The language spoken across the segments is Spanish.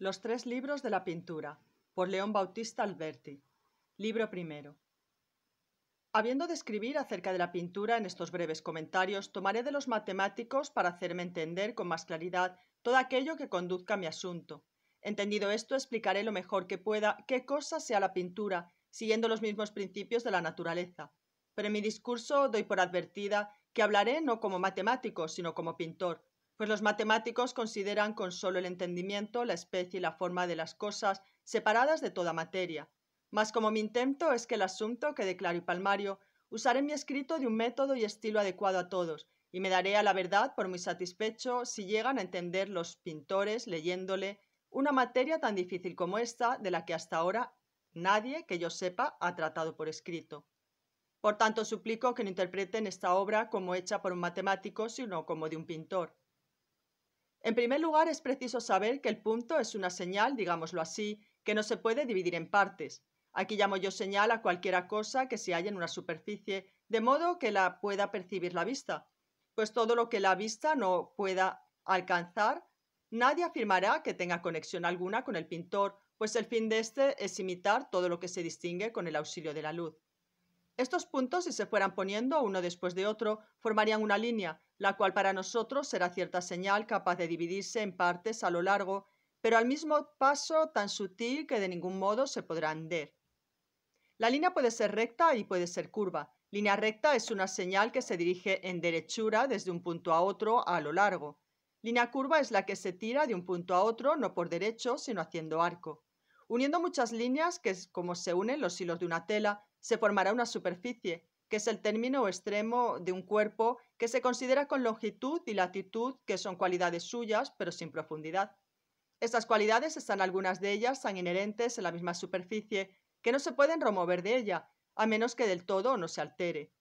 Los tres libros de la pintura, por León Bautista Alberti. Libro primero. Habiendo de escribir acerca de la pintura en estos breves comentarios, tomaré de los matemáticos para hacerme entender con más claridad todo aquello que conduzca a mi asunto. Entendido esto, explicaré lo mejor que pueda qué cosa sea la pintura, siguiendo los mismos principios de la naturaleza. Pero en mi discurso doy por advertida que hablaré no como matemático, sino como pintor, pues los matemáticos consideran con solo el entendimiento la especie y la forma de las cosas separadas de toda materia. Mas como mi intento es que el asunto quede claro y palmario, usaré mi escrito de un método y estilo adecuado a todos, y me daré a la verdad por muy satisfecho si llegan a entender los pintores leyéndole una materia tan difícil como esta, de la que hasta ahora nadie que yo sepa ha tratado por escrito. Por tanto, suplico que no interpreten esta obra como hecha por un matemático, sino como de un pintor. En primer lugar, es preciso saber que el punto es una señal, digámoslo así, que no se puede dividir en partes. Aquí llamo yo señal a cualquiera cosa que se halla en una superficie, de modo que la pueda percibir la vista. Pues todo lo que la vista no pueda alcanzar, nadie afirmará que tenga conexión alguna con el pintor, pues el fin de éste es imitar todo lo que se distingue con el auxilio de la luz. Estos puntos, si se fueran poniendo uno después de otro, formarían una línea, la cual para nosotros será cierta señal capaz de dividirse en partes a lo largo, pero al mismo paso tan sutil que de ningún modo se podrá ver. La línea puede ser recta y puede ser curva. Línea recta es una señal que se dirige en derechura desde un punto a otro a lo largo. Línea curva es la que se tira de un punto a otro no por derecho, sino haciendo arco. Uniendo muchas líneas, que es como se unen los hilos de una tela, se formará una superficie, que es el término extremo de un cuerpo que se considera con longitud y latitud, que son cualidades suyas, pero sin profundidad. Estas cualidades están algunas de ellas tan inherentes en la misma superficie que no se pueden remover de ella, a menos que del todo no se altere.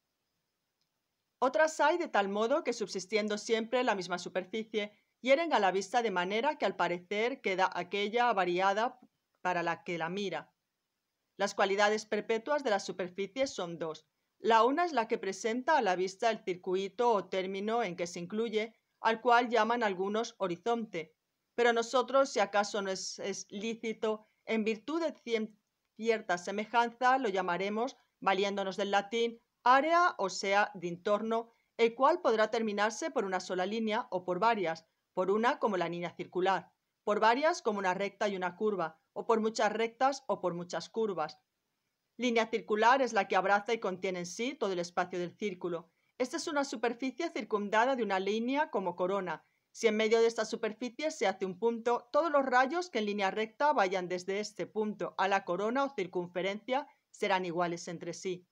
Otras hay de tal modo que subsistiendo siempre la misma superficie, hieren a la vista de manera que al parecer queda aquella variada para la que la mira. Las cualidades perpetuas de la superficie son dos, la una es la que presenta a la vista el circuito o término en que se incluye, al cual llaman algunos horizonte, pero nosotros, si acaso no es, lícito, en virtud de cierta semejanza, lo llamaremos, valiéndonos del latín, área, o sea, de entorno, el cual podrá terminarse por una sola línea o por varias, por una como la línea circular, por varias como una recta y una curva, o por muchas rectas o por muchas curvas, Línea circular es la que abraza y contiene en sí todo el espacio del círculo. Esta es una superficie circundada de una línea como corona. Si en medio de esta superficie se hace un punto, todos los rayos que en línea recta vayan desde este punto a la corona o circunferencia serán iguales entre sí.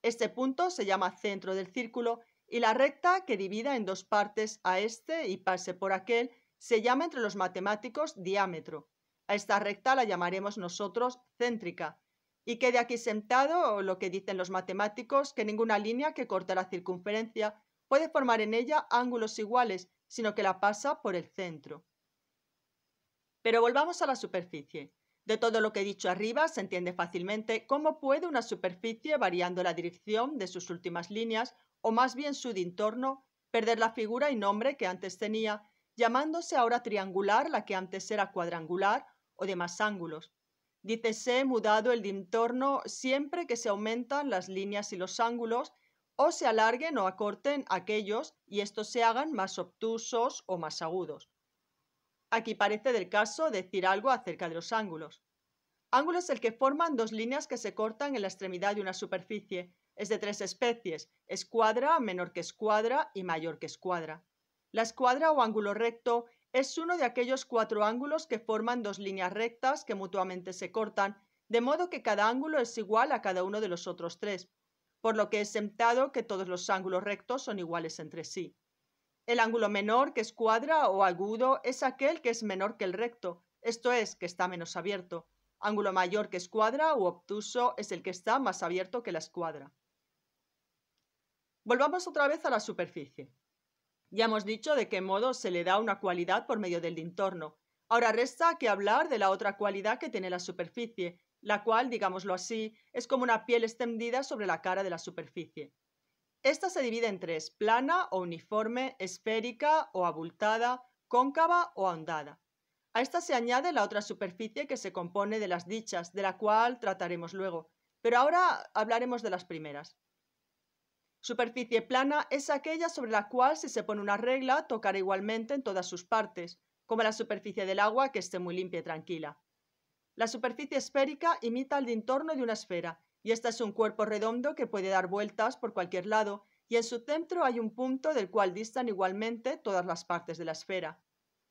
Este punto se llama centro del círculo y la recta que divida en dos partes a este y pase por aquel se llama entre los matemáticos diámetro. A esta recta la llamaremos nosotros céntrica y quede aquí sentado lo que dicen los matemáticos, que ninguna línea que corta la circunferencia puede formar en ella ángulos iguales, sino que la pasa por el centro. Pero volvamos a la superficie. De todo lo que he dicho arriba se entiende fácilmente cómo puede una superficie, variando la dirección de sus últimas líneas, o más bien su entorno, perder la figura y nombre que antes tenía, llamándose ahora triangular la que antes era cuadrangular o de más ángulos. Dícese mudado el entorno siempre que se aumentan las líneas y los ángulos o se alarguen o acorten aquellos y estos se hagan más obtusos o más agudos. Aquí parece del caso decir algo acerca de los ángulos. Ángulo es el que forman dos líneas que se cortan en la extremidad de una superficie. Es de tres especies, escuadra, menor que escuadra y mayor que escuadra. La escuadra o ángulo recto es uno de aquellos cuatro ángulos que forman dos líneas rectas que mutuamente se cortan, de modo que cada ángulo es igual a cada uno de los otros tres, por lo que es sentado que todos los ángulos rectos son iguales entre sí. El ángulo menor, que es cuadra o agudo, es aquel que es menor que el recto, esto es, que está menos abierto. Ángulo mayor que escuadra u obtuso es el que está más abierto que la escuadra. Volvamos otra vez a la superficie. Ya hemos dicho de qué modo se le da una cualidad por medio del entorno. Ahora resta que hablar de la otra cualidad que tiene la superficie, la cual, digámoslo así, es como una piel extendida sobre la cara de la superficie. Esta se divide en tres, plana o uniforme, esférica o abultada, cóncava o ahondada. A esta se añade la otra superficie que se compone de las dichas, de la cual trataremos luego, pero ahora hablaremos de las primeras. Superficie plana es aquella sobre la cual si se pone una regla tocará igualmente en todas sus partes, como la superficie del agua que esté muy limpia y tranquila. La superficie esférica imita el entorno de una esfera, y esta es un cuerpo redondo que puede dar vueltas por cualquier lado, y en su centro hay un punto del cual distan igualmente todas las partes de la esfera.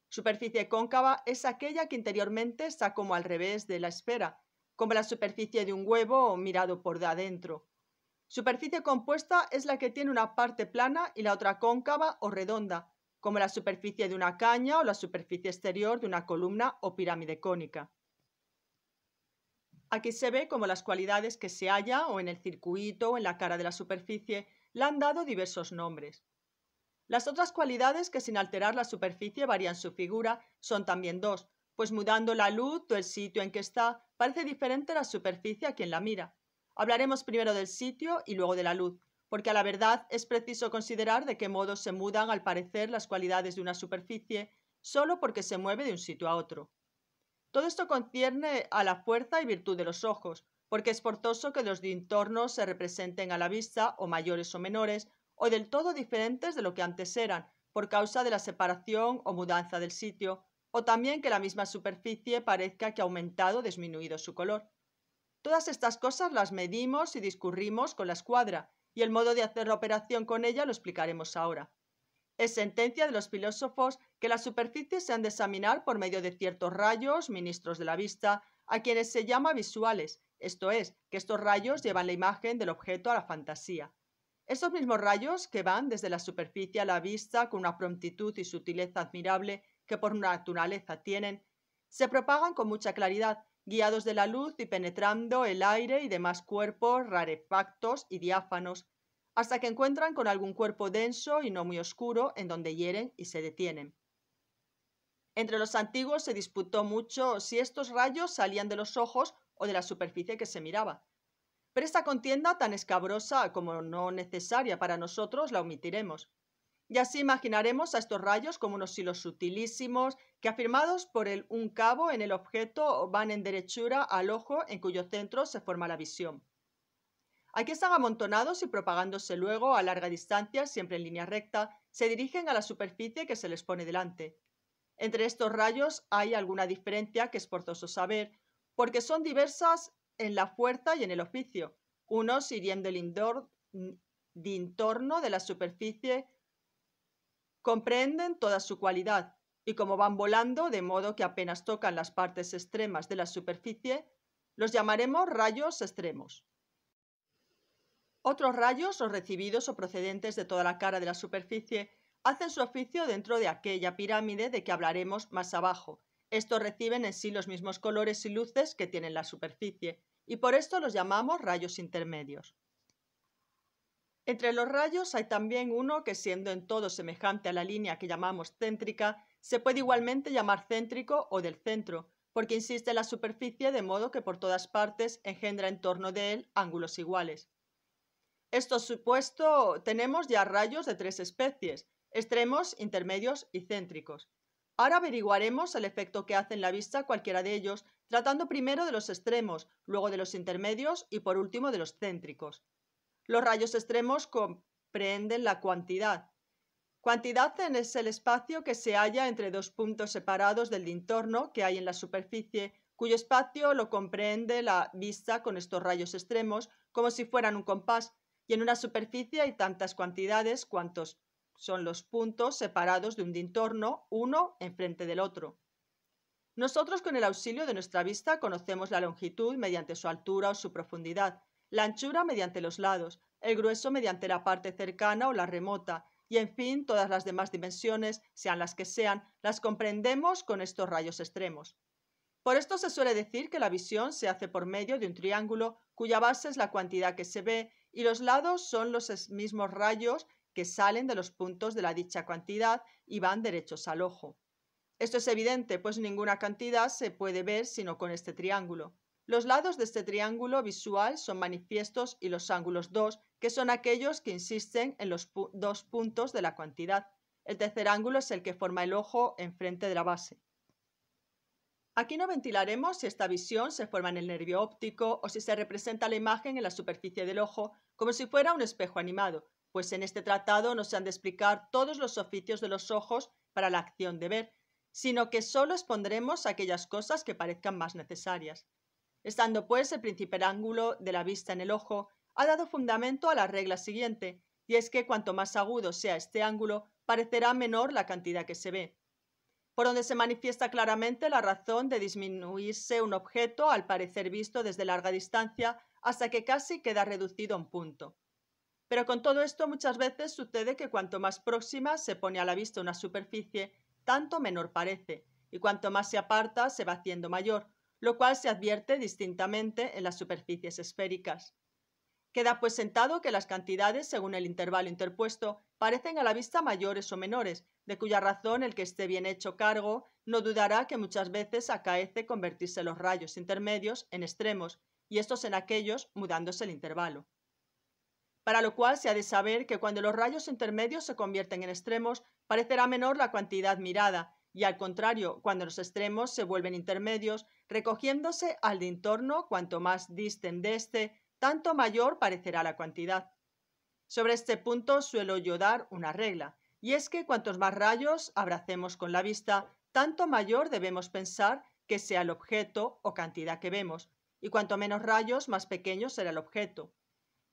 Superficie cóncava es aquella que interiormente está como al revés de la esfera, como la superficie de un huevo mirado por de adentro. Superficie compuesta es la que tiene una parte plana y la otra cóncava o redonda, como la superficie de una caña o la superficie exterior de una columna o pirámide cónica. Aquí se ve como las cualidades que se halla o en el circuito o en la cara de la superficie le han dado diversos nombres. Las otras cualidades que sin alterar la superficie varían su figura son también dos, pues mudando la luz o el sitio en que está, parece diferente la superficie a quien la mira. Hablaremos primero del sitio y luego de la luz, porque a la verdad es preciso considerar de qué modo se mudan al parecer las cualidades de una superficie solo porque se mueve de un sitio a otro. Todo esto concierne a la fuerza y virtud de los ojos, porque es forzoso que los dintornos se representen a la vista o mayores o menores, o del todo diferentes de lo que antes eran, por causa de la separación o mudanza del sitio, o también que la misma superficie parezca que ha aumentado o disminuido su color. Todas estas cosas las medimos y discurrimos con la escuadra, y el modo de hacer la operación con ella lo explicaremos ahora. Es sentencia de los filósofos que las superficies se han de examinar por medio de ciertos rayos, ministros de la vista, a quienes se llama visuales, esto es, que estos rayos llevan la imagen del objeto a la fantasía. Estos mismos rayos, que van desde la superficie a la vista con una prontitud y sutileza admirable que por naturaleza tienen, se propagan con mucha claridad guiados de la luz y penetrando el aire y demás cuerpos rarefactos y diáfanos, hasta que encuentran con algún cuerpo denso y no muy oscuro en donde hieren y se detienen. Entre los antiguos se disputó mucho si estos rayos salían de los ojos o de la superficie que se miraba. Pero esta contienda tan escabrosa como no necesaria para nosotros la omitiremos. Y así imaginaremos a estos rayos como unos hilos sutilísimos que afirmados por el un cabo en el objeto van en derechura al ojo en cuyo centro se forma la visión. Aquí están amontonados y propagándose luego a larga distancia, siempre en línea recta, se dirigen a la superficie que se les pone delante. Entre estos rayos hay alguna diferencia que es forzoso saber, porque son diversas en la fuerza y en el oficio, unos hiriendo el indor, de entorno de la superficie comprenden toda su cualidad, y como van volando de modo que apenas tocan las partes extremas de la superficie, los llamaremos rayos extremos. Otros rayos o recibidos o procedentes de toda la cara de la superficie hacen su oficio dentro de aquella pirámide de que hablaremos más abajo. Estos reciben en sí los mismos colores y luces que tienen la superficie, y por esto los llamamos rayos intermedios. Entre los rayos hay también uno que siendo en todo semejante a la línea que llamamos céntrica, se puede igualmente llamar céntrico o del centro, porque insiste en la superficie de modo que por todas partes engendra en torno de él ángulos iguales. Esto supuesto, tenemos ya rayos de tres especies, extremos, intermedios y céntricos. Ahora averiguaremos el efecto que hace en la vista cualquiera de ellos, tratando primero de los extremos, luego de los intermedios y por último de los céntricos. Los rayos extremos comprenden la cuantidad. Cuantidad es el espacio que se halla entre dos puntos separados del entorno que hay en la superficie, cuyo espacio lo comprende la vista con estos rayos extremos como si fueran un compás, y en una superficie hay tantas cuantidades cuantos son los puntos separados de un entorno, uno enfrente del otro. Nosotros con el auxilio de nuestra vista conocemos la longitud mediante su altura o su profundidad, la anchura mediante los lados, el grueso mediante la parte cercana o la remota, y en fin todas las demás dimensiones, sean las que sean, las comprendemos con estos rayos extremos. Por esto se suele decir que la visión se hace por medio de un triángulo cuya base es la cuantidad que se ve y los lados son los mismos rayos que salen de los puntos de la dicha cantidad y van derechos al ojo. Esto es evidente, pues ninguna cantidad se puede ver sino con este triángulo. Los lados de este triángulo visual son manifiestos y los ángulos 2, que son aquellos que insisten en los dos puntos de la cantidad. El tercer ángulo es el que forma el ojo enfrente de la base. Aquí no ventilaremos si esta visión se forma en el nervio óptico o si se representa la imagen en la superficie del ojo como si fuera un espejo animado, pues en este tratado no se han de explicar todos los oficios de los ojos para la acción de ver, sino que solo expondremos aquellas cosas que parezcan más necesarias. Estando pues el principal ángulo de la vista en el ojo, ha dado fundamento a la regla siguiente, y es que cuanto más agudo sea este ángulo, parecerá menor la cantidad que se ve por donde se manifiesta claramente la razón de disminuirse un objeto al parecer visto desde larga distancia hasta que casi queda reducido a un punto. Pero con todo esto muchas veces sucede que cuanto más próxima se pone a la vista una superficie, tanto menor parece, y cuanto más se aparta se va haciendo mayor, lo cual se advierte distintamente en las superficies esféricas. Queda pues sentado que las cantidades, según el intervalo interpuesto, parecen a la vista mayores o menores, de cuya razón el que esté bien hecho cargo no dudará que muchas veces acaece convertirse los rayos intermedios en extremos y estos en aquellos mudándose el intervalo. Para lo cual se ha de saber que cuando los rayos intermedios se convierten en extremos, parecerá menor la cantidad mirada, y al contrario, cuando los extremos se vuelven intermedios, recogiéndose al de entorno cuanto más disten de éste, tanto mayor parecerá la cantidad. Sobre este punto suelo yo dar una regla, y es que cuantos más rayos abracemos con la vista, tanto mayor debemos pensar que sea el objeto o cantidad que vemos, y cuanto menos rayos, más pequeño será el objeto.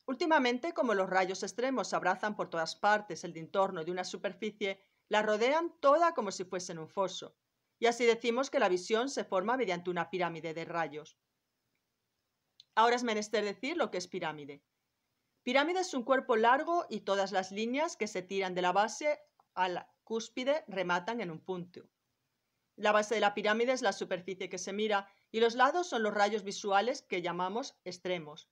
Últimamente, como los rayos extremos abrazan por todas partes el entorno de una superficie, la rodean toda como si fuesen un foso, y así decimos que la visión se forma mediante una pirámide de rayos. Ahora es menester decir lo que es pirámide. Pirámide es un cuerpo largo y todas las líneas que se tiran de la base a la cúspide rematan en un punto. La base de la pirámide es la superficie que se mira y los lados son los rayos visuales que llamamos extremos.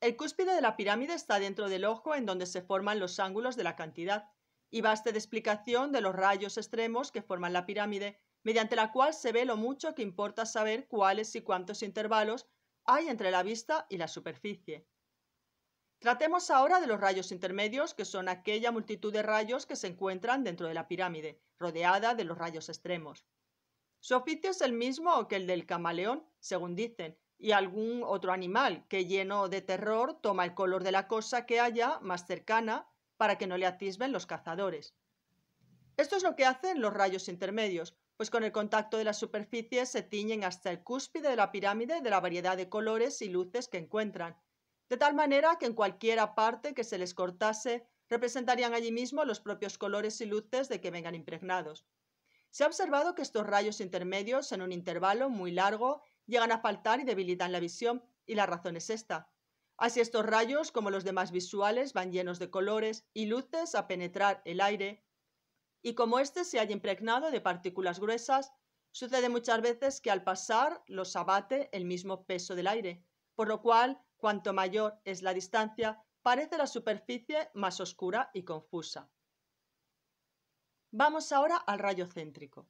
El cúspide de la pirámide está dentro del ojo en donde se forman los ángulos de la cantidad y baste de explicación de los rayos extremos que forman la pirámide, mediante la cual se ve lo mucho que importa saber cuáles y cuántos intervalos hay entre la vista y la superficie. Tratemos ahora de los rayos intermedios, que son aquella multitud de rayos que se encuentran dentro de la pirámide, rodeada de los rayos extremos. Su oficio es el mismo que el del camaleón, según dicen, y algún otro animal que lleno de terror toma el color de la cosa que haya más cercana para que no le atisben los cazadores. Esto es lo que hacen los rayos intermedios, pues con el contacto de la superficie se tiñen hasta el cúspide de la pirámide de la variedad de colores y luces que encuentran, de tal manera que en cualquiera parte que se les cortase representarían allí mismo los propios colores y luces de que vengan impregnados. Se ha observado que estos rayos intermedios en un intervalo muy largo llegan a faltar y debilitan la visión, y la razón es esta. Así estos rayos, como los demás visuales, van llenos de colores y luces a penetrar el aire, y como éste se haya impregnado de partículas gruesas, sucede muchas veces que al pasar los abate el mismo peso del aire, por lo cual, cuanto mayor es la distancia, parece la superficie más oscura y confusa. Vamos ahora al rayo céntrico.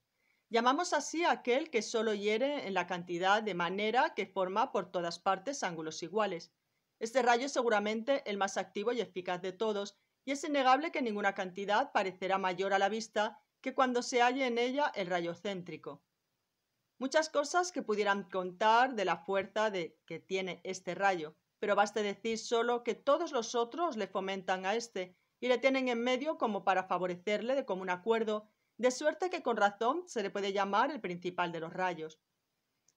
Llamamos así aquel que solo hiere en la cantidad de manera que forma por todas partes ángulos iguales. Este rayo es seguramente el más activo y eficaz de todos y es innegable que ninguna cantidad parecerá mayor a la vista que cuando se halle en ella el rayo céntrico. Muchas cosas que pudieran contar de la fuerza de que tiene este rayo, pero baste decir solo que todos los otros le fomentan a este y le tienen en medio como para favorecerle de común acuerdo, de suerte que con razón se le puede llamar el principal de los rayos.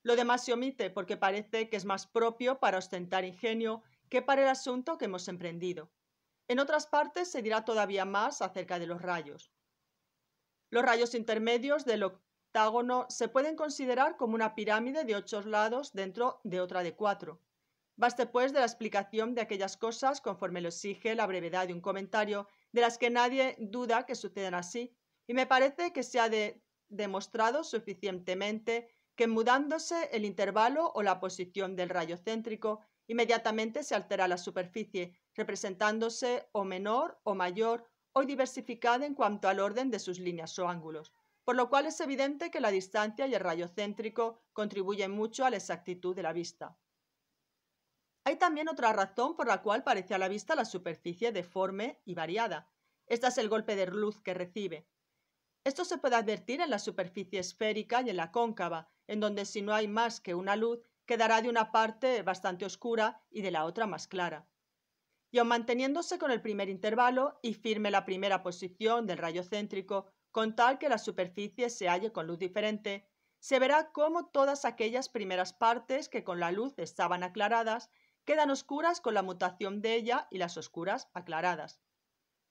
Lo demás se omite porque parece que es más propio para ostentar ingenio que para el asunto que hemos emprendido. En otras partes se dirá todavía más acerca de los rayos. Los rayos intermedios del octágono se pueden considerar como una pirámide de ocho lados dentro de otra de cuatro. Baste pues de la explicación de aquellas cosas conforme lo exige la brevedad de un comentario, de las que nadie duda que sucedan así, y me parece que se ha demostrado suficientemente que mudándose el intervalo o la posición del rayo céntrico, inmediatamente se altera la superficie, representándose o menor o mayor o diversificada en cuanto al orden de sus líneas o ángulos, por lo cual es evidente que la distancia y el rayo céntrico contribuyen mucho a la exactitud de la vista. Hay también otra razón por la cual parece a la vista la superficie deforme y variada. Esta es el golpe de luz que recibe. Esto se puede advertir en la superficie esférica y en la cóncava, en donde si no hay más que una luz, quedará de una parte bastante oscura y de la otra más clara. Y aun manteniéndose con el primer intervalo y firme la primera posición del rayo céntrico, con tal que la superficie se halle con luz diferente, se verá cómo todas aquellas primeras partes que con la luz estaban aclaradas quedan oscuras con la mutación de ella y las oscuras aclaradas.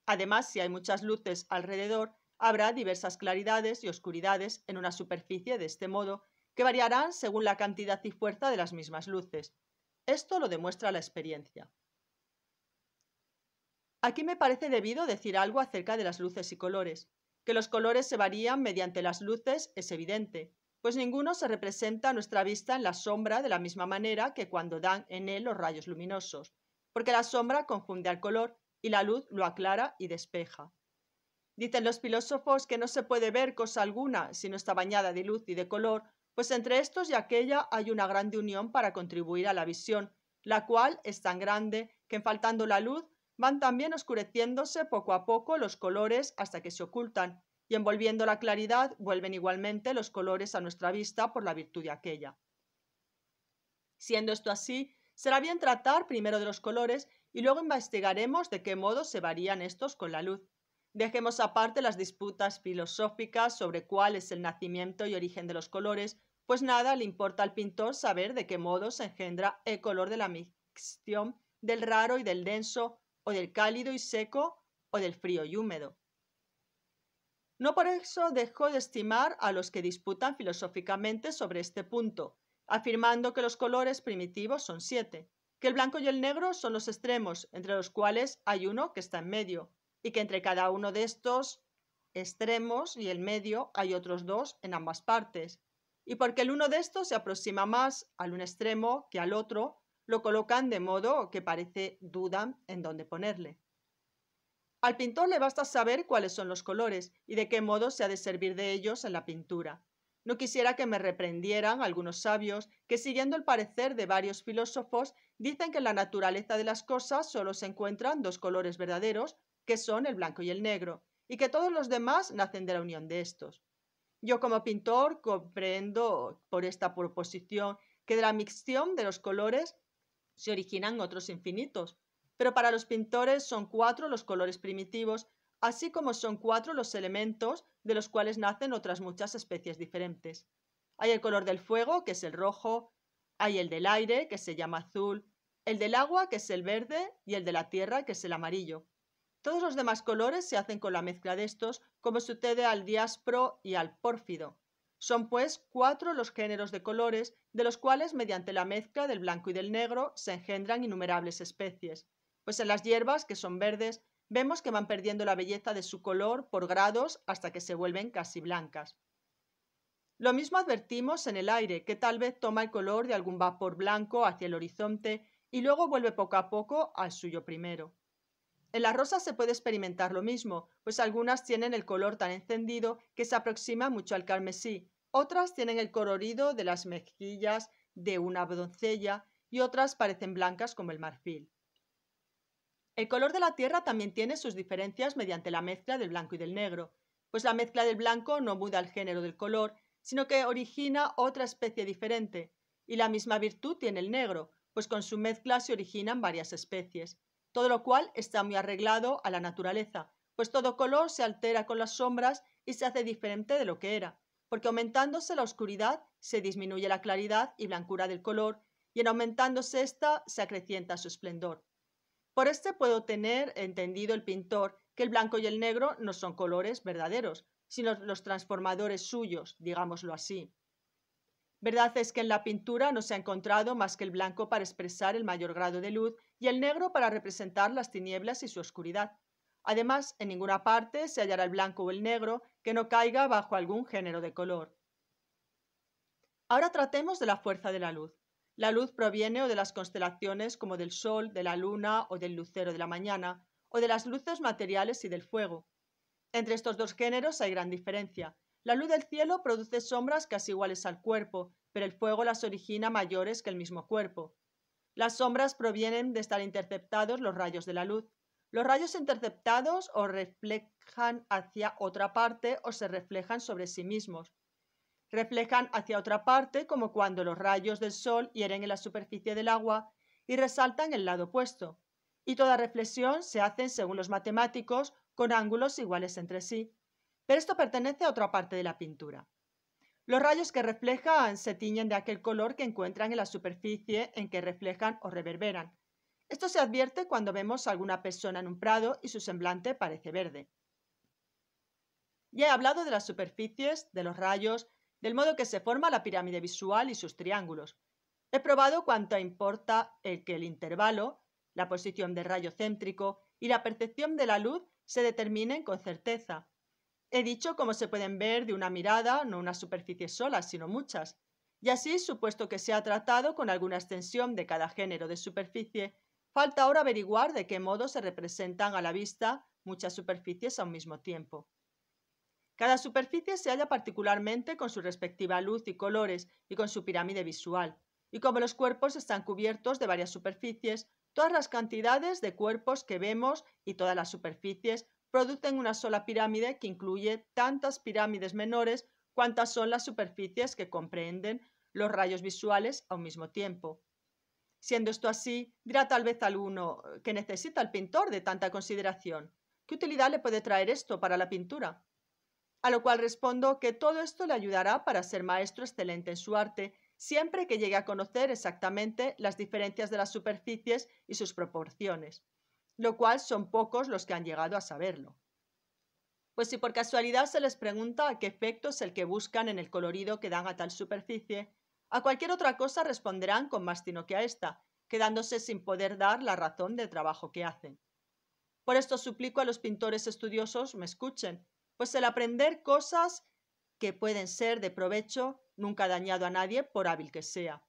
Además, si hay muchas luces alrededor, habrá diversas claridades y oscuridades en una superficie de este modo que variarán según la cantidad y fuerza de las mismas luces. Esto lo demuestra la experiencia. Aquí me parece debido decir algo acerca de las luces y colores. Que los colores se varían mediante las luces es evidente, pues ninguno se representa a nuestra vista en la sombra de la misma manera que cuando dan en él los rayos luminosos, porque la sombra confunde al color y la luz lo aclara y despeja. Dicen los filósofos que no se puede ver cosa alguna si no está bañada de luz y de color, pues entre estos y aquella hay una grande unión para contribuir a la visión, la cual es tan grande que en faltando la luz van también oscureciéndose poco a poco los colores hasta que se ocultan, y envolviendo la claridad vuelven igualmente los colores a nuestra vista por la virtud de aquella. Siendo esto así, será bien tratar primero de los colores y luego investigaremos de qué modo se varían estos con la luz. Dejemos aparte las disputas filosóficas sobre cuál es el nacimiento y origen de los colores, pues nada le importa al pintor saber de qué modo se engendra el color de la mixción del raro y del denso, o del cálido y seco, o del frío y húmedo. No por eso dejo de estimar a los que disputan filosóficamente sobre este punto, afirmando que los colores primitivos son siete, que el blanco y el negro son los extremos, entre los cuales hay uno que está en medio, y que entre cada uno de estos extremos y el medio hay otros dos en ambas partes. Y porque el uno de estos se aproxima más al un extremo que al otro, lo colocan de modo que parece dudan en dónde ponerle. Al pintor le basta saber cuáles son los colores y de qué modo se ha de servir de ellos en la pintura. No quisiera que me reprendieran algunos sabios que, siguiendo el parecer de varios filósofos, dicen que en la naturaleza de las cosas solo se encuentran dos colores verdaderos, que son el blanco y el negro, y que todos los demás nacen de la unión de estos. Yo como pintor comprendo por esta proposición que de la mixción de los colores se originan otros infinitos, pero para los pintores son cuatro los colores primitivos, así como son cuatro los elementos de los cuales nacen otras muchas especies diferentes. Hay el color del fuego, que es el rojo, hay el del aire, que se llama azul, el del agua, que es el verde, y el de la tierra, que es el amarillo. Todos los demás colores se hacen con la mezcla de estos, como sucede al diásporo y al pórfido. Son pues cuatro los géneros de colores, de los cuales mediante la mezcla del blanco y del negro se engendran innumerables especies. Pues en las hierbas, que son verdes, vemos que van perdiendo la belleza de su color por grados hasta que se vuelven casi blancas. Lo mismo advertimos en el aire, que tal vez toma el color de algún vapor blanco hacia el horizonte y luego vuelve poco a poco al suyo primero. En las rosas se puede experimentar lo mismo, pues algunas tienen el color tan encendido que se aproxima mucho al carmesí, otras tienen el colorido de las mejillas de una doncella y otras parecen blancas como el marfil. El color de la tierra también tiene sus diferencias mediante la mezcla del blanco y del negro, pues la mezcla del blanco no muda el género del color, sino que origina otra especie diferente, y la misma virtud tiene el negro, pues con su mezcla se originan varias especies todo lo cual está muy arreglado a la naturaleza, pues todo color se altera con las sombras y se hace diferente de lo que era, porque aumentándose la oscuridad se disminuye la claridad y blancura del color, y en aumentándose ésta se acrecienta su esplendor. Por este puedo tener entendido el pintor que el blanco y el negro no son colores verdaderos, sino los transformadores suyos, digámoslo así. Verdad es que en la pintura no se ha encontrado más que el blanco para expresar el mayor grado de luz y el negro para representar las tinieblas y su oscuridad. Además, en ninguna parte se hallará el blanco o el negro que no caiga bajo algún género de color. Ahora tratemos de la fuerza de la luz. La luz proviene o de las constelaciones como del sol, de la luna o del lucero de la mañana, o de las luces materiales y del fuego. Entre estos dos géneros hay gran diferencia. La luz del cielo produce sombras casi iguales al cuerpo, pero el fuego las origina mayores que el mismo cuerpo. Las sombras provienen de estar interceptados los rayos de la luz. Los rayos interceptados o reflejan hacia otra parte o se reflejan sobre sí mismos. reflejan hacia otra parte como cuando los rayos del sol hieren en la superficie del agua y resaltan el lado opuesto. Y toda reflexión se hace, según los matemáticos, con ángulos iguales entre sí. Pero esto pertenece a otra parte de la pintura. Los rayos que reflejan se tiñen de aquel color que encuentran en la superficie en que reflejan o reverberan. Esto se advierte cuando vemos a alguna persona en un prado y su semblante parece verde. Ya he hablado de las superficies, de los rayos, del modo que se forma la pirámide visual y sus triángulos. He probado cuánto importa el que el intervalo, la posición del rayo céntrico y la percepción de la luz se determinen con certeza, He dicho cómo se pueden ver de una mirada, no una superficie sola, sino muchas. Y así, supuesto que se ha tratado con alguna extensión de cada género de superficie, falta ahora averiguar de qué modo se representan a la vista muchas superficies a un mismo tiempo. Cada superficie se halla particularmente con su respectiva luz y colores y con su pirámide visual. Y como los cuerpos están cubiertos de varias superficies, todas las cantidades de cuerpos que vemos y todas las superficies producen una sola pirámide que incluye tantas pirámides menores cuantas son las superficies que comprenden los rayos visuales a un mismo tiempo. Siendo esto así, dirá tal vez alguno que necesita el pintor de tanta consideración. ¿Qué utilidad le puede traer esto para la pintura? A lo cual respondo que todo esto le ayudará para ser maestro excelente en su arte, siempre que llegue a conocer exactamente las diferencias de las superficies y sus proporciones lo cual son pocos los que han llegado a saberlo. Pues si por casualidad se les pregunta a qué efecto es el que buscan en el colorido que dan a tal superficie, a cualquier otra cosa responderán con más tino que a esta, quedándose sin poder dar la razón del trabajo que hacen. Por esto suplico a los pintores estudiosos me escuchen, pues el aprender cosas que pueden ser de provecho nunca ha dañado a nadie por hábil que sea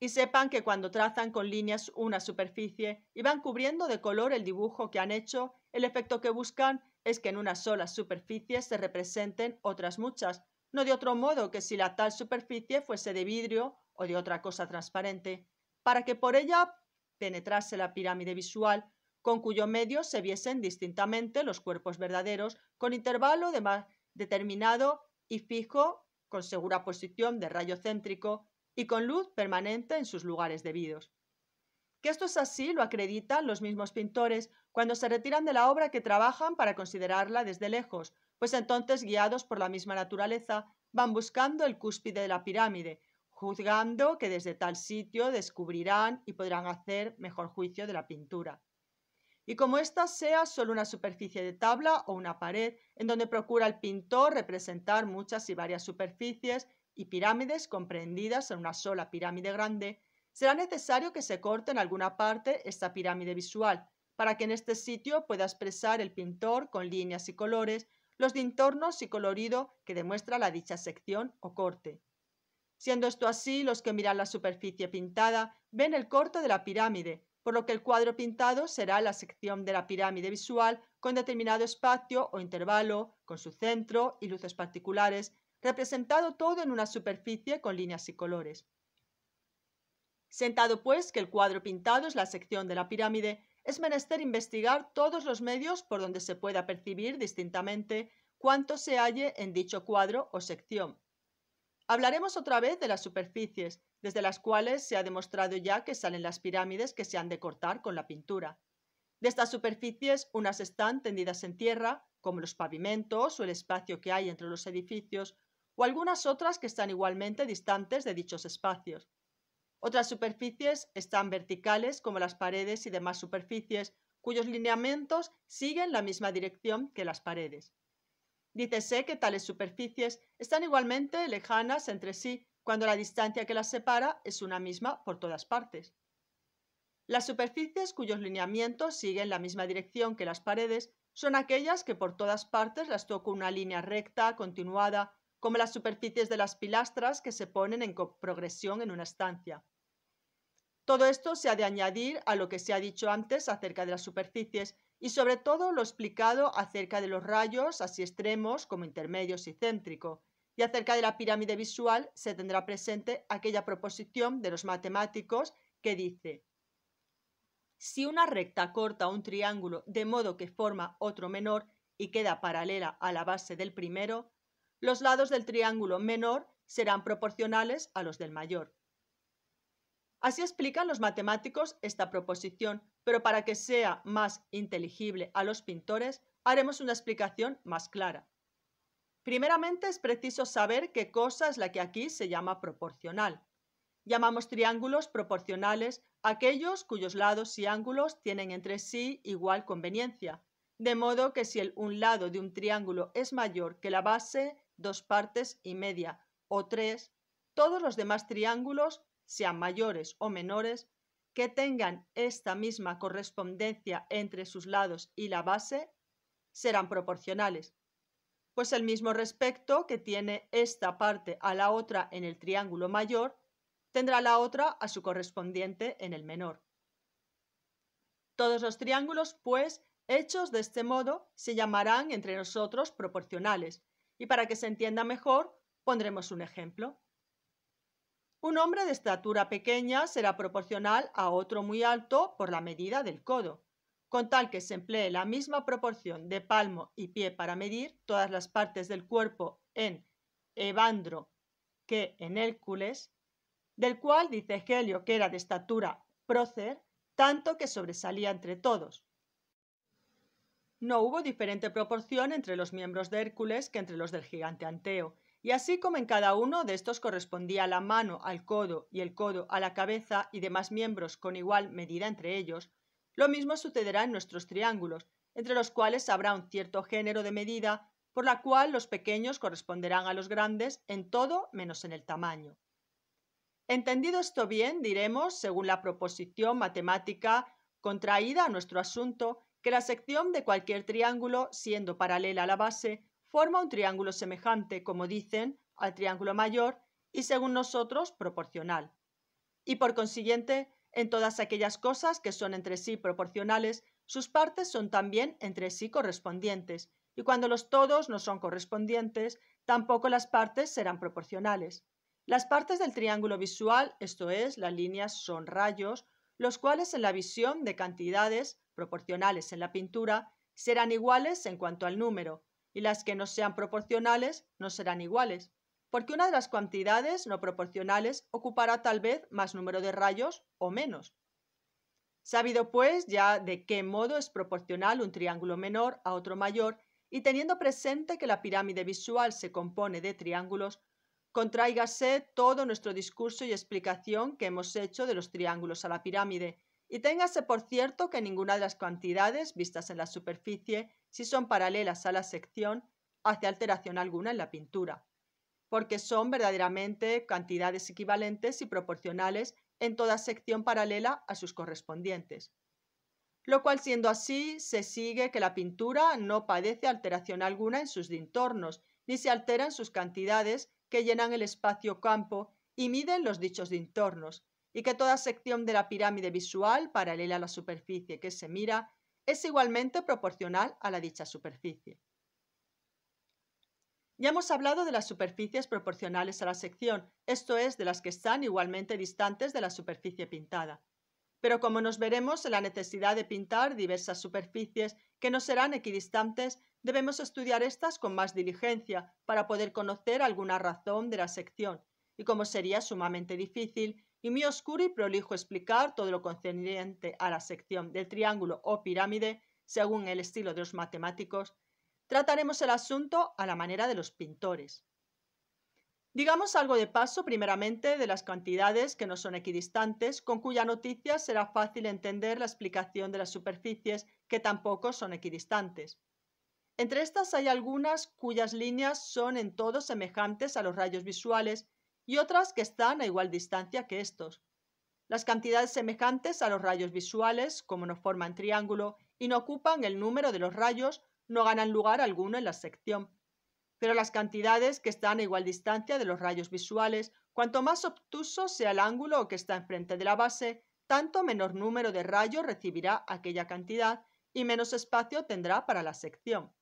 y sepan que cuando trazan con líneas una superficie y van cubriendo de color el dibujo que han hecho, el efecto que buscan es que en una sola superficie se representen otras muchas, no de otro modo que si la tal superficie fuese de vidrio o de otra cosa transparente, para que por ella penetrase la pirámide visual, con cuyo medio se viesen distintamente los cuerpos verdaderos, con intervalo de determinado y fijo, con segura posición de rayo céntrico, y con luz permanente en sus lugares debidos. Que esto es así lo acreditan los mismos pintores cuando se retiran de la obra que trabajan para considerarla desde lejos, pues entonces, guiados por la misma naturaleza, van buscando el cúspide de la pirámide, juzgando que desde tal sitio descubrirán y podrán hacer mejor juicio de la pintura. Y como ésta sea solo una superficie de tabla o una pared, en donde procura el pintor representar muchas y varias superficies y pirámides comprendidas en una sola pirámide grande, será necesario que se corte en alguna parte esta pirámide visual, para que en este sitio pueda expresar el pintor con líneas y colores los dintornos y colorido que demuestra la dicha sección o corte. Siendo esto así, los que miran la superficie pintada ven el corte de la pirámide, por lo que el cuadro pintado será la sección de la pirámide visual con determinado espacio o intervalo, con su centro y luces particulares, representado todo en una superficie con líneas y colores. Sentado pues que el cuadro pintado es la sección de la pirámide, es menester investigar todos los medios por donde se pueda percibir distintamente cuánto se halle en dicho cuadro o sección. Hablaremos otra vez de las superficies, desde las cuales se ha demostrado ya que salen las pirámides que se han de cortar con la pintura. De estas superficies, unas están tendidas en tierra, como los pavimentos o el espacio que hay entre los edificios, o algunas otras que están igualmente distantes de dichos espacios. Otras superficies están verticales como las paredes y demás superficies cuyos lineamientos siguen la misma dirección que las paredes. Dícese que tales superficies están igualmente lejanas entre sí cuando la distancia que las separa es una misma por todas partes. Las superficies cuyos lineamientos siguen la misma dirección que las paredes son aquellas que por todas partes las toca una línea recta, continuada como las superficies de las pilastras que se ponen en progresión en una estancia. Todo esto se ha de añadir a lo que se ha dicho antes acerca de las superficies y sobre todo lo explicado acerca de los rayos, así extremos como intermedios y céntrico, y acerca de la pirámide visual se tendrá presente aquella proposición de los matemáticos que dice si una recta corta un triángulo de modo que forma otro menor y queda paralela a la base del primero, los lados del triángulo menor serán proporcionales a los del mayor. Así explican los matemáticos esta proposición, pero para que sea más inteligible a los pintores, haremos una explicación más clara. Primeramente es preciso saber qué cosa es la que aquí se llama proporcional. Llamamos triángulos proporcionales aquellos cuyos lados y ángulos tienen entre sí igual conveniencia, de modo que si el un lado de un triángulo es mayor que la base, dos partes y media o tres, todos los demás triángulos sean mayores o menores, que tengan esta misma correspondencia entre sus lados y la base, serán proporcionales, pues el mismo respecto que tiene esta parte a la otra en el triángulo mayor, tendrá la otra a su correspondiente en el menor. Todos los triángulos, pues, hechos de este modo, se llamarán entre nosotros proporcionales, y para que se entienda mejor, pondremos un ejemplo. Un hombre de estatura pequeña será proporcional a otro muy alto por la medida del codo, con tal que se emplee la misma proporción de palmo y pie para medir todas las partes del cuerpo en Evandro que en Hércules, del cual dice Helio que era de estatura prócer, tanto que sobresalía entre todos. No hubo diferente proporción entre los miembros de Hércules que entre los del gigante Anteo, y así como en cada uno de estos correspondía la mano al codo y el codo a la cabeza y demás miembros con igual medida entre ellos, lo mismo sucederá en nuestros triángulos, entre los cuales habrá un cierto género de medida por la cual los pequeños corresponderán a los grandes en todo menos en el tamaño. Entendido esto bien, diremos, según la proposición matemática contraída a nuestro asunto, que la sección de cualquier triángulo, siendo paralela a la base, forma un triángulo semejante, como dicen, al triángulo mayor y según nosotros proporcional. Y por consiguiente, en todas aquellas cosas que son entre sí proporcionales, sus partes son también entre sí correspondientes, y cuando los todos no son correspondientes, tampoco las partes serán proporcionales. Las partes del triángulo visual, esto es, las líneas, son rayos, los cuales en la visión de cantidades proporcionales en la pintura serán iguales en cuanto al número, y las que no sean proporcionales no serán iguales, porque una de las cantidades no proporcionales ocupará tal vez más número de rayos o menos. Sabido pues ya de qué modo es proporcional un triángulo menor a otro mayor y teniendo presente que la pirámide visual se compone de triángulos, contráigase todo nuestro discurso y explicación que hemos hecho de los triángulos a la pirámide y téngase por cierto que ninguna de las cantidades vistas en la superficie, si son paralelas a la sección, hace alteración alguna en la pintura, porque son verdaderamente cantidades equivalentes y proporcionales en toda sección paralela a sus correspondientes. Lo cual siendo así, se sigue que la pintura no padece alteración alguna en sus dintornos, ni se alteran sus cantidades que llenan el espacio-campo y miden los dichos dintornos, y que toda sección de la pirámide visual paralela a la superficie que se mira es igualmente proporcional a la dicha superficie. Ya hemos hablado de las superficies proporcionales a la sección, esto es, de las que están igualmente distantes de la superficie pintada. Pero como nos veremos en la necesidad de pintar diversas superficies que no serán equidistantes, debemos estudiar estas con más diligencia para poder conocer alguna razón de la sección, y como sería sumamente difícil, y muy oscuro y prolijo explicar todo lo concerniente a la sección del triángulo o pirámide, según el estilo de los matemáticos, trataremos el asunto a la manera de los pintores. Digamos algo de paso primeramente de las cantidades que no son equidistantes, con cuya noticia será fácil entender la explicación de las superficies que tampoco son equidistantes. Entre estas hay algunas cuyas líneas son en todo semejantes a los rayos visuales y otras que están a igual distancia que estos. Las cantidades semejantes a los rayos visuales, como no forman triángulo y no ocupan el número de los rayos, no ganan lugar alguno en la sección. Pero las cantidades que están a igual distancia de los rayos visuales, cuanto más obtuso sea el ángulo que está enfrente de la base, tanto menor número de rayos recibirá aquella cantidad y menos espacio tendrá para la sección.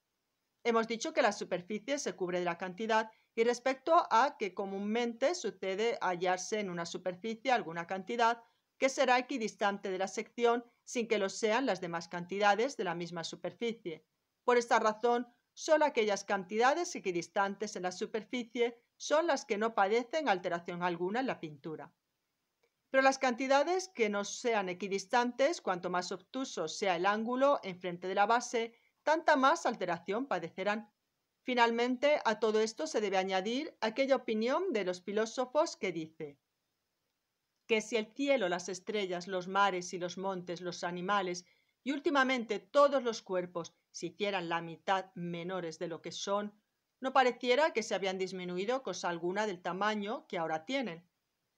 Hemos dicho que la superficie se cubre de la cantidad y respecto a que comúnmente sucede hallarse en una superficie alguna cantidad que será equidistante de la sección sin que lo sean las demás cantidades de la misma superficie. Por esta razón, solo aquellas cantidades equidistantes en la superficie son las que no padecen alteración alguna en la pintura. Pero las cantidades que no sean equidistantes, cuanto más obtuso sea el ángulo enfrente de la base, tanta más alteración padecerán. Finalmente, a todo esto se debe añadir aquella opinión de los filósofos que dice que si el cielo, las estrellas, los mares y los montes, los animales y últimamente todos los cuerpos se hicieran la mitad menores de lo que son, no pareciera que se habían disminuido cosa alguna del tamaño que ahora tienen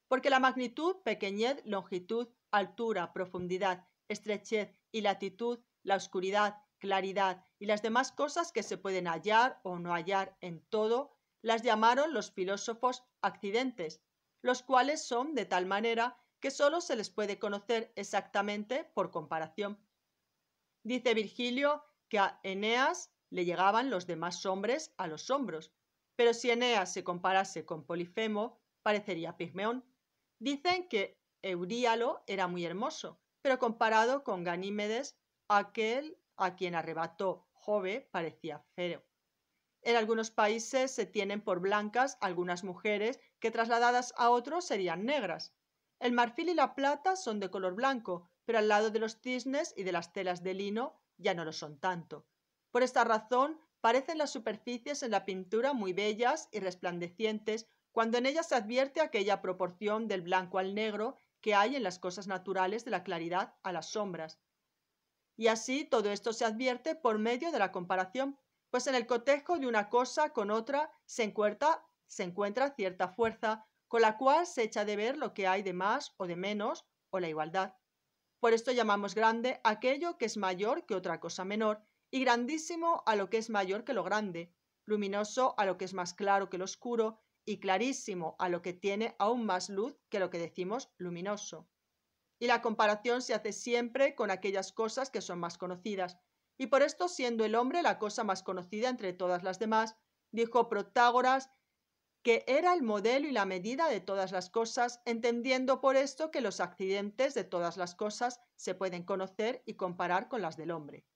porque la magnitud, pequeñez, longitud, altura, profundidad, estrechez y latitud, la oscuridad, claridad y las demás cosas que se pueden hallar o no hallar en todo, las llamaron los filósofos accidentes, los cuales son de tal manera que sólo se les puede conocer exactamente por comparación. Dice Virgilio que a Eneas le llegaban los demás hombres a los hombros, pero si Eneas se comparase con Polifemo, parecería Pigmeón. Dicen que Euríalo era muy hermoso, pero comparado con Ganímedes, aquel a quien arrebató Jove parecía feo. En algunos países se tienen por blancas algunas mujeres que trasladadas a otros serían negras. El marfil y la plata son de color blanco, pero al lado de los cisnes y de las telas de lino ya no lo son tanto. Por esta razón, parecen las superficies en la pintura muy bellas y resplandecientes cuando en ella se advierte aquella proporción del blanco al negro que hay en las cosas naturales de la claridad a las sombras. Y así todo esto se advierte por medio de la comparación, pues en el cotejo de una cosa con otra se encuentra, se encuentra cierta fuerza con la cual se echa de ver lo que hay de más o de menos o la igualdad. Por esto llamamos grande aquello que es mayor que otra cosa menor, y grandísimo a lo que es mayor que lo grande, luminoso a lo que es más claro que lo oscuro, y clarísimo a lo que tiene aún más luz que lo que decimos luminoso. Y la comparación se hace siempre con aquellas cosas que son más conocidas, y por esto siendo el hombre la cosa más conocida entre todas las demás, dijo Protágoras que era el modelo y la medida de todas las cosas, entendiendo por esto que los accidentes de todas las cosas se pueden conocer y comparar con las del hombre.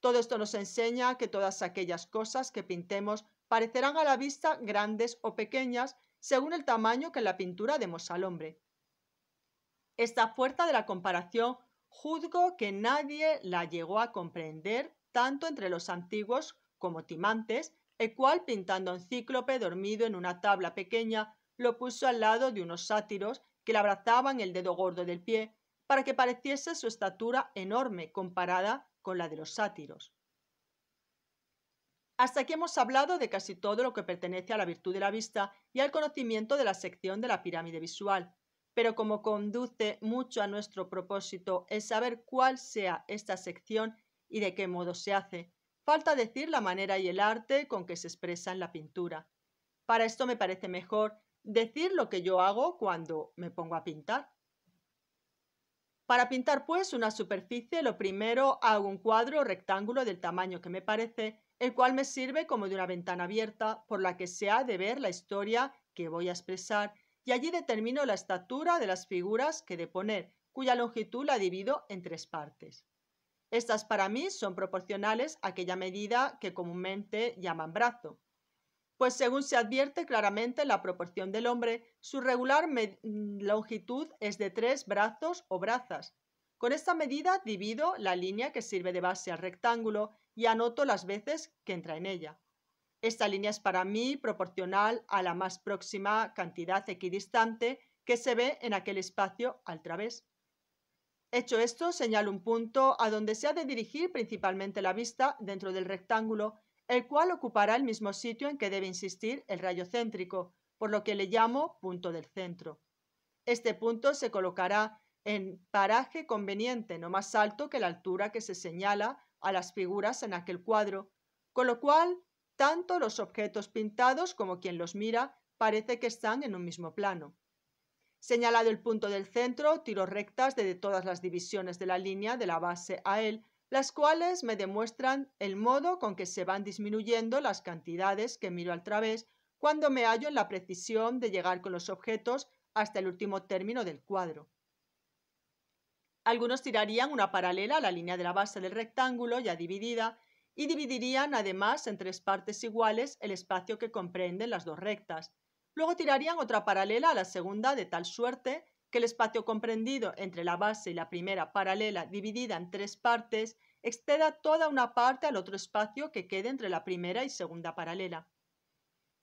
Todo esto nos enseña que todas aquellas cosas que pintemos parecerán a la vista grandes o pequeñas según el tamaño que la pintura demos al hombre. Esta fuerza de la comparación juzgo que nadie la llegó a comprender tanto entre los antiguos como Timantes, el cual pintando un cíclope dormido en una tabla pequeña lo puso al lado de unos sátiros que le abrazaban el dedo gordo del pie para que pareciese su estatura enorme comparada con la de los sátiros. Hasta aquí hemos hablado de casi todo lo que pertenece a la virtud de la vista y al conocimiento de la sección de la pirámide visual, pero como conduce mucho a nuestro propósito el saber cuál sea esta sección y de qué modo se hace, falta decir la manera y el arte con que se expresa en la pintura. Para esto me parece mejor decir lo que yo hago cuando me pongo a pintar. Para pintar pues una superficie, lo primero hago un cuadro rectángulo del tamaño que me parece el cual me sirve como de una ventana abierta por la que se ha de ver la historia que voy a expresar y allí determino la estatura de las figuras que de poner, cuya longitud la divido en tres partes. Estas para mí son proporcionales a aquella medida que comúnmente llaman brazo, pues según se advierte claramente en la proporción del hombre, su regular longitud es de tres brazos o brazas. Con esta medida divido la línea que sirve de base al rectángulo y anoto las veces que entra en ella. Esta línea es para mí proporcional a la más próxima cantidad equidistante que se ve en aquel espacio al través. Hecho esto, señalo un punto a donde se ha de dirigir principalmente la vista dentro del rectángulo, el cual ocupará el mismo sitio en que debe insistir el rayo céntrico, por lo que le llamo punto del centro. Este punto se colocará en paraje conveniente, no más alto que la altura que se señala a las figuras en aquel cuadro, con lo cual tanto los objetos pintados como quien los mira parece que están en un mismo plano. Señalado el punto del centro, tiro rectas de todas las divisiones de la línea de la base a él, las cuales me demuestran el modo con que se van disminuyendo las cantidades que miro al través cuando me hallo en la precisión de llegar con los objetos hasta el último término del cuadro. Algunos tirarían una paralela a la línea de la base del rectángulo ya dividida y dividirían además en tres partes iguales el espacio que comprenden las dos rectas. Luego tirarían otra paralela a la segunda de tal suerte que el espacio comprendido entre la base y la primera paralela dividida en tres partes exceda toda una parte al otro espacio que quede entre la primera y segunda paralela.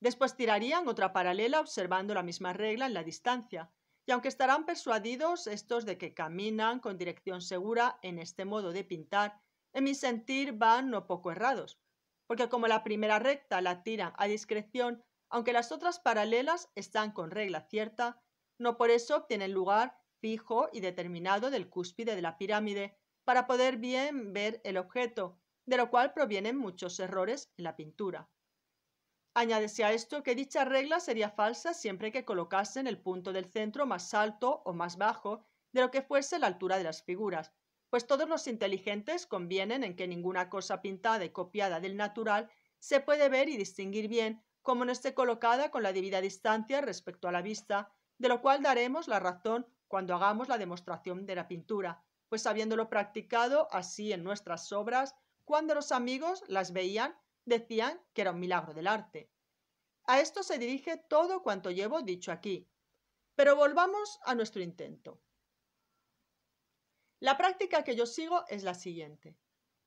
Después tirarían otra paralela observando la misma regla en la distancia, y aunque estarán persuadidos estos de que caminan con dirección segura en este modo de pintar, en mi sentir van no poco errados, porque como la primera recta la tiran a discreción, aunque las otras paralelas están con regla cierta, no por eso obtienen lugar fijo y determinado del cúspide de la pirámide para poder bien ver el objeto, de lo cual provienen muchos errores en la pintura. Añádese a esto que dicha regla sería falsa siempre que colocasen el punto del centro más alto o más bajo de lo que fuese la altura de las figuras, pues todos los inteligentes convienen en que ninguna cosa pintada y copiada del natural se puede ver y distinguir bien como no esté colocada con la debida distancia respecto a la vista de lo cual daremos la razón cuando hagamos la demostración de la pintura, pues habiéndolo practicado así en nuestras obras, cuando los amigos las veían, decían que era un milagro del arte. A esto se dirige todo cuanto llevo dicho aquí. Pero volvamos a nuestro intento. La práctica que yo sigo es la siguiente.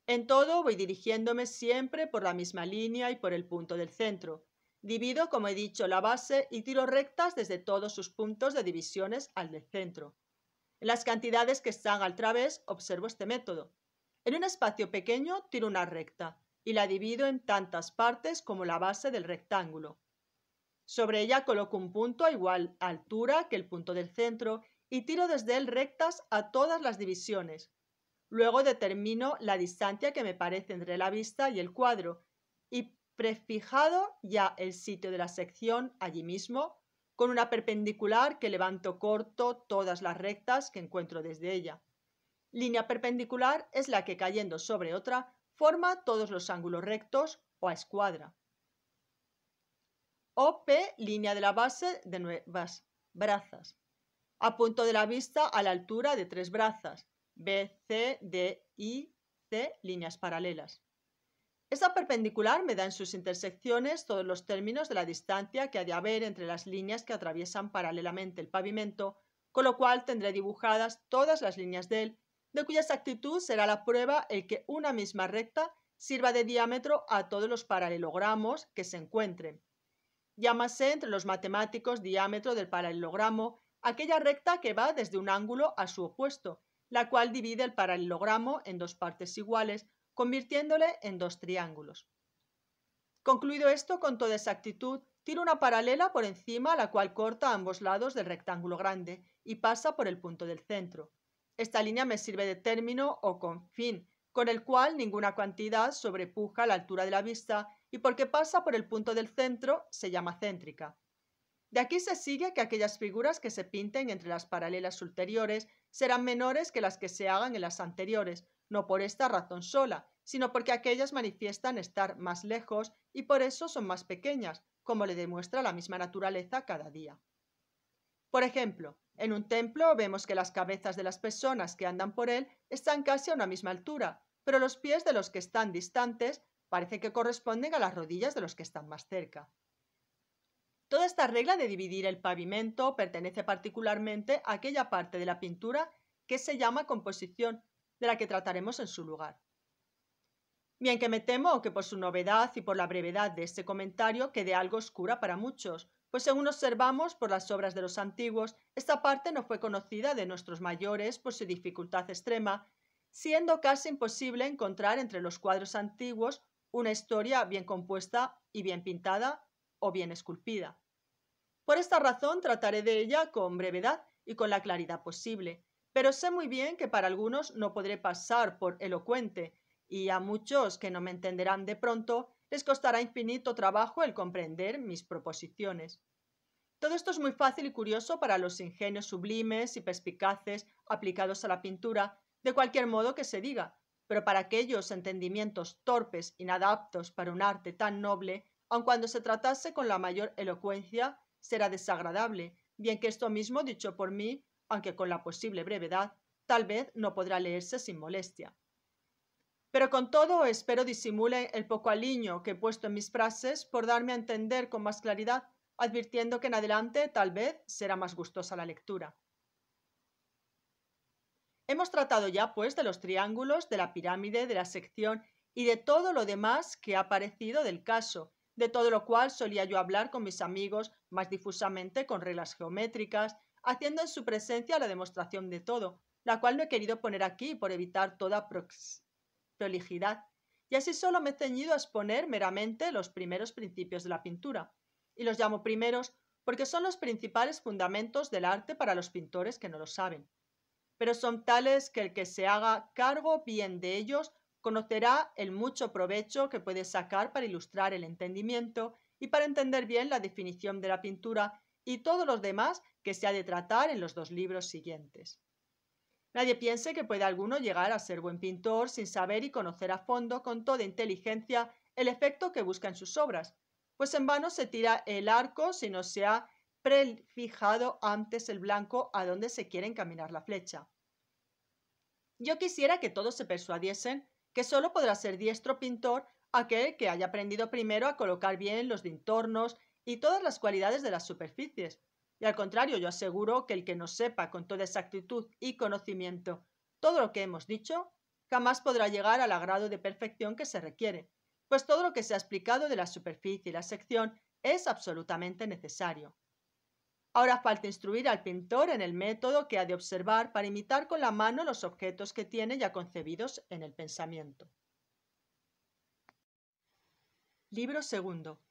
En todo voy dirigiéndome siempre por la misma línea y por el punto del centro, Divido, como he dicho, la base y tiro rectas desde todos sus puntos de divisiones al del centro. En las cantidades que están al través observo este método. En un espacio pequeño tiro una recta y la divido en tantas partes como la base del rectángulo. Sobre ella coloco un punto a igual altura que el punto del centro y tiro desde él rectas a todas las divisiones. Luego determino la distancia que me parece entre la vista y el cuadro y prefijado ya el sitio de la sección allí mismo, con una perpendicular que levanto corto todas las rectas que encuentro desde ella. Línea perpendicular es la que cayendo sobre otra forma todos los ángulos rectos o a escuadra. OP, línea de la base de nuevas brazas. A punto de la vista a la altura de tres brazas. B, C, D, I, C, líneas paralelas. Esta perpendicular me da en sus intersecciones todos los términos de la distancia que ha de haber entre las líneas que atraviesan paralelamente el pavimento, con lo cual tendré dibujadas todas las líneas de él, de cuya exactitud será la prueba el que una misma recta sirva de diámetro a todos los paralelogramos que se encuentren. Llámase entre los matemáticos diámetro del paralelogramo aquella recta que va desde un ángulo a su opuesto, la cual divide el paralelogramo en dos partes iguales convirtiéndole en dos triángulos. Concluido esto con toda exactitud, tiro una paralela por encima la cual corta ambos lados del rectángulo grande y pasa por el punto del centro. Esta línea me sirve de término o confín, con el cual ninguna cantidad sobrepuja la altura de la vista y porque pasa por el punto del centro se llama céntrica. De aquí se sigue que aquellas figuras que se pinten entre las paralelas ulteriores serán menores que las que se hagan en las anteriores, no por esta razón sola, sino porque aquellas manifiestan estar más lejos y por eso son más pequeñas, como le demuestra la misma naturaleza cada día. Por ejemplo, en un templo vemos que las cabezas de las personas que andan por él están casi a una misma altura, pero los pies de los que están distantes parece que corresponden a las rodillas de los que están más cerca. Toda esta regla de dividir el pavimento pertenece particularmente a aquella parte de la pintura que se llama composición de la que trataremos en su lugar. Bien que me temo que por su novedad y por la brevedad de este comentario quede algo oscura para muchos, pues según observamos por las obras de los antiguos, esta parte no fue conocida de nuestros mayores por su dificultad extrema, siendo casi imposible encontrar entre los cuadros antiguos una historia bien compuesta y bien pintada o bien esculpida. Por esta razón trataré de ella con brevedad y con la claridad posible, pero sé muy bien que para algunos no podré pasar por elocuente, y a muchos que no me entenderán de pronto les costará infinito trabajo el comprender mis proposiciones. Todo esto es muy fácil y curioso para los ingenios sublimes y perspicaces aplicados a la pintura, de cualquier modo que se diga, pero para aquellos entendimientos torpes, inadaptos para un arte tan noble, aun cuando se tratase con la mayor elocuencia, será desagradable, bien que esto mismo dicho por mí aunque con la posible brevedad, tal vez no podrá leerse sin molestia. pero con todo espero disimule el poco aliño que he puesto en mis frases por darme a entender con más claridad, advirtiendo que en adelante tal vez será más gustosa la lectura. Hemos tratado ya, pues, de los triángulos, de la pirámide, de la sección y de todo lo demás que ha parecido del caso, de todo lo cual solía yo hablar con mis amigos más difusamente con reglas geométricas, haciendo en su presencia la demostración de todo, la cual no he querido poner aquí por evitar toda prolijidad, y así solo me he ceñido a exponer meramente los primeros principios de la pintura, y los llamo primeros porque son los principales fundamentos del arte para los pintores que no lo saben. Pero son tales que el que se haga cargo bien de ellos conocerá el mucho provecho que puede sacar para ilustrar el entendimiento y para entender bien la definición de la pintura y todos los demás que se ha de tratar en los dos libros siguientes. Nadie piense que puede alguno llegar a ser buen pintor sin saber y conocer a fondo con toda inteligencia el efecto que busca en sus obras, pues en vano se tira el arco si no se ha prefijado antes el blanco a donde se quiere encaminar la flecha. Yo quisiera que todos se persuadiesen que solo podrá ser diestro pintor aquel que haya aprendido primero a colocar bien los dintornos y todas las cualidades de las superficies, y al contrario, yo aseguro que el que no sepa con toda exactitud y conocimiento todo lo que hemos dicho, jamás podrá llegar al grado de perfección que se requiere, pues todo lo que se ha explicado de la superficie y la sección es absolutamente necesario. Ahora falta instruir al pintor en el método que ha de observar para imitar con la mano los objetos que tiene ya concebidos en el pensamiento. Libro segundo.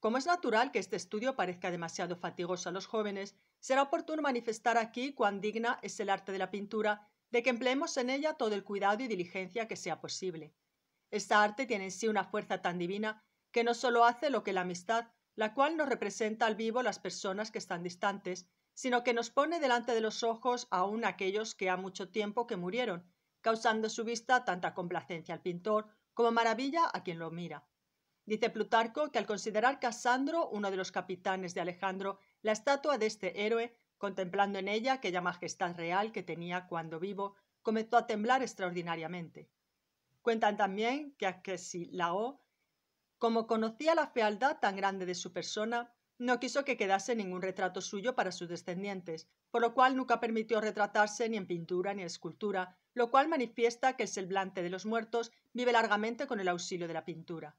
Como es natural que este estudio parezca demasiado fatigoso a los jóvenes, será oportuno manifestar aquí cuán digna es el arte de la pintura de que empleemos en ella todo el cuidado y diligencia que sea posible. Esta arte tiene en sí una fuerza tan divina que no solo hace lo que la amistad, la cual nos representa al vivo las personas que están distantes, sino que nos pone delante de los ojos aún aquellos que ha mucho tiempo que murieron, causando su vista tanta complacencia al pintor como maravilla a quien lo mira. Dice Plutarco que al considerar Casandro, uno de los capitanes de Alejandro, la estatua de este héroe, contemplando en ella aquella majestad real que tenía cuando vivo, comenzó a temblar extraordinariamente. Cuentan también que Aquesilao, como conocía la fealdad tan grande de su persona, no quiso que quedase ningún retrato suyo para sus descendientes, por lo cual nunca permitió retratarse ni en pintura ni en escultura, lo cual manifiesta que el semblante de los muertos vive largamente con el auxilio de la pintura.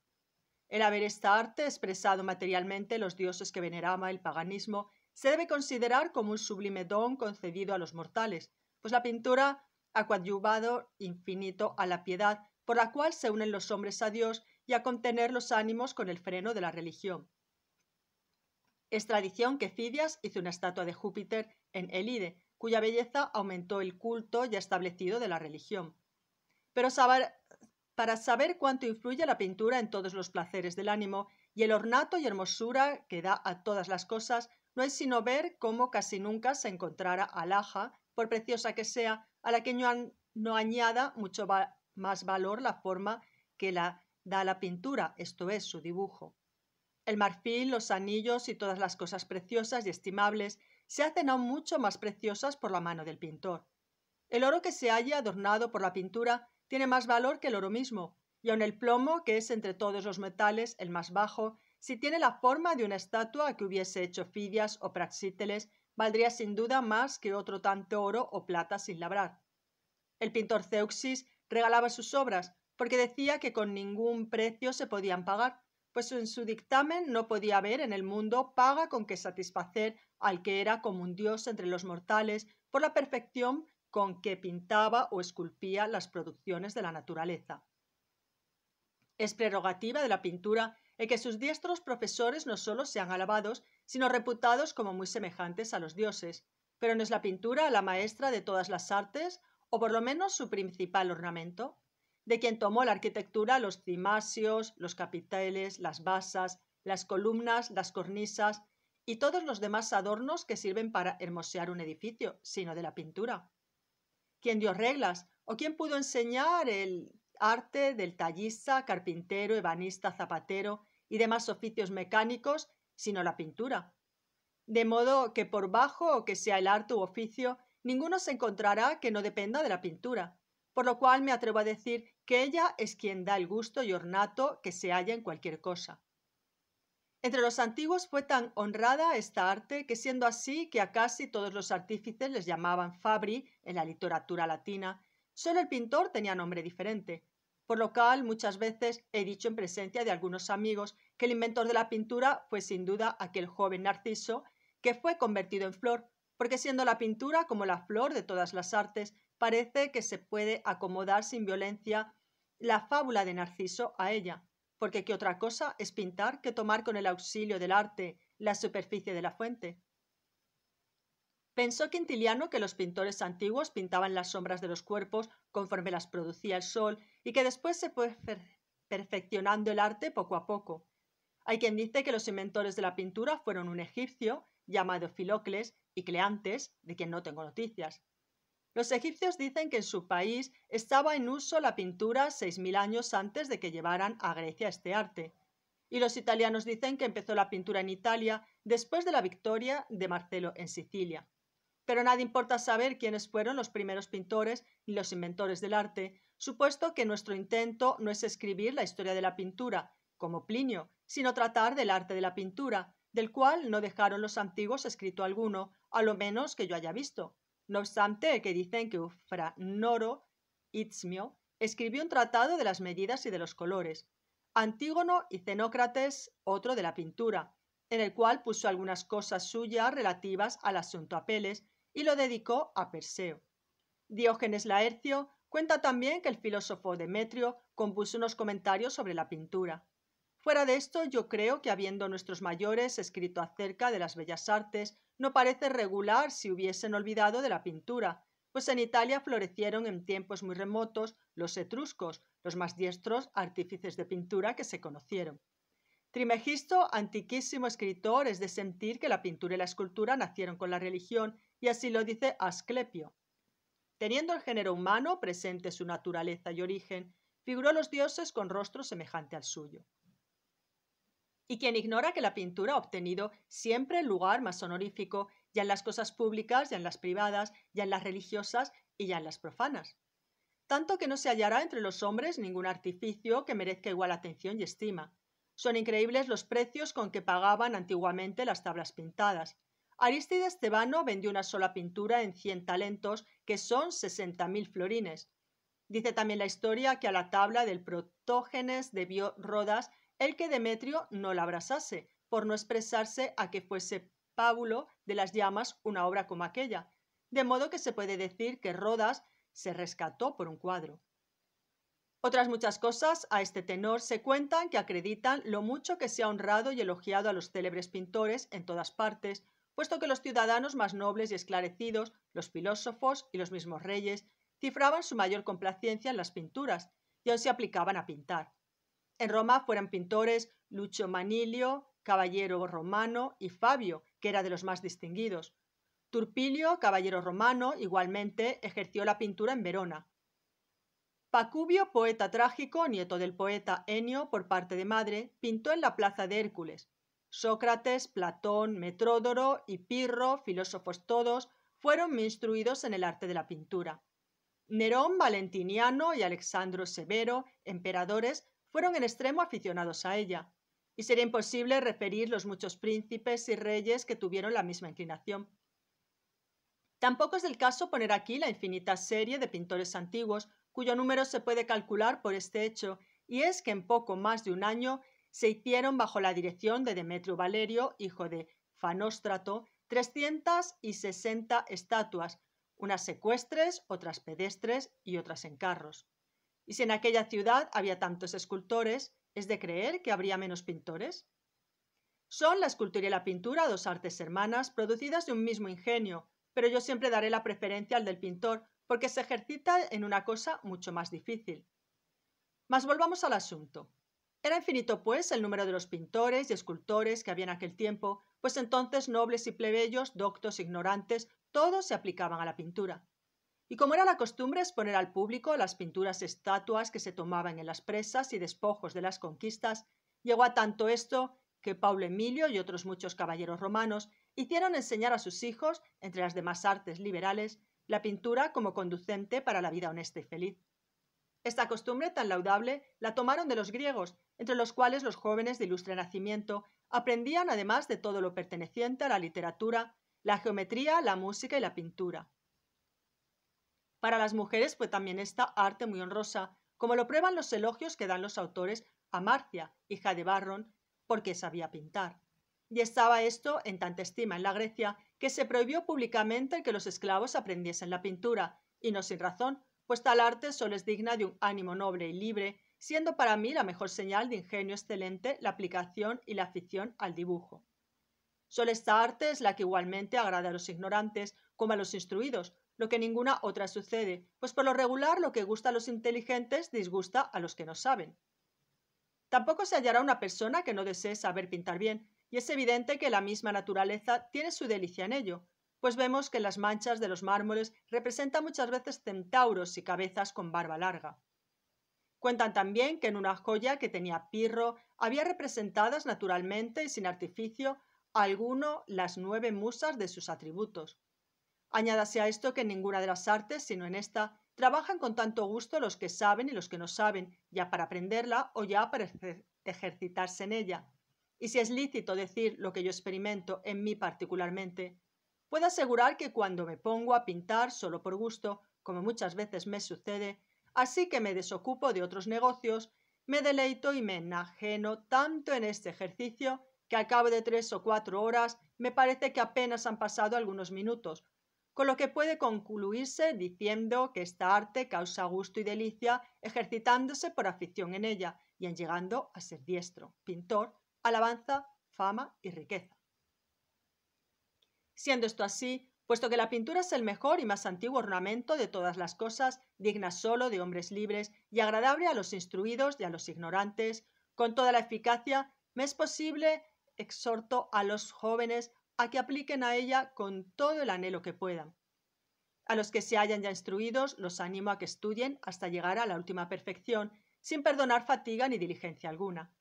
El haber esta arte expresado materialmente los dioses que veneraba el paganismo se debe considerar como un sublime don concedido a los mortales, pues la pintura ha coadyuvado infinito a la piedad por la cual se unen los hombres a Dios y a contener los ánimos con el freno de la religión. Es tradición que Fidias hizo una estatua de Júpiter en Elide, cuya belleza aumentó el culto ya establecido de la religión. Pero para saber cuánto influye la pintura en todos los placeres del ánimo y el ornato y hermosura que da a todas las cosas, no es sino ver cómo casi nunca se encontrará alhaja, por preciosa que sea, a la que no, añada mucho más valor la forma que la da la pintura, esto es, su dibujo. El marfil, los anillos y todas las cosas preciosas y estimables se hacen aún mucho más preciosas por la mano del pintor. El oro que se haya adornado por la pintura tiene más valor que el oro mismo, y aun el plomo, que es entre todos los metales el más bajo, si tiene la forma de una estatua que hubiese hecho Fidias o Praxíteles, valdría sin duda más que otro tanto oro o plata sin labrar. El pintor Zeuxis regalaba sus obras, porque decía que con ningún precio se podían pagar, pues en su dictamen no podía haber en el mundo paga con que satisfacer al que era como un dios entre los mortales por la perfección con que pintaba o esculpía las producciones de la naturaleza. Es prerrogativa de la pintura el que sus diestros profesores no solo sean alabados, sino reputados como muy semejantes a los dioses. Pero ¿no es la pintura la maestra de todas las artes, o por lo menos su principal ornamento? De quien tomó la arquitectura los cimasios, los capiteles, las basas, las columnas, las cornisas y todos los demás adornos que sirven para hermosear un edificio, sino de la pintura. ¿Quién dio reglas? ¿O quién pudo enseñar el arte del tallista, carpintero, ebanista, zapatero y demás oficios mecánicos, sino la pintura? De modo que por bajo que sea el arte u oficio, ninguno se encontrará que no dependa de la pintura, por lo cual me atrevo a decir que ella es quien da el gusto y ornato que se halla en cualquier cosa. Entre los antiguos fue tan honrada esta arte que siendo así que a casi todos los artífices les llamaban fabri en la literatura latina, solo el pintor tenía nombre diferente, por lo cual muchas veces he dicho en presencia de algunos amigos que el inventor de la pintura fue sin duda aquel joven Narciso que fue convertido en flor, porque siendo la pintura como la flor de todas las artes, parece que se puede acomodar sin violencia la fábula de Narciso a ella, porque qué otra cosa es pintar que tomar con el auxilio del arte la superficie de la fuente. Pensó Quintiliano que los pintores antiguos pintaban las sombras de los cuerpos conforme las producía el sol y que después se fue perfeccionando el arte poco a poco. Hay quien dice que los inventores de la pintura fueron un egipcio llamado Filocles y Cleantes, de quien no tengo noticias. Los egipcios dicen que en su país estaba en uso la pintura seis mil años antes de que llevaran a Grecia este arte. Y los italianos dicen que empezó la pintura en Italia después de la victoria de Marcelo en Sicilia. Pero nada importa saber quiénes fueron los primeros pintores y los inventores del arte, supuesto que nuestro intento no es escribir la historia de la pintura, como Plinio, sino tratar del arte de la pintura, del cual no dejaron los antiguos escrito alguno, a lo menos que yo haya visto, no obstante, que dicen que Ufra Noro Itzmio escribió un tratado de las medidas y de los colores, Antígono y Zenócrates otro de la pintura, en el cual puso algunas cosas suyas relativas al asunto Apeles y lo dedicó a Perseo. Diógenes Laercio cuenta también que el filósofo Demetrio compuso unos comentarios sobre la pintura. Fuera de esto, yo creo que habiendo nuestros mayores escrito acerca de las bellas artes, no parece regular si hubiesen olvidado de la pintura, pues en Italia florecieron en tiempos muy remotos los etruscos, los más diestros artífices de pintura que se conocieron. Trimegisto, antiquísimo escritor, es de sentir que la pintura y la escultura nacieron con la religión, y así lo dice Asclepio. Teniendo el género humano presente su naturaleza y origen, figuró a los dioses con rostro semejante al suyo y quien ignora que la pintura ha obtenido siempre el lugar más honorífico ya en las cosas públicas, ya en las privadas, ya en las religiosas y ya en las profanas. Tanto que no se hallará entre los hombres ningún artificio que merezca igual atención y estima. Son increíbles los precios con que pagaban antiguamente las tablas pintadas. Aristides Tebano vendió una sola pintura en cien talentos, que son sesenta mil florines. Dice también la historia que a la tabla del Protógenes debió Rodas el que Demetrio no la abrasase, por no expresarse a que fuese pábulo de las llamas una obra como aquella, de modo que se puede decir que Rodas se rescató por un cuadro. Otras muchas cosas a este tenor se cuentan que acreditan lo mucho que se ha honrado y elogiado a los célebres pintores en todas partes, puesto que los ciudadanos más nobles y esclarecidos, los filósofos y los mismos reyes, cifraban su mayor complacencia en las pinturas y aún se aplicaban a pintar. En Roma fueron pintores Lucio Manilio, caballero romano, y Fabio, que era de los más distinguidos. Turpilio, caballero romano, igualmente ejerció la pintura en Verona. Pacubio, poeta trágico, nieto del poeta Enio por parte de madre, pintó en la plaza de Hércules. Sócrates, Platón, Metródoro y Pirro, filósofos todos, fueron instruidos en el arte de la pintura. Nerón, Valentiniano y Alexandro Severo, emperadores, fueron en extremo aficionados a ella, y sería imposible referir los muchos príncipes y reyes que tuvieron la misma inclinación. Tampoco es del caso poner aquí la infinita serie de pintores antiguos, cuyo número se puede calcular por este hecho, y es que en poco más de un año se hicieron bajo la dirección de Demetrio Valerio, hijo de Fanóstrato, sesenta estatuas, unas secuestres, otras pedestres y otras en carros. Y si en aquella ciudad había tantos escultores, ¿es de creer que habría menos pintores? Son la escultura y la pintura dos artes hermanas producidas de un mismo ingenio, pero yo siempre daré la preferencia al del pintor porque se ejercita en una cosa mucho más difícil. Mas volvamos al asunto. Era infinito, pues, el número de los pintores y escultores que había en aquel tiempo, pues entonces nobles y plebeyos, doctos, ignorantes, todos se aplicaban a la pintura. Y como era la costumbre exponer al público las pinturas estatuas que se tomaban en las presas y despojos de las conquistas, llegó a tanto esto que Paulo Emilio y otros muchos caballeros romanos hicieron enseñar a sus hijos, entre las demás artes liberales, la pintura como conducente para la vida honesta y feliz. Esta costumbre tan laudable la tomaron de los griegos, entre los cuales los jóvenes de ilustre nacimiento aprendían además de todo lo perteneciente a la literatura, la geometría, la música y la pintura. Para las mujeres fue también esta arte muy honrosa, como lo prueban los elogios que dan los autores a Marcia, hija de Barron, porque sabía pintar. Y estaba esto en tanta estima en la Grecia que se prohibió públicamente que los esclavos aprendiesen la pintura, y no sin razón, pues tal arte solo es digna de un ánimo noble y libre, siendo para mí la mejor señal de ingenio excelente la aplicación y la afición al dibujo. Solo esta arte es la que igualmente agrada a los ignorantes como a los instruidos, lo que ninguna otra sucede, pues por lo regular lo que gusta a los inteligentes disgusta a los que no saben. Tampoco se hallará una persona que no desee saber pintar bien, y es evidente que la misma naturaleza tiene su delicia en ello, pues vemos que las manchas de los mármoles representan muchas veces centauros y cabezas con barba larga. Cuentan también que en una joya que tenía Pirro había representadas naturalmente y sin artificio alguno las nueve musas de sus atributos, Añádase a esto que en ninguna de las artes, sino en esta, trabajan con tanto gusto los que saben y los que no saben, ya para aprenderla o ya para ejercitarse en ella. Y si es lícito decir lo que yo experimento en mí particularmente, puedo asegurar que cuando me pongo a pintar solo por gusto, como muchas veces me sucede, así que me desocupo de otros negocios, me deleito y me enajeno tanto en este ejercicio que al cabo de tres o cuatro horas me parece que apenas han pasado algunos minutos, con lo que puede concluirse diciendo que esta arte causa gusto y delicia ejercitándose por afición en ella y en llegando a ser diestro, pintor, alabanza, fama y riqueza. Siendo esto así, puesto que la pintura es el mejor y más antiguo ornamento de todas las cosas, digna solo de hombres libres y agradable a los instruidos y a los ignorantes, con toda la eficacia, me es posible, exhorto a los jóvenes a que apliquen a ella con todo el anhelo que puedan. A los que se hayan ya instruidos los animo a que estudien hasta llegar a la última perfección, sin perdonar fatiga ni diligencia alguna.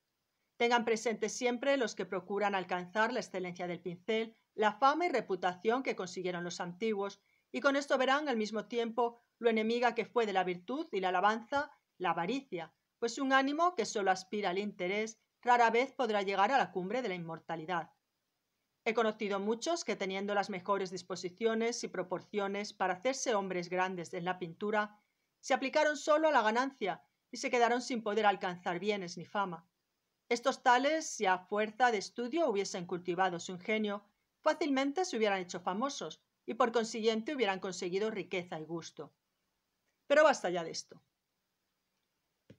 Tengan presente siempre los que procuran alcanzar la excelencia del pincel, la fama y reputación que consiguieron los antiguos, y con esto verán al mismo tiempo lo enemiga que fue de la virtud y la alabanza, la avaricia, pues un ánimo que solo aspira al interés rara vez podrá llegar a la cumbre de la inmortalidad. He conocido muchos que teniendo las mejores disposiciones y proporciones para hacerse hombres grandes en la pintura, se aplicaron solo a la ganancia y se quedaron sin poder alcanzar bienes ni fama. Estos tales, si a fuerza de estudio hubiesen cultivado su ingenio, fácilmente se hubieran hecho famosos y por consiguiente hubieran conseguido riqueza y gusto. Pero basta ya de esto.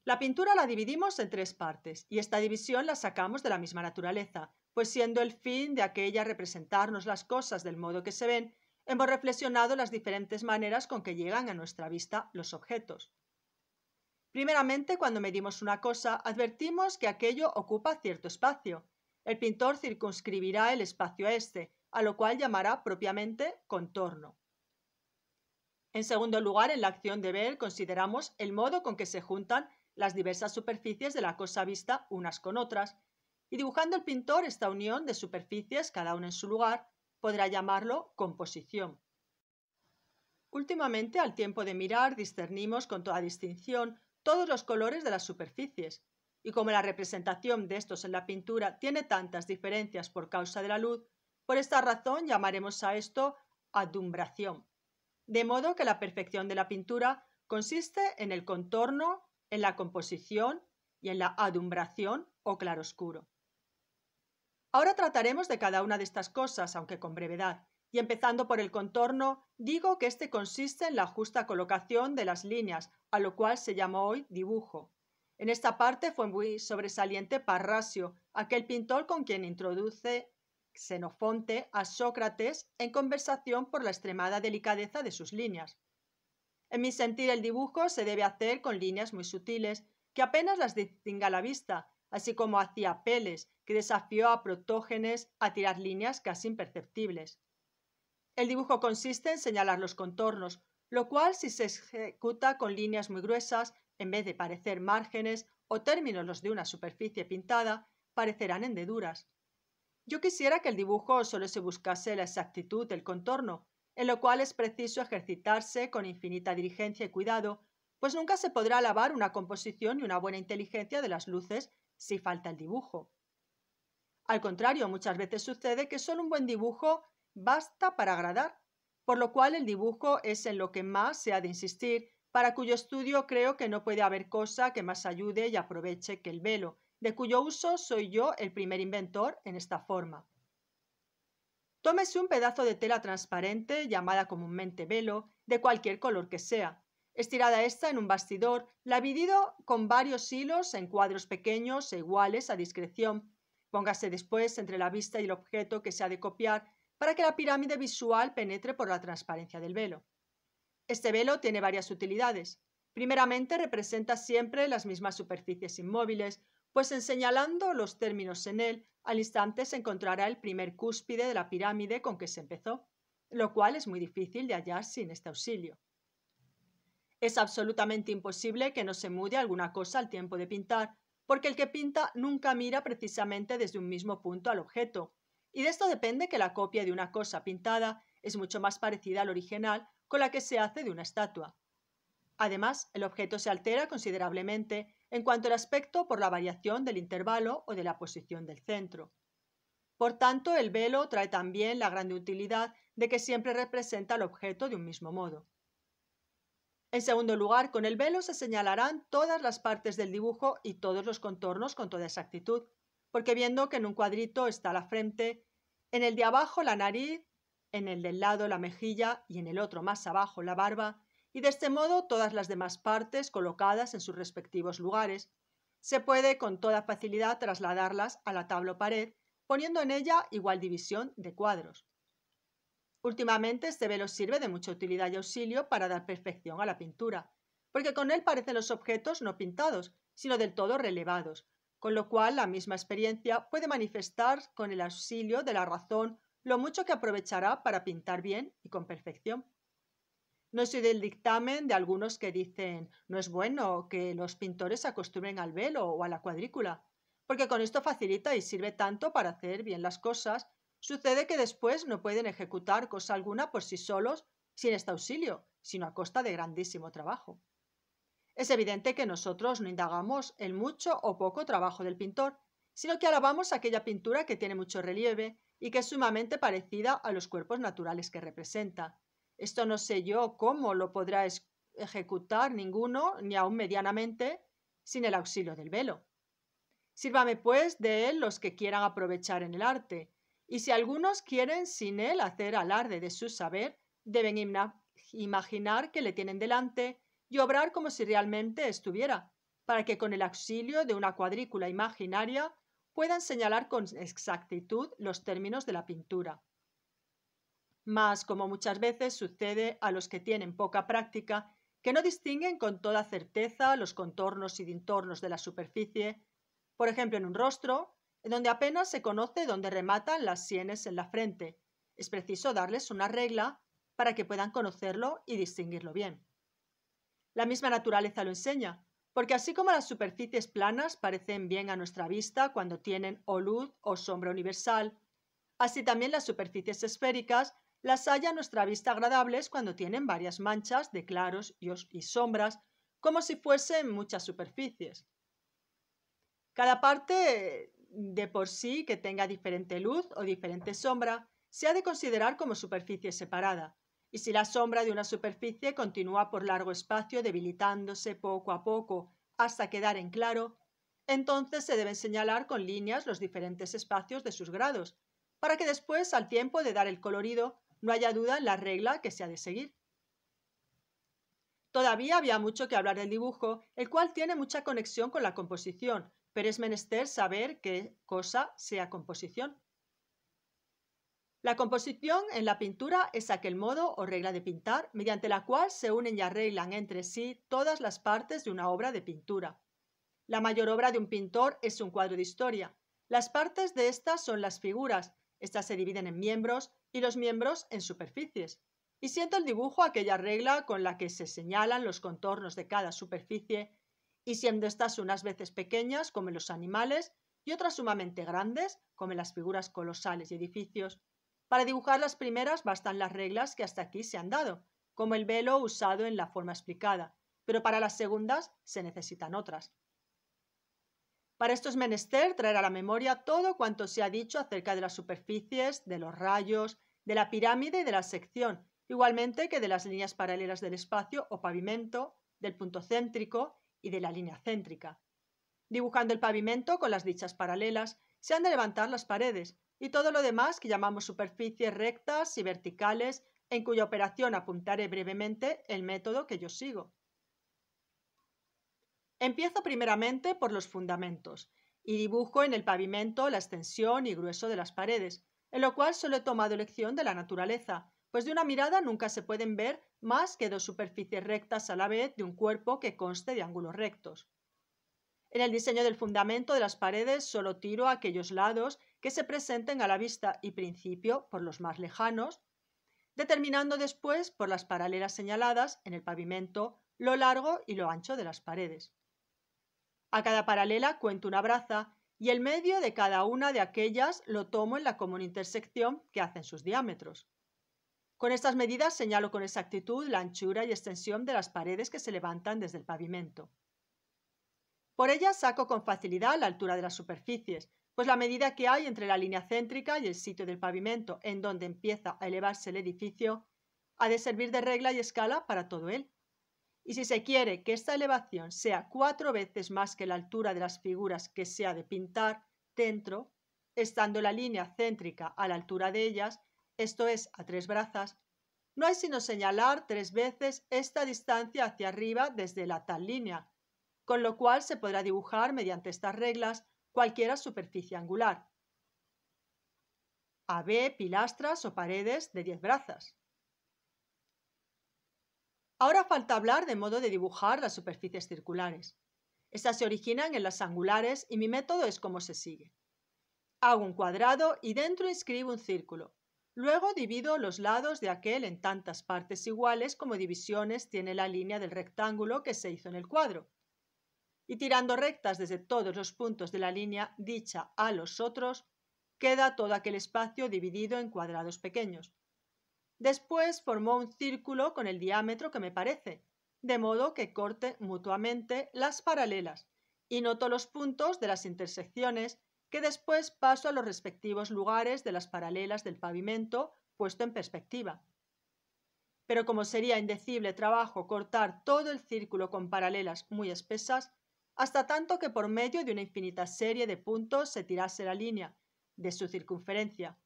La pintura la dividimos en tres partes y esta división la sacamos de la misma naturaleza, pues siendo el fin de aquella representarnos las cosas del modo que se ven, hemos reflexionado las diferentes maneras con que llegan a nuestra vista los objetos. Primeramente, cuando medimos una cosa, advertimos que aquello ocupa cierto espacio. El pintor circunscribirá el espacio a este, a lo cual llamará propiamente contorno. En segundo lugar, en la acción de ver consideramos el modo con que se juntan las diversas superficies de la cosa vista unas con otras, y dibujando el pintor esta unión de superficies, cada una en su lugar, podrá llamarlo composición. Últimamente, al tiempo de mirar, discernimos con toda distinción todos los colores de las superficies, y como la representación de estos en la pintura tiene tantas diferencias por causa de la luz, por esta razón llamaremos a esto adumbración. De modo que la perfección de la pintura consiste en el contorno, en la composición y en la adumbración o claroscuro. Ahora trataremos de cada una de estas cosas, aunque con brevedad, y empezando por el contorno, digo que este consiste en la justa colocación de las líneas, a lo cual se llamó hoy dibujo. En esta parte fue muy sobresaliente Parrasio, aquel pintor con quien introduce Xenofonte a Sócrates en conversación por la extremada delicadeza de sus líneas. En mi sentir el dibujo se debe hacer con líneas muy sutiles, que apenas las distinga la vista, así como hacía Peles, que desafió a Protógenes a tirar líneas casi imperceptibles. El dibujo consiste en señalar los contornos, lo cual si se ejecuta con líneas muy gruesas, en vez de parecer márgenes o términos los de una superficie pintada, parecerán hendeduras. Yo quisiera que el dibujo solo se buscase la exactitud del contorno, en lo cual es preciso ejercitarse con infinita diligencia y cuidado, pues nunca se podrá alabar una composición y una buena inteligencia de las luces si falta el dibujo. Al contrario, muchas veces sucede que solo un buen dibujo basta para agradar, por lo cual el dibujo es en lo que más se ha de insistir, para cuyo estudio creo que no puede haber cosa que más ayude y aproveche que el velo, de cuyo uso soy yo el primer inventor en esta forma. Tómese un pedazo de tela transparente, llamada comúnmente velo, de cualquier color que sea. Estirada esta en un bastidor, la dividido con varios hilos en cuadros pequeños e iguales a discreción. Póngase después entre la vista y el objeto que se ha de copiar para que la pirámide visual penetre por la transparencia del velo. Este velo tiene varias utilidades. Primeramente, representa siempre las mismas superficies inmóviles, pues en señalando los términos en él, al instante se encontrará el primer cúspide de la pirámide con que se empezó, lo cual es muy difícil de hallar sin este auxilio. Es absolutamente imposible que no se mude alguna cosa al tiempo de pintar, porque el que pinta nunca mira precisamente desde un mismo punto al objeto, y de esto depende que la copia de una cosa pintada es mucho más parecida al original con la que se hace de una estatua. Además, el objeto se altera considerablemente en cuanto al aspecto por la variación del intervalo o de la posición del centro. Por tanto, el velo trae también la grande utilidad de que siempre representa el objeto de un mismo modo. En segundo lugar, con el velo se señalarán todas las partes del dibujo y todos los contornos con toda exactitud, porque viendo que en un cuadrito está la frente, en el de abajo la nariz, en el del lado la mejilla y en el otro más abajo la barba, y de este modo todas las demás partes colocadas en sus respectivos lugares, se puede con toda facilidad trasladarlas a la tabla o pared, poniendo en ella igual división de cuadros. Últimamente este velo sirve de mucha utilidad y auxilio para dar perfección a la pintura, porque con él parecen los objetos no pintados, sino del todo relevados, con lo cual la misma experiencia puede manifestar con el auxilio de la razón lo mucho que aprovechará para pintar bien y con perfección. No soy del dictamen de algunos que dicen no es bueno que los pintores se acostumbren al velo o a la cuadrícula, porque con esto facilita y sirve tanto para hacer bien las cosas, sucede que después no pueden ejecutar cosa alguna por sí solos sin este auxilio, sino a costa de grandísimo trabajo. Es evidente que nosotros no indagamos el mucho o poco trabajo del pintor, sino que alabamos aquella pintura que tiene mucho relieve y que es sumamente parecida a los cuerpos naturales que representa. Esto no sé yo cómo lo podrá ejecutar ninguno, ni aun medianamente, sin el auxilio del velo. Sírvame, pues, de él los que quieran aprovechar en el arte, y si algunos quieren sin él hacer alarde de su saber, deben imaginar que le tienen delante y obrar como si realmente estuviera, para que con el auxilio de una cuadrícula imaginaria puedan señalar con exactitud los términos de la pintura. Mas, como muchas veces sucede a los que tienen poca práctica, que no distinguen con toda certeza los contornos y dintornos de la superficie, por ejemplo en un rostro, donde apenas se conoce dónde rematan las sienes en la frente, es preciso darles una regla para que puedan conocerlo y distinguirlo bien. La misma naturaleza lo enseña, porque así como las superficies planas parecen bien a nuestra vista cuando tienen o luz o sombra universal, así también las superficies esféricas las halla a nuestra vista agradables cuando tienen varias manchas de claros y sombras, como si fuesen muchas superficies. Cada parte de por sí que tenga diferente luz o diferente sombra se ha de considerar como superficie separada, y si la sombra de una superficie continúa por largo espacio debilitándose poco a poco hasta quedar en claro, entonces se deben señalar con líneas los diferentes espacios de sus grados, para que después, al tiempo de dar el colorido, no haya duda en la regla que se ha de seguir. Todavía había mucho que hablar del dibujo, el cual tiene mucha conexión con la composición, pero es menester saber qué cosa sea composición. La composición en la pintura es aquel modo o regla de pintar mediante la cual se unen y arreglan entre sí todas las partes de una obra de pintura. La mayor obra de un pintor es un cuadro de historia. Las partes de estas son las figuras. Estas se dividen en miembros y los miembros en superficies. Y siento el dibujo aquella regla con la que se señalan los contornos de cada superficie, y siendo estas unas veces pequeñas, como los animales, y otras sumamente grandes, como las figuras colosales y edificios, para dibujar las primeras bastan las reglas que hasta aquí se han dado, como el velo usado en la forma explicada, pero para las segundas se necesitan otras. Para esto es menester traer a la memoria todo cuanto se ha dicho acerca de las superficies, de los rayos, de la pirámide y de la sección, igualmente que de las líneas paralelas del espacio o pavimento, del punto céntrico y de la línea céntrica. Dibujando el pavimento con las dichas paralelas, se han de levantar las paredes y todo lo demás que llamamos superficies rectas y verticales, en cuya operación apuntaré brevemente el método que yo sigo. Empiezo primeramente por los fundamentos y dibujo en el pavimento la extensión y grueso de las paredes, en lo cual solo he tomado lección de la naturaleza, pues de una mirada nunca se pueden ver más que dos superficies rectas a la vez de un cuerpo que conste de ángulos rectos. En el diseño del fundamento de las paredes solo tiro aquellos lados que se presenten a la vista y principio por los más lejanos, determinando después por las paralelas señaladas en el pavimento lo largo y lo ancho de las paredes. A cada paralela cuento una braza y el medio de cada una de aquellas lo tomo en la común intersección que hacen sus diámetros. Con estas medidas señalo con exactitud la anchura y extensión de las paredes que se levantan desde el pavimento. Por ellas saco con facilidad la altura de las superficies, pues la medida que hay entre la línea céntrica y el sitio del pavimento en donde empieza a elevarse el edificio ha de servir de regla y escala para todo él y si se quiere que esta elevación sea cuatro veces más que la altura de las figuras que se ha de pintar dentro, estando la línea céntrica a la altura de ellas, esto es, a tres brazas, no hay sino señalar tres veces esta distancia hacia arriba desde la tal línea, con lo cual se podrá dibujar mediante estas reglas cualquiera superficie angular. AB, pilastras o paredes de diez brazas. Ahora falta hablar de modo de dibujar las superficies circulares. Estas se originan en las angulares y mi método es como se sigue. Hago un cuadrado y dentro inscribo un círculo. Luego divido los lados de aquel en tantas partes iguales como divisiones tiene la línea del rectángulo que se hizo en el cuadro. Y tirando rectas desde todos los puntos de la línea dicha a los otros, queda todo aquel espacio dividido en cuadrados pequeños. Después formó un círculo con el diámetro que me parece, de modo que corte mutuamente las paralelas y noto los puntos de las intersecciones que después paso a los respectivos lugares de las paralelas del pavimento puesto en perspectiva. Pero como sería indecible trabajo cortar todo el círculo con paralelas muy espesas, hasta tanto que por medio de una infinita serie de puntos se tirase la línea de su circunferencia.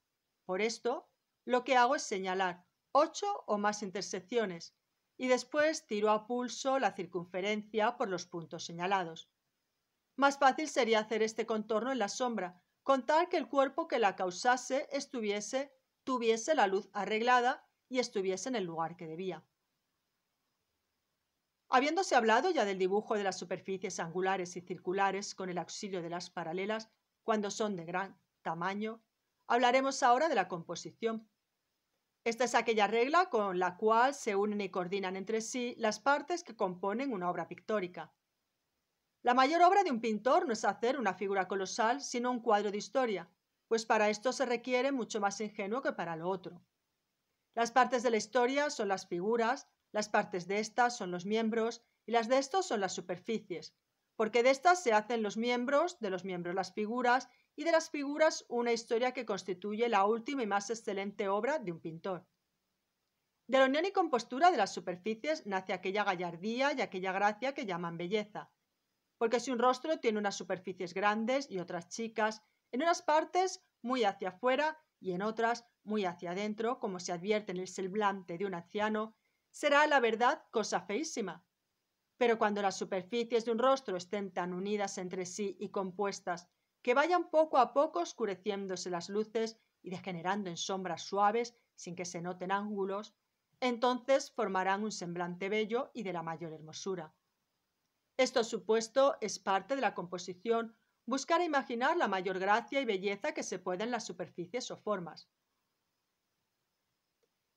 Por esto, lo que hago es señalar ocho o más intersecciones y después tiro a pulso la circunferencia por los puntos señalados. Más fácil sería hacer este contorno en la sombra, con tal que el cuerpo que la causase estuviese, tuviese la luz arreglada y estuviese en el lugar que debía. Habiéndose hablado ya del dibujo de las superficies angulares y circulares con el auxilio de las paralelas, cuando son de gran tamaño, hablaremos ahora de la composición, esta es aquella regla con la cual se unen y coordinan entre sí las partes que componen una obra pictórica. La mayor obra de un pintor no es hacer una figura colosal, sino un cuadro de historia, pues para esto se requiere mucho más ingenuo que para lo otro. Las partes de la historia son las figuras, las partes de estas son los miembros y las de estos son las superficies, porque de estas se hacen los miembros, de los miembros las figuras y de las figuras una historia que constituye la última y más excelente obra de un pintor. De la unión y compostura de las superficies nace aquella gallardía y aquella gracia que llaman belleza, porque si un rostro tiene unas superficies grandes y otras chicas, en unas partes muy hacia afuera y en otras muy hacia adentro, como se advierte en el semblante de un anciano, será la verdad cosa feísima. Pero cuando las superficies de un rostro estén tan unidas entre sí y compuestas que vayan poco a poco oscureciéndose las luces y degenerando en sombras suaves sin que se noten ángulos, entonces formarán un semblante bello y de la mayor hermosura. Esto supuesto es parte de la composición, buscar e imaginar la mayor gracia y belleza que se pueda en las superficies o formas.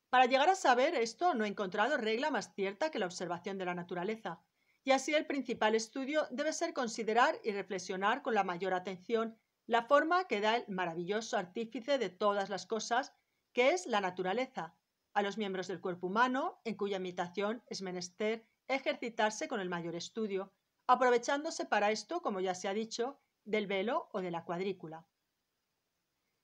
Para llegar a saber esto no he encontrado regla más cierta que la observación de la naturaleza, y así el principal estudio debe ser considerar y reflexionar con la mayor atención la forma que da el maravilloso artífice de todas las cosas, que es la naturaleza, a los miembros del cuerpo humano, en cuya imitación es menester ejercitarse con el mayor estudio, aprovechándose para esto, como ya se ha dicho, del velo o de la cuadrícula.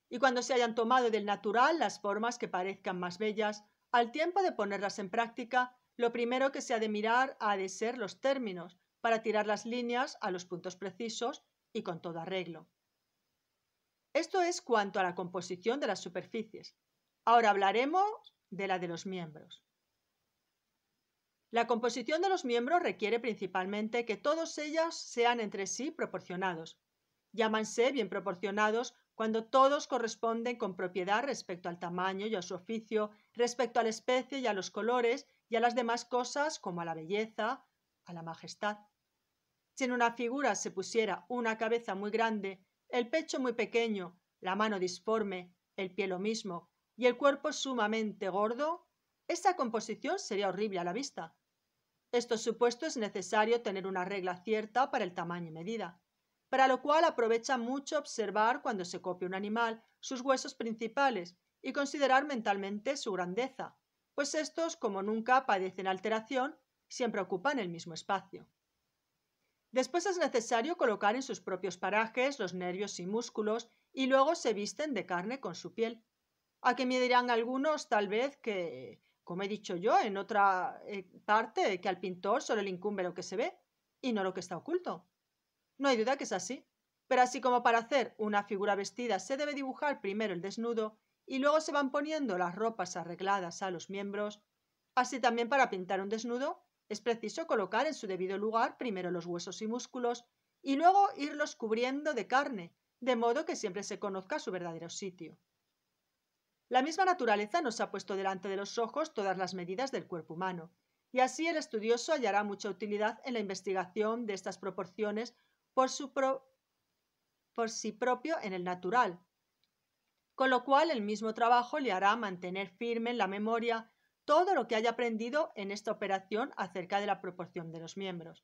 Y cuando se hayan tomado del natural las formas que parezcan más bellas, al tiempo de ponerlas en práctica, lo primero que se ha de mirar ha de ser los términos, para tirar las líneas a los puntos precisos y con todo arreglo. Esto es cuanto a la composición de las superficies. Ahora hablaremos de la de los miembros. La composición de los miembros requiere principalmente que todos ellos sean entre sí proporcionados. Llámanse bien proporcionados cuando todos corresponden con propiedad respecto al tamaño y a su oficio, respecto a la especie y a los colores y a las demás cosas como a la belleza, a la majestad. Si en una figura se pusiera una cabeza muy grande, el pecho muy pequeño, la mano disforme, el pie lo mismo, y el cuerpo sumamente gordo, esa composición sería horrible a la vista. Esto supuesto es necesario tener una regla cierta para el tamaño y medida, para lo cual aprovecha mucho observar cuando se copia un animal sus huesos principales y considerar mentalmente su grandeza, pues estos, como nunca padecen alteración, siempre ocupan el mismo espacio. Después es necesario colocar en sus propios parajes los nervios y músculos y luego se visten de carne con su piel. A que me dirán algunos, tal vez, que, como he dicho yo en otra eh, parte, que al pintor solo le incumbe lo que se ve y no lo que está oculto. No hay duda que es así. Pero así como para hacer una figura vestida se debe dibujar primero el desnudo y luego se van poniendo las ropas arregladas a los miembros, así también para pintar un desnudo es preciso colocar en su debido lugar primero los huesos y músculos y luego irlos cubriendo de carne, de modo que siempre se conozca su verdadero sitio. La misma naturaleza nos ha puesto delante de los ojos todas las medidas del cuerpo humano, y así el estudioso hallará mucha utilidad en la investigación de estas proporciones por, sí propio en el natural, con lo cual el mismo trabajo le hará mantener firme en la memoria todo lo que haya aprendido en esta operación acerca de la proporción de los miembros.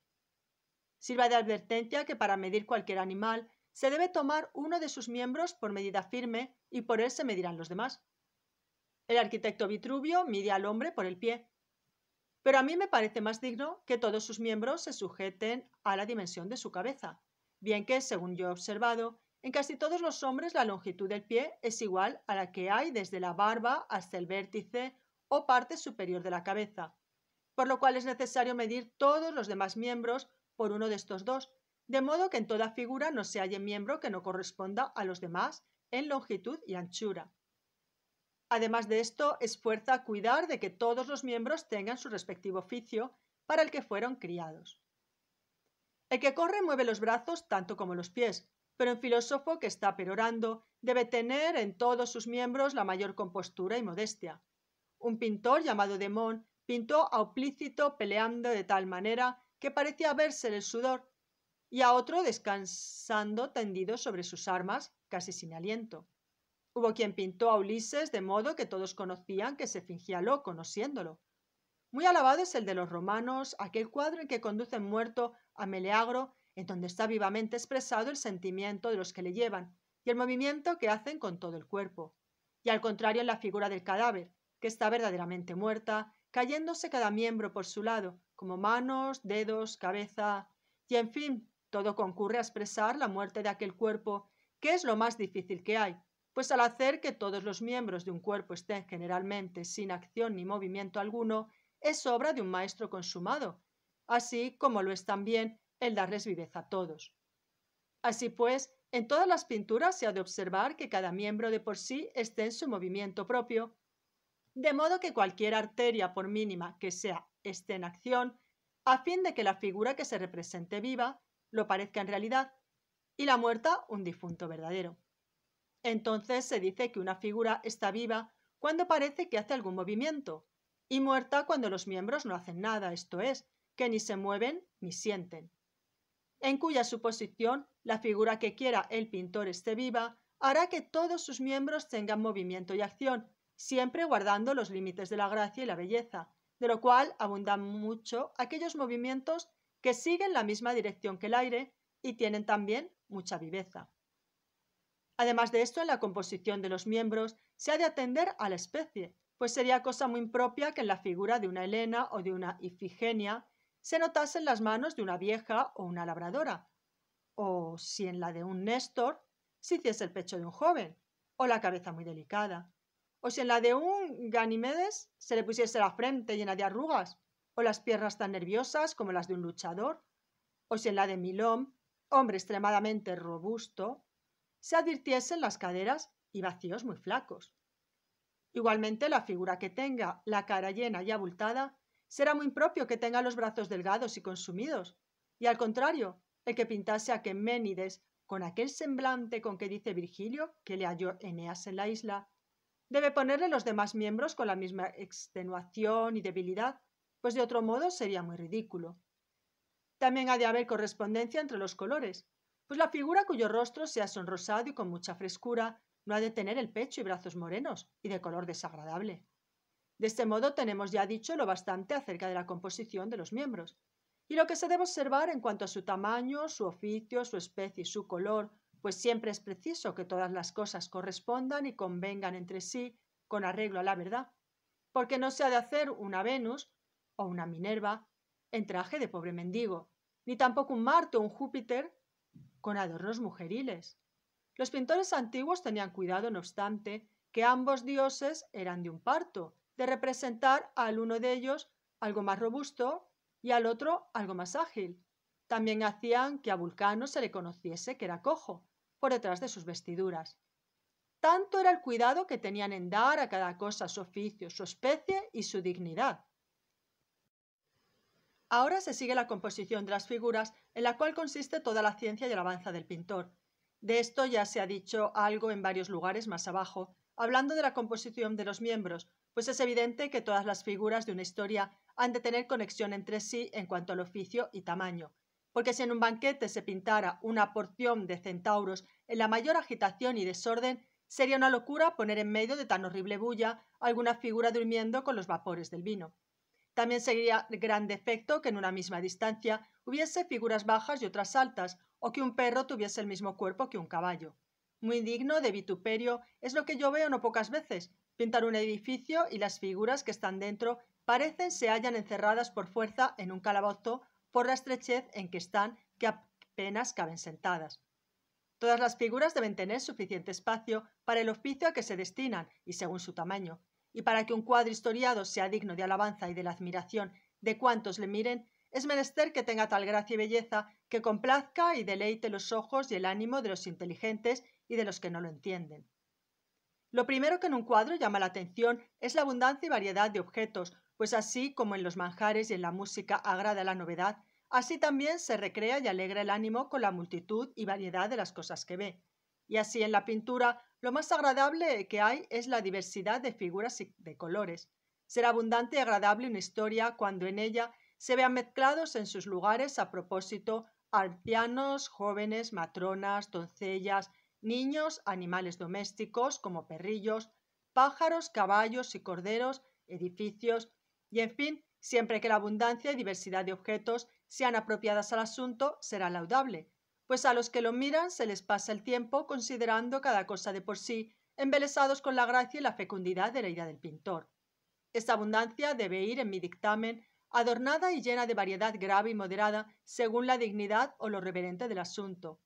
Sirva de advertencia que para medir cualquier animal se debe tomar uno de sus miembros por medida firme y por él se medirán los demás. El arquitecto Vitruvio mide al hombre por el pie. Pero a mí me parece más digno que todos sus miembros se sujeten a la dimensión de su cabeza, bien que, según yo he observado, en casi todos los hombres la longitud del pie es igual a la que hay desde la barba hasta el vértice o parte superior de la cabeza, por lo cual es necesario medir todos los demás miembros por uno de estos dos, de modo que en toda figura no se halle miembro que no corresponda a los demás en longitud y anchura. Además de esto, esfuerza a cuidar de que todos los miembros tengan su respectivo oficio para el que fueron criados. El que corre mueve los brazos tanto como los pies, pero un filósofo que está perorando debe tener en todos sus miembros la mayor compostura y modestia. Un pintor llamado Demón pintó a Oplícito peleando de tal manera que parecía verse el sudor, y a otro descansando tendido sobre sus armas, casi sin aliento. Hubo quien pintó a Ulises de modo que todos conocían que se fingía loco, no siéndolo. Muy alabado es el de los romanos, aquel cuadro en que conducen muerto a Meleagro, en donde está vivamente expresado el sentimiento de los que le llevan y el movimiento que hacen con todo el cuerpo. Y al contrario en la figura del cadáver, que está verdaderamente muerta, cayéndose cada miembro por su lado, como manos, dedos, cabeza, y en fin, todo concurre a expresar la muerte de aquel cuerpo, que es lo más difícil que hay, pues al hacer que todos los miembros de un cuerpo estén generalmente sin acción ni movimiento alguno, es obra de un maestro consumado, así como lo es también el darles viveza a todos. Así pues, en todas las pinturas se ha de observar que cada miembro de por sí esté en su movimiento propio, de modo que cualquier arteria, por mínima que sea, esté en acción, a fin de que la figura que se represente viva lo parezca en realidad, y la muerta un difunto verdadero. Entonces se dice que una figura está viva cuando parece que hace algún movimiento y muerta cuando los miembros no hacen nada, esto es, que ni se mueven ni sienten. En cuya suposición la figura que quiera el pintor esté viva hará que todos sus miembros tengan movimiento y acción, siempre guardando los límites de la gracia y la belleza, de lo cual abundan mucho aquellos movimientos que siguen la misma dirección que el aire y tienen también mucha viveza. Además de esto, en la composición de los miembros se ha de atender a la especie, pues sería cosa muy impropia que en la figura de una Helena o de una Ifigenia se notasen las manos de una vieja o una labradora, o si en la de un Néstor se hiciese el pecho de un joven, o la cabeza muy delicada, o si en la de un Ganimedes se le pusiese la frente llena de arrugas, o las piernas tan nerviosas como las de un luchador, o si en la de Milón, hombre extremadamente robusto, se advirtiesen las caderas y vacíos muy flacos. Igualmente, la figura que tenga la cara llena y abultada será muy impropio que tenga los brazos delgados y consumidos, y al contrario, el que pintase a Queménides con aquel semblante con que dice Virgilio que le halló Eneas en la isla, debe ponerle los demás miembros con la misma extenuación y debilidad, pues de otro modo sería muy ridículo. También ha de haber correspondencia entre los colores, pues la figura cuyo rostro sea sonrosado y con mucha frescura no ha de tener el pecho y brazos morenos y de color desagradable. De este modo tenemos ya dicho lo bastante acerca de la composición de los miembros, y lo que se debe observar en cuanto a su tamaño, su oficio, su especie y su color, pues siempre es preciso que todas las cosas correspondan y convengan entre sí con arreglo a la verdad, porque no se ha de hacer una Venus o una Minerva en traje de pobre mendigo, ni tampoco un Marte o un Júpiter con adornos mujeriles. Los pintores antiguos tenían cuidado, no obstante, que ambos dioses eran de un parto, de representar al uno de ellos algo más robusto y al otro algo más ágil. También hacían que a Vulcano se le conociese que era cojo, por detrás de sus vestiduras. Tanto era el cuidado que tenían en dar a cada cosa su oficio, su especie y su dignidad. Ahora se sigue la composición de las figuras, en la cual consiste toda la ciencia y alabanza del pintor. De esto ya se ha dicho algo en varios lugares más abajo, hablando de la composición de los miembros, pues es evidente que todas las figuras de una historia han de tener conexión entre sí en cuanto al oficio y tamaño, porque si en un banquete se pintara una porción de centauros en la mayor agitación y desorden, sería una locura poner en medio de tan horrible bulla alguna figura durmiendo con los vapores del vino. También sería gran defecto que en una misma distancia hubiese figuras bajas y otras altas, o que un perro tuviese el mismo cuerpo que un caballo. Muy digno de vituperio es lo que yo veo no pocas veces, pintar un edificio y las figuras que están dentro parecen se hallan encerradas por fuerza en un calabozo por la estrechez en que están que apenas caben sentadas. Todas las figuras deben tener suficiente espacio para el oficio a que se destinan y según su tamaño, y para que un cuadro historiado sea digno de alabanza y de la admiración de cuantos le miren, es menester que tenga tal gracia y belleza que complazca y deleite los ojos y el ánimo de los inteligentes y de los que no lo entienden. Lo primero que en un cuadro llama la atención es la abundancia y variedad de objetos, pues así como en los manjares y en la música agrada la novedad, así también se recrea y alegra el ánimo con la multitud y variedad de las cosas que ve. Y así en la pintura lo más agradable que hay es la diversidad de figuras y de colores. Será abundante y agradable una historia cuando en ella se vean mezclados en sus lugares a propósito ancianos, jóvenes, matronas, doncellas, niños, animales domésticos como perrillos, pájaros, caballos y corderos, edificios, y en fin, siempre que la abundancia y diversidad de objetos sean apropiadas al asunto, será laudable, pues a los que lo miran se les pasa el tiempo considerando cada cosa de por sí, embelesados con la gracia y la fecundidad de la idea del pintor. Esta abundancia debe ir, en mi dictamen, adornada y llena de variedad grave y moderada según la dignidad o lo reverente del asunto.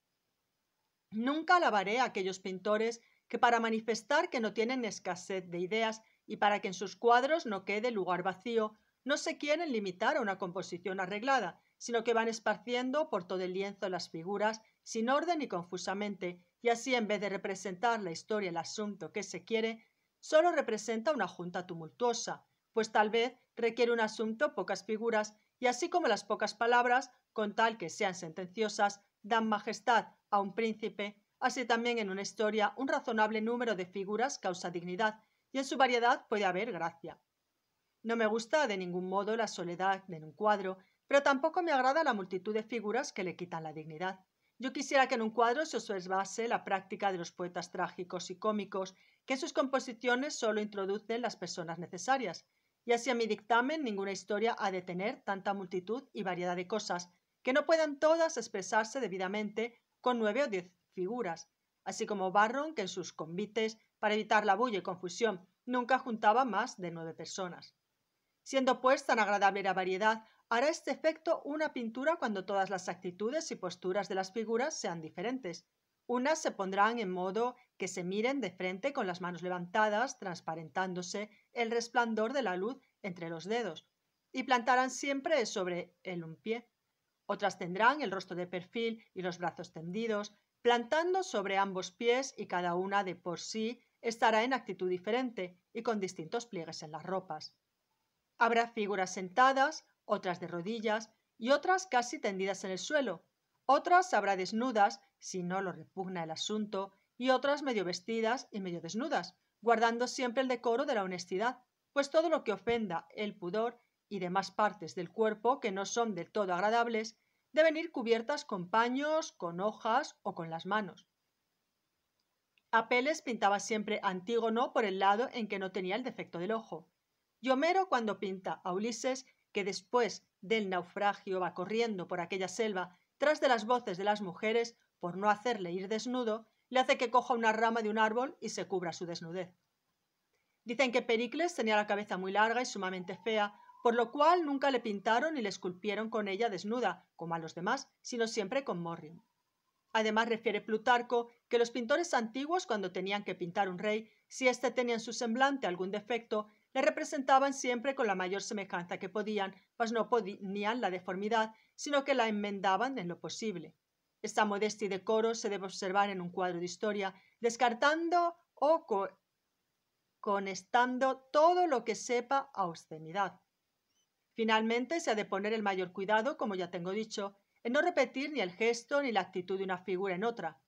Nunca alabaré a aquellos pintores que para manifestar que no tienen escasez de ideas y para que en sus cuadros no quede lugar vacío, no se quieren limitar a una composición arreglada, sino que van esparciendo por todo el lienzo las figuras sin orden y confusamente, y así en vez de representar la historia el asunto que se quiere, solo representa una junta tumultuosa, pues tal vez requiere un asunto pocas figuras, y así como las pocas palabras, con tal que sean sentenciosas, dan majestad a un príncipe, así también en una historia un razonable número de figuras causa dignidad, y en su variedad puede haber gracia. No me gusta de ningún modo la soledad en un cuadro, pero tampoco me agrada la multitud de figuras que le quitan la dignidad. Yo quisiera que en un cuadro se observase la práctica de los poetas trágicos y cómicos, que en sus composiciones solo introducen las personas necesarias, y así a mi dictamen ninguna historia ha de tener tanta multitud y variedad de cosas, que no puedan todas expresarse debidamente con nueve o diez figuras, así como Barron, que en sus convites, para evitar la bulla y confusión, nunca juntaba más de nueve personas. Siendo pues tan agradable la variedad, hará este efecto una pintura cuando todas las actitudes y posturas de las figuras sean diferentes. Unas se pondrán en modo que se miren de frente con las manos levantadas, transparentándose el resplandor de la luz entre los dedos, y plantarán siempre sobre él un pie. Otras tendrán el rostro de perfil y los brazos tendidos, plantando sobre ambos pies y cada una de por sí estará en actitud diferente y con distintos pliegues en las ropas. Habrá figuras sentadas, otras de rodillas y otras casi tendidas en el suelo. Otras habrá desnudas, si no lo repugna el asunto, y otras medio vestidas y medio desnudas, guardando siempre el decoro de la honestidad, pues todo lo que ofenda el pudor y demás partes del cuerpo que no son del todo agradables, deben ir cubiertas con paños, con hojas o con las manos. Apeles pintaba siempre Antígono por el lado en que no tenía el defecto del ojo. Y Homero cuando pinta a Ulises, que después del naufragio va corriendo por aquella selva tras de las voces de las mujeres por no hacerle ir desnudo, le hace que coja una rama de un árbol y se cubra su desnudez. Dicen que Pericles tenía la cabeza muy larga y sumamente fea, por lo cual nunca le pintaron ni le esculpieron con ella desnuda, como a los demás, sino siempre con morrion. Además refiere Plutarco que los pintores antiguos cuando tenían que pintar un rey, si éste tenía en su semblante algún defecto, le representaban siempre con la mayor semejanza que podían, pues no ponían la deformidad, sino que la enmendaban en lo posible. Esta modestia y decoro se debe observar en un cuadro de historia, descartando o conestando todo lo que sepa a obscenidad. Finalmente, se ha de poner el mayor cuidado, como ya tengo dicho, en no repetir ni el gesto ni la actitud de una figura en otra.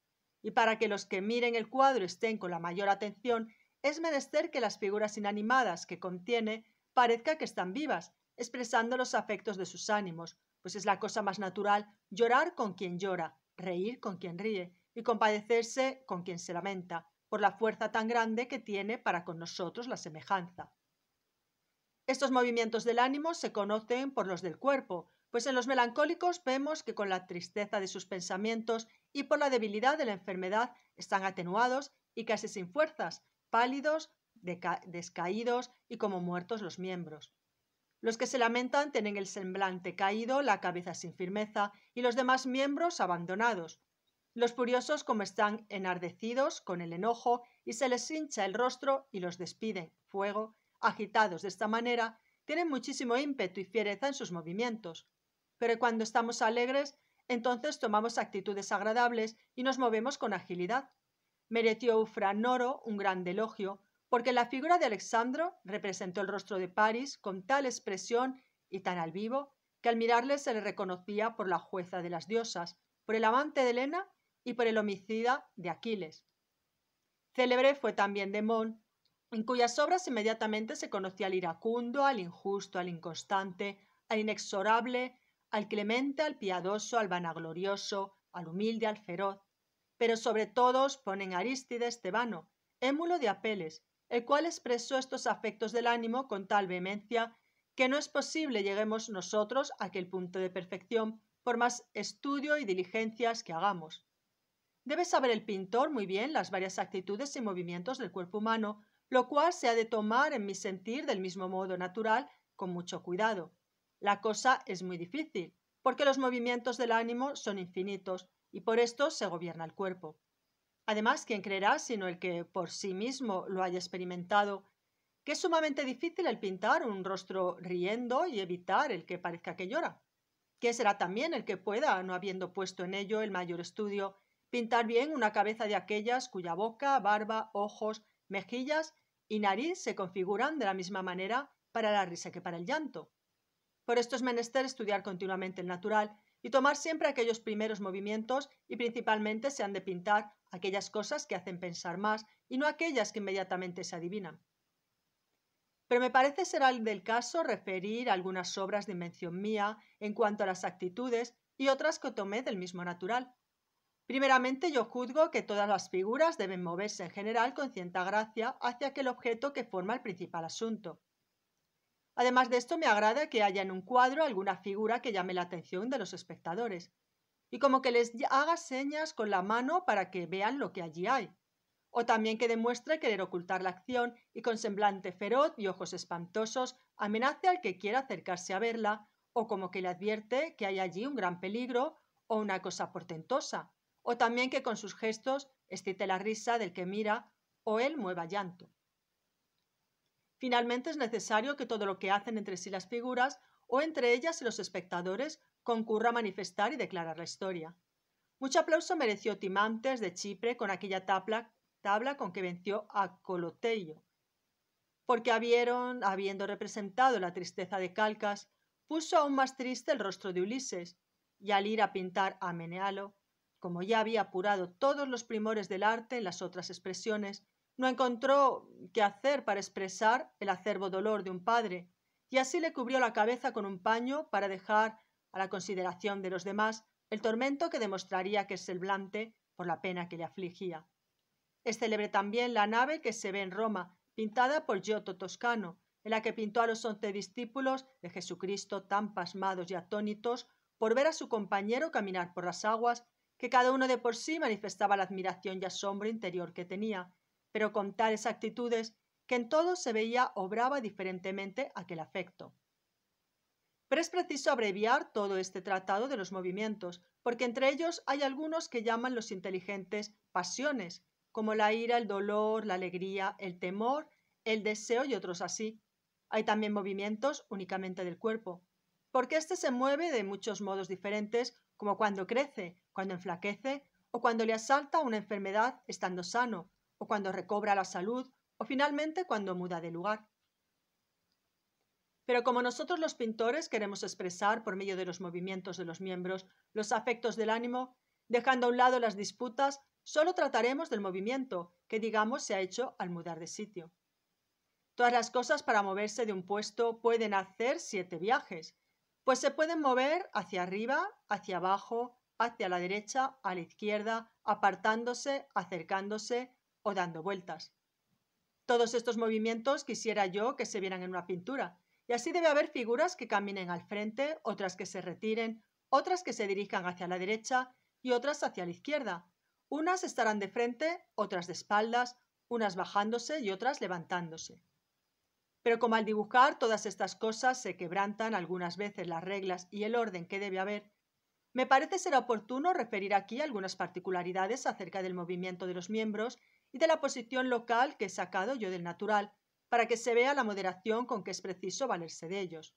Y para que los que miren el cuadro estén con la mayor atención, es menester que las figuras inanimadas que contiene parezca que están vivas, expresando los afectos de sus ánimos, pues es la cosa más natural llorar con quien llora, reír con quien ríe y compadecerse con quien se lamenta, por la fuerza tan grande que tiene para con nosotros la semejanza. Estos movimientos del ánimo se conocen por los del cuerpo, pues en los melancólicos vemos que con la tristeza de sus pensamientos y por la debilidad de la enfermedad están atenuados y casi sin fuerzas, pálidos, descaídos y como muertos los miembros. Los que se lamentan tienen el semblante caído, la cabeza sin firmeza y los demás miembros abandonados. Los furiosos como están enardecidos con el enojo y se les hincha el rostro y los despiden fuego agitados de esta manera, tienen muchísimo ímpetu y fiereza en sus movimientos. Pero cuando estamos alegres, entonces tomamos actitudes agradables y nos movemos con agilidad. Mereció Ufranoro un gran elogio, porque la figura de Alexandro representó el rostro de París con tal expresión y tan al vivo, que al mirarle se le reconocía por la jueza de las diosas, por el amante de Helena y por el homicida de Aquiles. Célebre fue también Demón, en cuyas obras inmediatamente se conocía al iracundo, al injusto, al inconstante, al inexorable, al clemente, al piadoso, al vanaglorioso, al humilde, al feroz. Pero sobre todos ponen Arístides Tebano, émulo de Apeles, el cual expresó estos afectos del ánimo con tal vehemencia que no es posible lleguemos nosotros a aquel punto de perfección por más estudio y diligencias que hagamos. Debe saber el pintor muy bien las varias actitudes y movimientos del cuerpo humano lo cual se ha de tomar en mi sentir del mismo modo natural, con mucho cuidado. La cosa es muy difícil, porque los movimientos del ánimo son infinitos y por esto se gobierna el cuerpo. Además, ¿quién creerá sino el que por sí mismo lo haya experimentado? Que es sumamente difícil el pintar un rostro riendo y evitar el que parezca que llora. ¿Qué será también el que pueda, no habiendo puesto en ello el mayor estudio, pintar bien una cabeza de aquellas cuya boca, barba, ojos, mejillas y nariz se configuran de la misma manera para la risa que para el llanto. Por esto es menester estudiar continuamente el natural y tomar siempre aquellos primeros movimientos y principalmente se han de pintar aquellas cosas que hacen pensar más y no aquellas que inmediatamente se adivinan. Pero me parece ser al del caso referir algunas obras de invención mía en cuanto a las actitudes y otras que tomé del mismo natural. Primeramente, yo juzgo que todas las figuras deben moverse en general con cierta gracia hacia aquel objeto que forma el principal asunto. Además de esto, me agrada que haya en un cuadro alguna figura que llame la atención de los espectadores, y como que les haga señas con la mano para que vean lo que allí hay. o también que demuestre querer ocultar la acción y con semblante feroz y ojos espantosos amenace al que quiera acercarse a verla, o como que le advierte que hay allí un gran peligro o una cosa portentosa, o también que con sus gestos excite la risa del que mira o él mueva llanto. Finalmente es necesario que todo lo que hacen entre sí las figuras o entre ellas y los espectadores concurra a manifestar y declarar la historia. Mucho aplauso mereció Timantes de Chipre con aquella tabla con que venció a Coloteio, porque habiendo representado la tristeza de Calcas, puso aún más triste el rostro de Ulises, y al ir a pintar a Menealo, como ya había apurado todos los primores del arte en las otras expresiones, no encontró qué hacer para expresar el acerbo dolor de un padre, y así le cubrió la cabeza con un paño para dejar a la consideración de los demás el tormento que demostraría que es semblante por la pena que le afligía. Es célebre también la nave que se ve en Roma, pintada por Giotto Toscano, en la que pintó a los once discípulos de Jesucristo tan pasmados y atónitos por ver a su compañero caminar por las aguas, que cada uno de por sí manifestaba la admiración y asombro interior que tenía, pero con tales actitudes que en todos se veía obraba diferentemente aquel afecto. Pero es preciso abreviar todo este tratado de los movimientos, porque entre ellos hay algunos que llaman los inteligentes pasiones, como la ira, el dolor, la alegría, el temor, el deseo y otros así. Hay también movimientos únicamente del cuerpo, porque éste se mueve de muchos modos diferentes, como cuando crece, cuando enflaquece, o cuando le asalta una enfermedad estando sano, o cuando recobra la salud, o finalmente cuando muda de lugar. Pero como nosotros los pintores queremos expresar por medio de los movimientos de los miembros los afectos del ánimo, dejando a un lado las disputas, Solo trataremos del movimiento que digamos se ha hecho al mudar de sitio. Todas las cosas para moverse de un puesto pueden hacer siete viajes, pues se pueden mover hacia arriba, hacia abajo, hacia la derecha, a la izquierda, apartándose, acercándose o dando vueltas. Todos estos movimientos quisiera yo que se vieran en una pintura, y así debe haber figuras que caminen al frente, otras que se retiren, otras que se dirijan hacia la derecha y otras hacia la izquierda, unas estarán de frente, otras de espaldas, unas bajándose y otras levantándose. Pero como al dibujar todas estas cosas se quebrantan algunas veces las reglas y el orden que debe haber, me parece ser oportuno referir aquí algunas particularidades acerca del movimiento de los miembros y de la posición local que he sacado yo del natural, para que se vea la moderación con que es preciso valerse de ellos.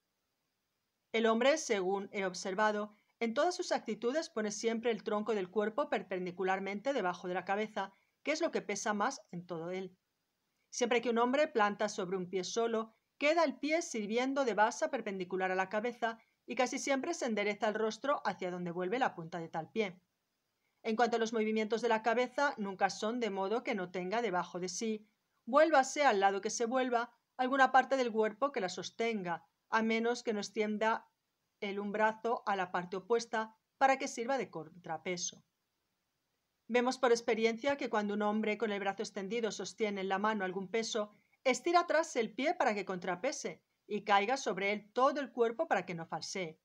El hombre, según he observado, en todas sus actitudes pone siempre el tronco del cuerpo perpendicularmente debajo de la cabeza, que es lo que pesa más en todo él. Siempre que un hombre planta sobre un pie solo, queda el pie sirviendo de base perpendicular a la cabeza y casi siempre se endereza el rostro hacia donde vuelve la punta de tal pie. En cuanto a los movimientos de la cabeza, nunca son de modo que no tenga debajo de sí, vuélvase al lado que se vuelva, alguna parte del cuerpo que la sostenga, a menos que no extienda el un brazo a la parte opuesta para que sirva de contrapeso. Vemos por experiencia que cuando un hombre con el brazo extendido sostiene en la mano algún peso, estira atrás el pie para que contrapese y caiga sobre él todo el cuerpo para que no falsee.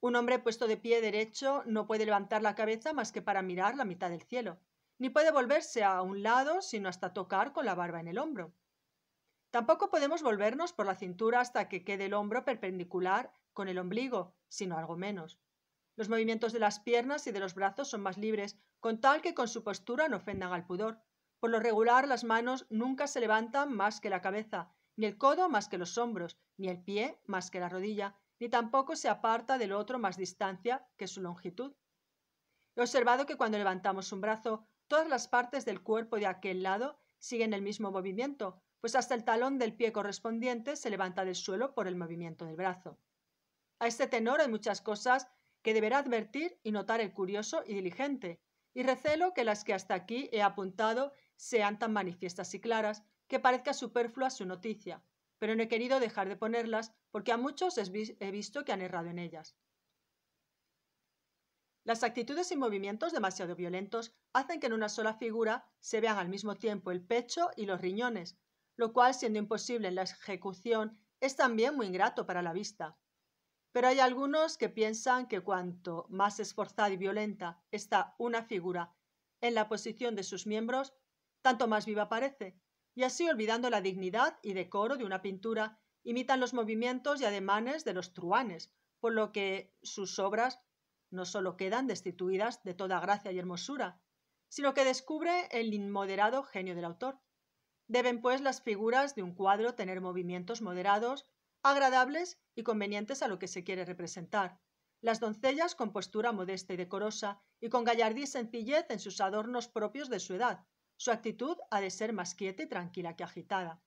Un hombre puesto de pie derecho no puede levantar la cabeza más que para mirar la mitad del cielo, ni puede volverse a un lado sino hasta tocar con la barba en el hombro. Tampoco podemos volvernos por la cintura hasta que quede el hombro perpendicular con el ombligo, sino algo menos. Los movimientos de las piernas y de los brazos son más libres, con tal que con su postura no ofendan al pudor. Por lo regular, las manos nunca se levantan más que la cabeza, ni el codo más que los hombros, ni el pie más que la rodilla, ni tampoco se aparta del otro más distancia que su longitud. He observado que cuando levantamos un brazo, todas las partes del cuerpo de aquel lado siguen el mismo movimiento, pues hasta el talón del pie correspondiente se levanta del suelo por el movimiento del brazo. A este tenor hay muchas cosas que deberá advertir y notar el curioso y diligente, y recelo que las que hasta aquí he apuntado sean tan manifiestas y claras que parezca superflua su noticia, pero no he querido dejar de ponerlas porque a muchos he visto que han errado en ellas. Las actitudes y movimientos demasiado violentos hacen que en una sola figura se vean al mismo tiempo el pecho y los riñones, lo cual, siendo imposible en la ejecución, es también muy ingrato para la vista. Pero hay algunos que piensan que cuanto más esforzada y violenta está una figura en la posición de sus miembros, tanto más viva parece, y así olvidando la dignidad y decoro de una pintura, imitan los movimientos y ademanes de los truanes, por lo que sus obras no solo quedan destituidas de toda gracia y hermosura, sino que descubre el inmoderado genio del autor. Deben, pues, las figuras de un cuadro tener movimientos moderados, agradables y convenientes a lo que se quiere representar. Las doncellas con postura modesta y decorosa, y con gallardía y sencillez en sus adornos propios de su edad. Su actitud ha de ser más quieta y tranquila que agitada.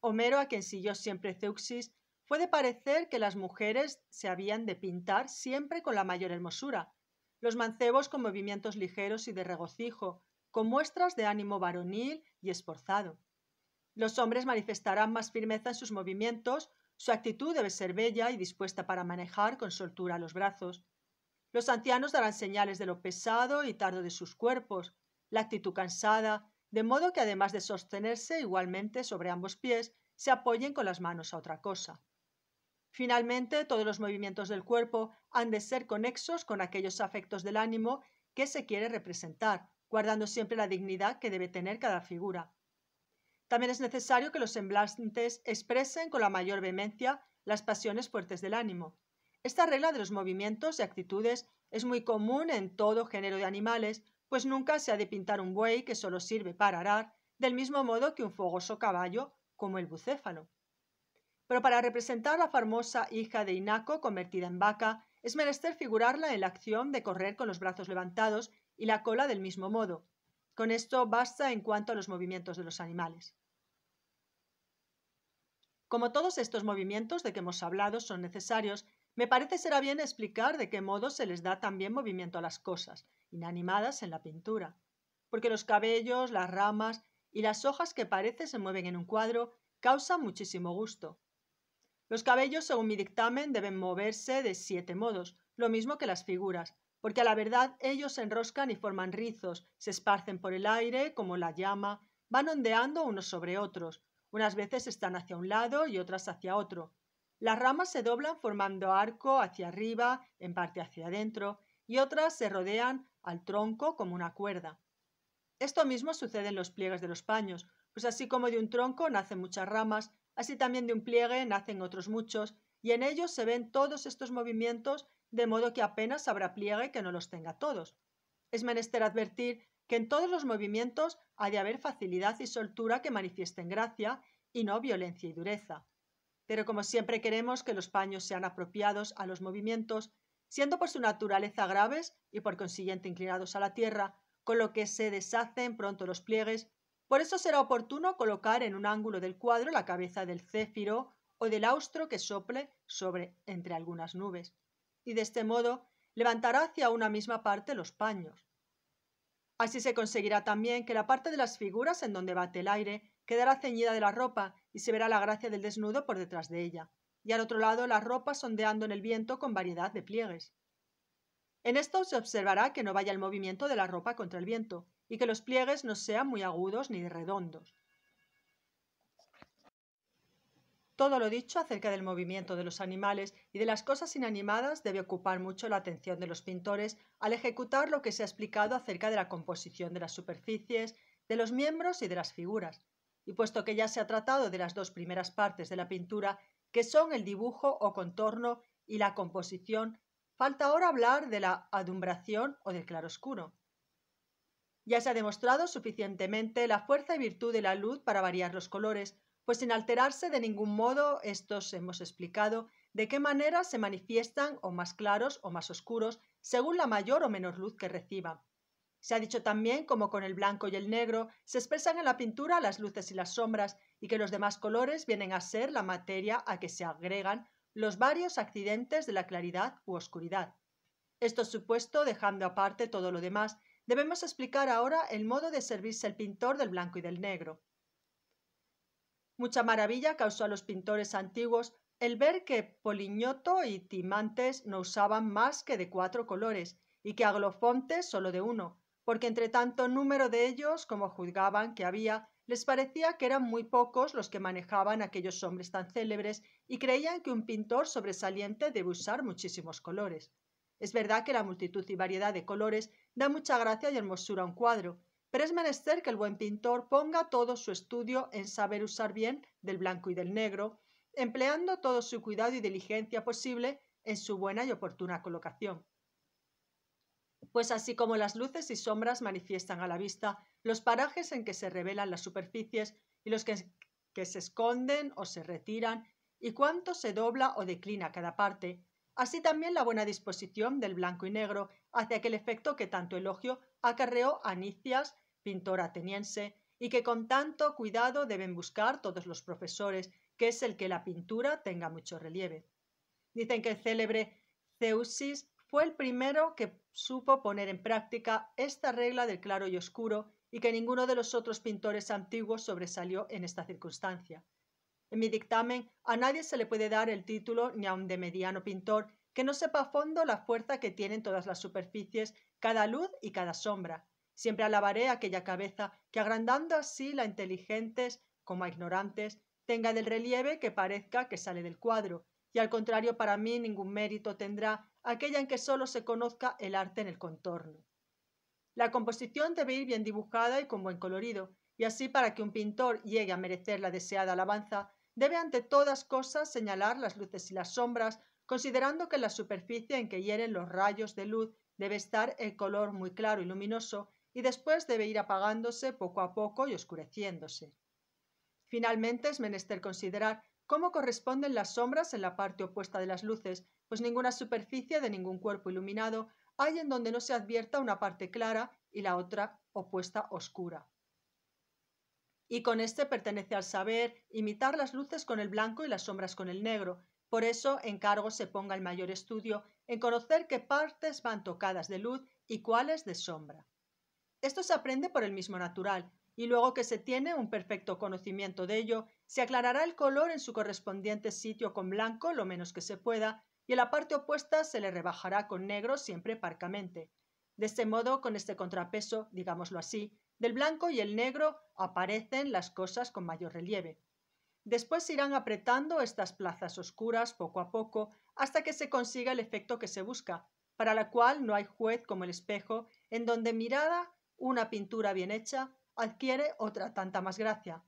Homero, a quien siguió siempre Zeuxis, fue de parecer que las mujeres se habían de pintar siempre con la mayor hermosura, los mancebos con movimientos ligeros y de regocijo, con muestras de ánimo varonil y esforzado. Los hombres manifestarán más firmeza en sus movimientos, su actitud debe ser bella y dispuesta para manejar con soltura los brazos. Los ancianos darán señales de lo pesado y tardo de sus cuerpos, la actitud cansada, de modo que además de sostenerse igualmente sobre ambos pies, se apoyen con las manos a otra cosa. Finalmente, todos los movimientos del cuerpo han de ser conexos con aquellos afectos del ánimo que se quiere representar, guardando siempre la dignidad que debe tener cada figura. También es necesario que los semblantes expresen con la mayor vehemencia las pasiones fuertes del ánimo. Esta regla de los movimientos y actitudes es muy común en todo género de animales, pues nunca se ha de pintar un buey que solo sirve para arar, del mismo modo que un fogoso caballo como el bucéfalo. Pero para representar la famosa hija de Inaco convertida en vaca, es menester figurarla en la acción de correr con los brazos levantados y la cola del mismo modo. Con esto basta en cuanto a los movimientos de los animales. Como todos estos movimientos de que hemos hablado son necesarios, me parece será bien explicar de qué modo se les da también movimiento a las cosas, inanimadas en la pintura. Porque los cabellos, las ramas y las hojas que parece se mueven en un cuadro causan muchísimo gusto. Los cabellos, según mi dictamen, deben moverse de siete modos, lo mismo que las figuras, porque a la verdad ellos se enroscan y forman rizos, se esparcen por el aire como la llama, van ondeando unos sobre otros, unas veces están hacia un lado y otras hacia otro. Las ramas se doblan formando arco hacia arriba, en parte hacia adentro, y otras se rodean al tronco como una cuerda. Esto mismo sucede en los pliegues de los paños, pues así como de un tronco nacen muchas ramas, Así también de un pliegue nacen otros muchos, y en ellos se ven todos estos movimientos, de modo que apenas habrá pliegue que no los tenga todos. Es menester advertir que en todos los movimientos ha de haber facilidad y soltura que manifiesten gracia, y no violencia y dureza. Pero como siempre queremos que los paños sean apropiados a los movimientos, siendo por su naturaleza graves y por consiguiente inclinados a la tierra, con lo que se deshacen pronto los pliegues, por eso será oportuno colocar en un ángulo del cuadro la cabeza del céfiro o del austro que sople sobre entre algunas nubes, y de este modo levantará hacia una misma parte los paños. Así se conseguirá también que la parte de las figuras en donde bate el aire quedará ceñida de la ropa y se verá la gracia del desnudo por detrás de ella, y al otro lado las ropas ondeando en el viento con variedad de pliegues. En esto se observará que no vaya el movimiento de la ropa contra el viento, y que los pliegues no sean muy agudos ni redondos. Todo lo dicho acerca del movimiento de los animales y de las cosas inanimadas debe ocupar mucho la atención de los pintores al ejecutar lo que se ha explicado acerca de la composición de las superficies, de los miembros y de las figuras. Y puesto que ya se ha tratado de las dos primeras partes de la pintura, que son el dibujo o contorno y la composición, falta ahora hablar de la adumbración o del claroscuro. Ya se ha demostrado suficientemente la fuerza y virtud de la luz para variar los colores, pues sin alterarse de ningún modo estos hemos explicado de qué manera se manifiestan o más claros o más oscuros según la mayor o menor luz que reciban. Se ha dicho también cómo con el blanco y el negro se expresan en la pintura las luces y las sombras y que los demás colores vienen a ser la materia a que se agregan los varios accidentes de la claridad u oscuridad. Esto supuesto, dejando aparte todo lo demás, Debemos explicar ahora el modo de servirse el pintor del blanco y del negro. Mucha maravilla causó a los pintores antiguos el ver que Poliñoto y Timantes no usaban más que de cuatro colores y que Aglofonte solo de uno, porque entre tanto número de ellos como juzgaban que había, les parecía que eran muy pocos los que manejaban aquellos hombres tan célebres y creían que un pintor sobresaliente debe usar muchísimos colores. Es verdad que la multitud y variedad de colores da mucha gracia y hermosura a un cuadro, pero es menester que el buen pintor ponga todo su estudio en saber usar bien del blanco y del negro, empleando todo su cuidado y diligencia posible en su buena y oportuna colocación. Pues así como las luces y sombras manifiestan a la vista los parajes en que se revelan las superficies y los que, que se esconden o se retiran y cuánto se dobla o declina cada parte, así también la buena disposición del blanco y negro hacia aquel efecto que tanto elogio acarreó a Nicias, pintor ateniense, y que con tanto cuidado deben buscar todos los profesores, que es el que la pintura tenga mucho relieve. Dicen que el célebre Zeusis fue el primero que supo poner en práctica esta regla del claro y oscuro y que ninguno de los otros pintores antiguos sobresalió en esta circunstancia. En mi dictamen, a nadie se le puede dar el título, ni aun de mediano pintor, que no sepa a fondo la fuerza que tienen todas las superficies, cada luz y cada sombra. Siempre alabaré aquella cabeza que, agrandando así la inteligentes como a ignorantes, tenga del relieve que parezca que sale del cuadro, y al contrario para mí ningún mérito tendrá aquella en que sólo se conozca el arte en el contorno. La composición debe ir bien dibujada y con buen colorido, y así para que un pintor llegue a merecer la deseada alabanza, debe ante todas cosas señalar las luces y las sombras, considerando que la superficie en que hieren los rayos de luz debe estar el color muy claro y luminoso, y después debe ir apagándose poco a poco y oscureciéndose. Finalmente es menester considerar cómo corresponden las sombras en la parte opuesta de las luces, pues ninguna superficie de ningún cuerpo iluminado hay en donde no se advierta una parte clara y la otra opuesta oscura y con este pertenece al saber imitar las luces con el blanco y las sombras con el negro. Por eso encargo se ponga el mayor estudio en conocer qué partes van tocadas de luz y cuáles de sombra. Esto se aprende por el mismo natural, y luego que se tiene un perfecto conocimiento de ello, se aclarará el color en su correspondiente sitio con blanco lo menos que se pueda, y en la parte opuesta se le rebajará con negro siempre parcamente. De este modo, con este contrapeso, digámoslo así, del blanco y el negro aparecen las cosas con mayor relieve. Después irán apretando estas plazas oscuras poco a poco hasta que se consiga el efecto que se busca, para la cual no hay juez como el espejo, en donde mirada una pintura bien hecha adquiere otra tanta más gracia,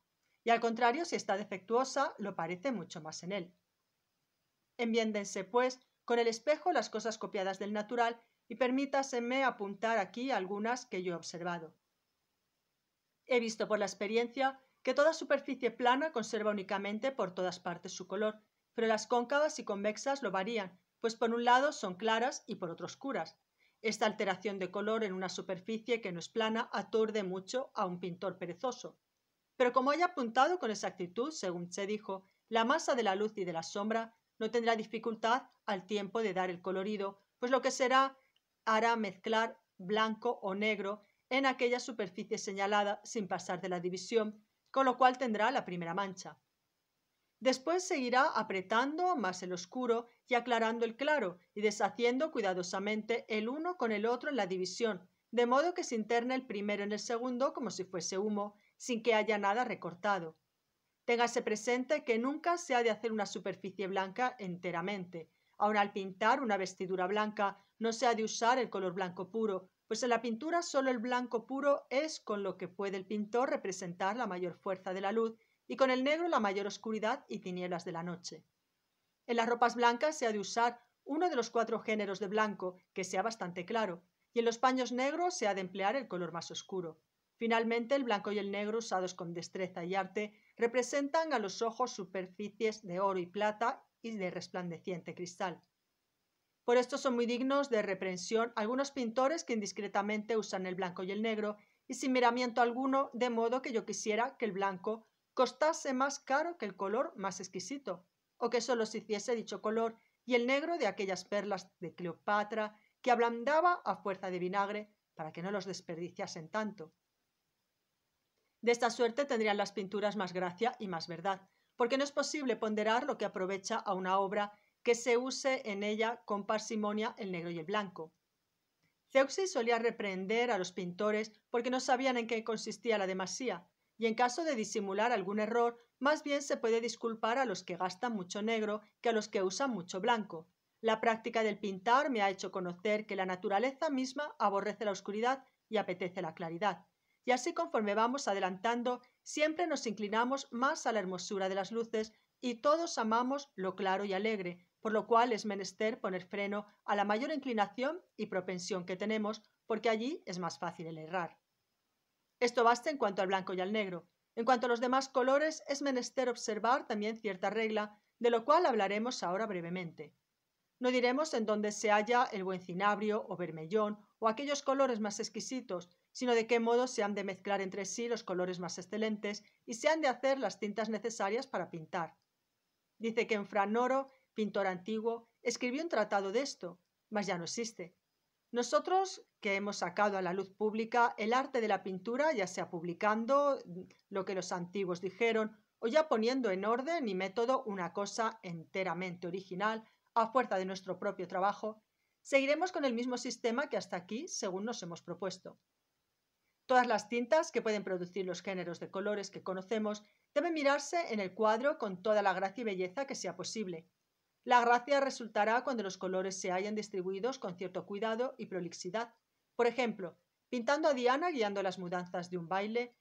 y al contrario, si está defectuosa, lo parece mucho más en él. Enviéndense, pues, con el espejo las cosas copiadas del natural y permítaseme apuntar aquí algunas que yo he observado. He visto por la experiencia que toda superficie plana conserva únicamente por todas partes su color, pero las cóncavas y convexas lo varían, pues por un lado son claras y por otro oscuras. Esta alteración de color en una superficie que no es plana aturde mucho a un pintor perezoso. Pero como haya apuntado con exactitud, según se dijo, la masa de la luz y de la sombra no tendrá dificultad al tiempo de dar el colorido, pues lo que será hará mezclar blanco o negro en aquella superficie señalada sin pasar de la división, con lo cual tendrá la primera mancha. Después seguirá apretando más el oscuro y aclarando el claro y deshaciendo cuidadosamente el uno con el otro en la división, de modo que se interne el primero en el segundo como si fuese humo, sin que haya nada recortado. Téngase presente que nunca se ha de hacer una superficie blanca enteramente. Aun al pintar una vestidura blanca, no se ha de usar el color blanco puro, pues en la pintura solo el blanco puro es con lo que puede el pintor representar la mayor fuerza de la luz y con el negro la mayor oscuridad y tinieblas de la noche. En las ropas blancas se ha de usar uno de los cuatro géneros de blanco, que sea bastante claro, y en los paños negros se ha de emplear el color más oscuro. Finalmente, el blanco y el negro, usados con destreza y arte, representan a los ojos superficies de oro y plata y de resplandeciente cristal. Por esto son muy dignos de reprensión algunos pintores que indiscretamente usan el blanco y el negro y sin miramiento alguno, de modo que yo quisiera que el blanco costase más caro que el color más exquisito, o que solo se hiciese dicho color y el negro de aquellas perlas de Cleopatra que ablandaba a fuerza de vinagre para que no los desperdiciasen tanto. De esta suerte tendrían las pinturas más gracia y más verdad, porque no es posible ponderar lo que aprovecha a una obra que se use en ella con parsimonia el negro y el blanco. Zeuxis solía reprender a los pintores porque no sabían en qué consistía la demasía, y en caso de disimular algún error, más bien se puede disculpar a los que gastan mucho negro que a los que usan mucho blanco. La práctica del pintar me ha hecho conocer que la naturaleza misma aborrece la oscuridad y apetece la claridad. Y así conforme vamos adelantando, siempre nos inclinamos más a la hermosura de las luces y todos amamos lo claro y alegre, por lo cual es menester poner freno a la mayor inclinación y propensión que tenemos, porque allí es más fácil el errar. Esto basta en cuanto al blanco y al negro. En cuanto a los demás colores, es menester observar también cierta regla, de lo cual hablaremos ahora brevemente. No diremos en dónde se halla el buen cinabrio o vermellón o aquellos colores más exquisitos, sino de qué modo se han de mezclar entre sí los colores más excelentes y se han de hacer las tintas necesarias para pintar. Dice que en Franoro, pintor antiguo, escribió un tratado de esto, mas ya no existe. Nosotros, que hemos sacado a la luz pública el arte de la pintura, ya sea publicando lo que los antiguos dijeron, o ya poniendo en orden y método una cosa enteramente original, a fuerza de nuestro propio trabajo, seguiremos con el mismo sistema que hasta aquí, según nos hemos propuesto. Todas las tintas que pueden producir los géneros de colores que conocemos deben mirarse en el cuadro con toda la gracia y belleza que sea posible. La gracia resultará cuando los colores se hayan distribuidos con cierto cuidado y prolixidad. Por ejemplo, pintando a Diana guiando las mudanzas de un baile,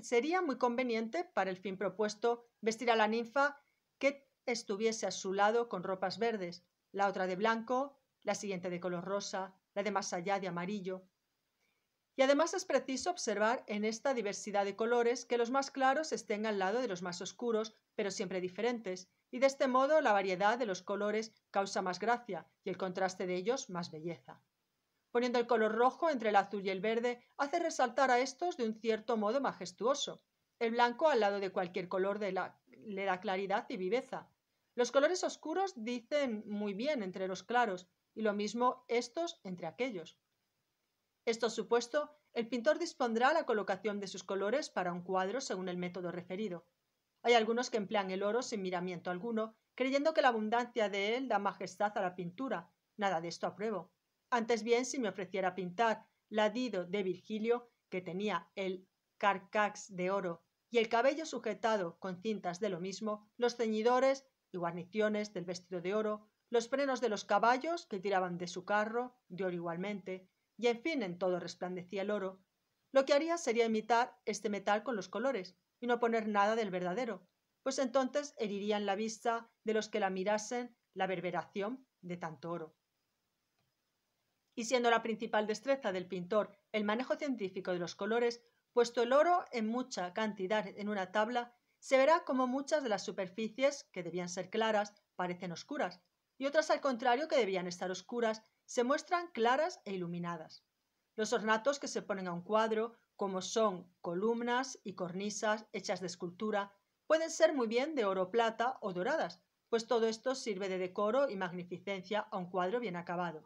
sería muy conveniente para el fin propuesto vestir a la ninfa que estuviese a su lado con ropas verdes, la otra de blanco, la siguiente de color rosa, la de más allá de amarillo. Y además es preciso observar en esta diversidad de colores que los más claros estén al lado de los más oscuros, pero siempre diferentes, y de este modo la variedad de los colores causa más gracia y el contraste de ellos más belleza. Poniendo el color rojo entre el azul y el verde hace resaltar a estos de un cierto modo majestuoso. El blanco al lado de cualquier color le da claridad y viveza. Los colores oscuros dicen muy bien entre los claros, y lo mismo estos entre aquellos. Esto supuesto, el pintor dispondrá la colocación de sus colores para un cuadro según el método referido. Hay algunos que emplean el oro sin miramiento alguno, creyendo que la abundancia de él da majestad a la pintura. Nada de esto apruebo. Antes bien, si me ofreciera pintar la Dido de Virgilio, que tenía el carcax de oro y el cabello sujetado con cintas de lo mismo, los ceñidores y guarniciones del vestido de oro, los frenos de los caballos que tiraban de su carro, de oro igualmente, y en fin en todo resplandecía el oro, lo que haría sería imitar este metal con los colores y no poner nada del verdadero, pues entonces heriría en la vista de los que la mirasen la verberación de tanto oro. Y siendo la principal destreza del pintor el manejo científico de los colores, Puesto el oro en mucha cantidad en una tabla, se verá como muchas de las superficies, que debían ser claras, parecen oscuras, y otras al contrario, que debían estar oscuras, se muestran claras e iluminadas. Los ornatos que se ponen a un cuadro, como son columnas y cornisas hechas de escultura, pueden ser muy bien de oro plata o doradas, pues todo esto sirve de decoro y magnificencia a un cuadro bien acabado.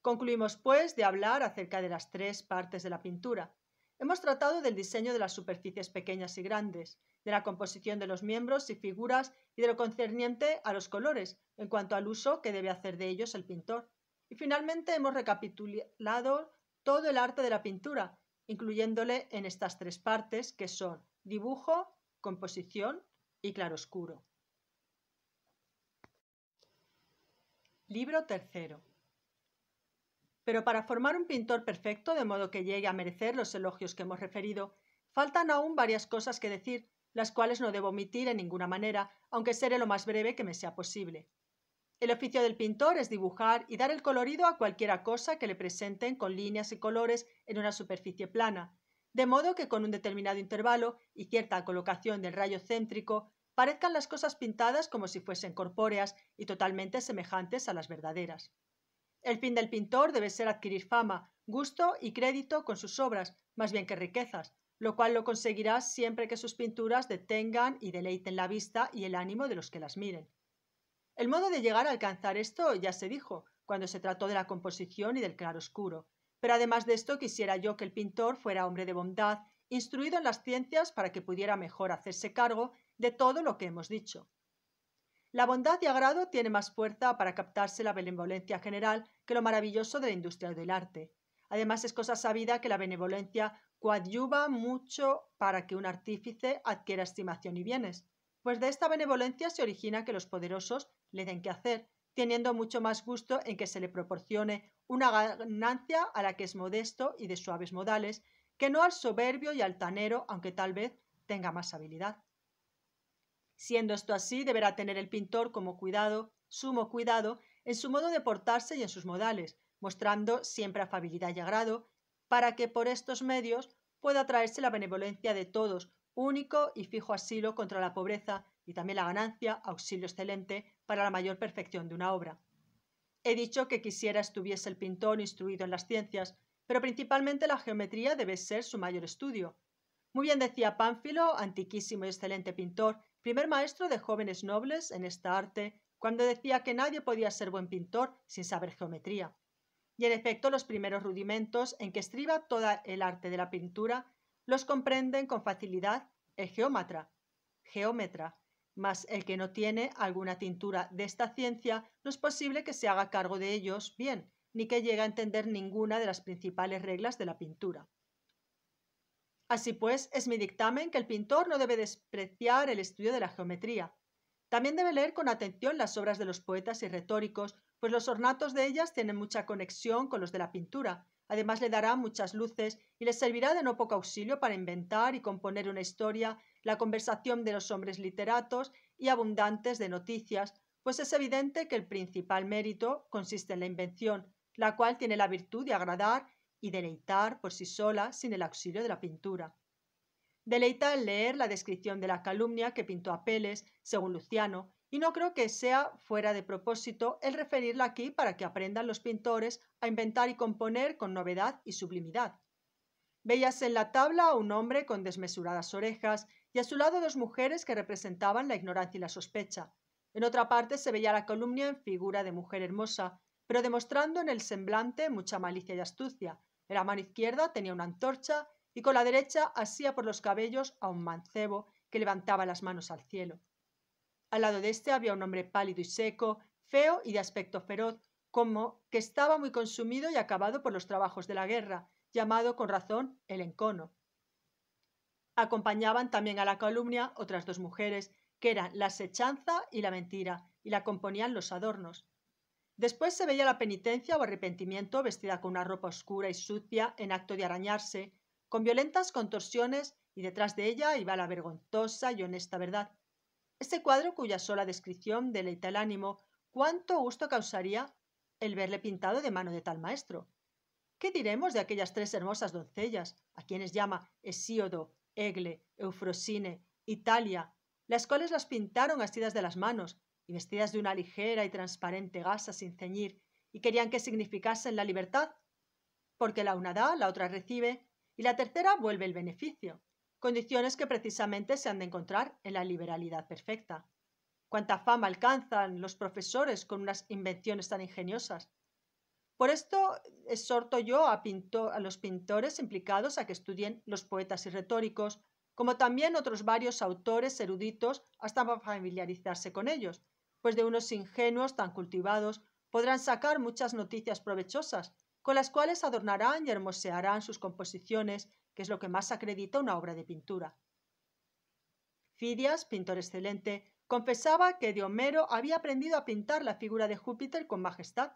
Concluimos, pues, de hablar acerca de las tres partes de la pintura, Hemos tratado del diseño de las superficies pequeñas y grandes, de la composición de los miembros y figuras y de lo concerniente a los colores, en cuanto al uso que debe hacer de ellos el pintor. Y finalmente hemos recapitulado todo el arte de la pintura, incluyéndole en estas tres partes que son dibujo, composición y claroscuro. Libro tercero. Pero para formar un pintor perfecto, de modo que llegue a merecer los elogios que hemos referido, faltan aún varias cosas que decir, las cuales no debo omitir en ninguna manera, aunque seré lo más breve que me sea posible. El oficio del pintor es dibujar y dar el colorido a cualquiera cosa que le presenten con líneas y colores en una superficie plana, de modo que con un determinado intervalo y cierta colocación del rayo céntrico parezcan las cosas pintadas como si fuesen corpóreas y totalmente semejantes a las verdaderas. El fin del pintor debe ser adquirir fama, gusto y crédito con sus obras, más bien que riquezas, lo cual lo conseguirá siempre que sus pinturas detengan y deleiten la vista y el ánimo de los que las miren. El modo de llegar a alcanzar esto ya se dijo, cuando se trató de la composición y del claroscuro, pero además de esto quisiera yo que el pintor fuera hombre de bondad, instruido en las ciencias para que pudiera mejor hacerse cargo de todo lo que hemos dicho. La bondad y agrado tiene más fuerza para captarse la benevolencia general que lo maravilloso de la industria del arte. Además, es cosa sabida que la benevolencia coadyuva mucho para que un artífice adquiera estimación y bienes, pues de esta benevolencia se origina que los poderosos le den que hacer, teniendo mucho más gusto en que se le proporcione una ganancia a la que es modesto y de suaves modales que no al soberbio y altanero, aunque tal vez tenga más habilidad. Siendo esto así, deberá tener el pintor como cuidado, sumo cuidado, en su modo de portarse y en sus modales, mostrando siempre afabilidad y agrado, para que por estos medios pueda traerse la benevolencia de todos, único y fijo asilo contra la pobreza y también la ganancia, auxilio excelente para la mayor perfección de una obra. He dicho que quisiera estuviese el pintor instruido en las ciencias, pero principalmente la geometría debe ser su mayor estudio. Muy bien decía Pánfilo, antiquísimo y excelente pintor, primer maestro de jóvenes nobles en esta arte, cuando decía que nadie podía ser buen pintor sin saber geometría. Y en efecto los primeros rudimentos en que estriba toda el arte de la pintura los comprenden con facilidad el geómatra, geómetra, mas el que no tiene alguna tintura de esta ciencia no es posible que se haga cargo de ellos bien, ni que llegue a entender ninguna de las principales reglas de la pintura. Así pues, es mi dictamen que el pintor no debe despreciar el estudio de la geometría. También debe leer con atención las obras de los poetas y retóricos, pues los ornatos de ellas tienen mucha conexión con los de la pintura. Además le dará muchas luces y le servirá de no poco auxilio para inventar y componer una historia, la conversación de los hombres literatos y abundantes de noticias, pues es evidente que el principal mérito consiste en la invención, la cual tiene la virtud de agradar y deleitar por sí sola sin el auxilio de la pintura. Deleita en leer la descripción de la calumnia que pintó Apeles, según Luciano, y no creo que sea fuera de propósito el referirla aquí para que aprendan los pintores a inventar y componer con novedad y sublimidad. Veíase en la tabla a un hombre con desmesuradas orejas y a su lado dos mujeres que representaban la ignorancia y la sospecha. En otra parte se veía la calumnia en figura de mujer hermosa, pero demostrando en el semblante mucha malicia y astucia. En la mano izquierda tenía una antorcha y con la derecha asía por los cabellos a un mancebo que levantaba las manos al cielo. Al lado de éste había un hombre pálido y seco, feo y de aspecto feroz, como que estaba muy consumido y acabado por los trabajos de la guerra, llamado con razón el encono. Acompañaban también a la calumnia otras dos mujeres, que eran la sechanza y la mentira, y la componían los adornos. Después se veía la penitencia o arrepentimiento vestida con una ropa oscura y sucia en acto de arañarse, con violentas contorsiones, y detrás de ella iba la vergonzosa y honesta verdad. Este cuadro, cuya sola descripción deleita el ánimo, cuánto gusto causaría el verle pintado de mano de tal maestro. ¿Qué diremos de aquellas tres hermosas doncellas, a quienes llama Hesíodo, Egle, Eufrosine, Italia, las cuales las pintaron asidas de las manos y vestidas de una ligera y transparente gasa sin ceñir, y querían que significasen la libertad? Porque la una da, la otra recibe, y la tercera vuelve el beneficio condiciones que precisamente se han de encontrar en la liberalidad perfecta. Cuánta fama alcanzan los profesores con unas invenciones tan ingeniosas. Por esto exhorto yo a, a los pintores implicados a que estudien los poetas y retóricos, como también otros varios autores eruditos hasta familiarizarse con ellos, pues de unos ingenuos tan cultivados podrán sacar muchas noticias provechosas, con las cuales adornarán y hermosearán sus composiciones es lo que más acredita una obra de pintura. Fidias, pintor excelente, confesaba que de Homero había aprendido a pintar la figura de Júpiter con majestad.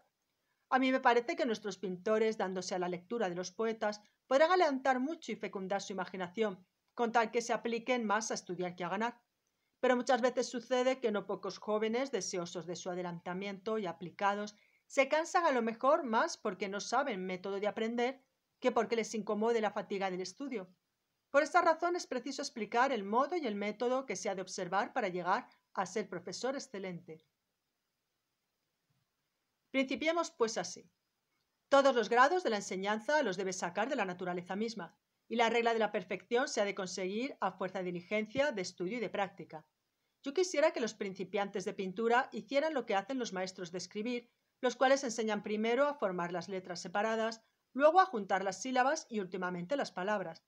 A mí me parece que nuestros pintores, dándose a la lectura de los poetas, podrán alentar mucho y fecundar su imaginación, con tal que se apliquen más a estudiar que a ganar. Pero muchas veces sucede que no pocos jóvenes, deseosos de su adelantamiento y aplicados, se cansan a lo mejor más porque no saben método de aprender que porque les incomode la fatiga del estudio. Por esta razón es preciso explicar el modo y el método que se ha de observar para llegar a ser profesor excelente. Principiemos pues así. Todos los grados de la enseñanza los debe sacar de la naturaleza misma, y la regla de la perfección se ha de conseguir a fuerza de diligencia, de estudio y de práctica. Yo quisiera que los principiantes de pintura hicieran lo que hacen los maestros de escribir, los cuales enseñan primero a formar las letras separadas, luego a juntar las sílabas y últimamente las palabras.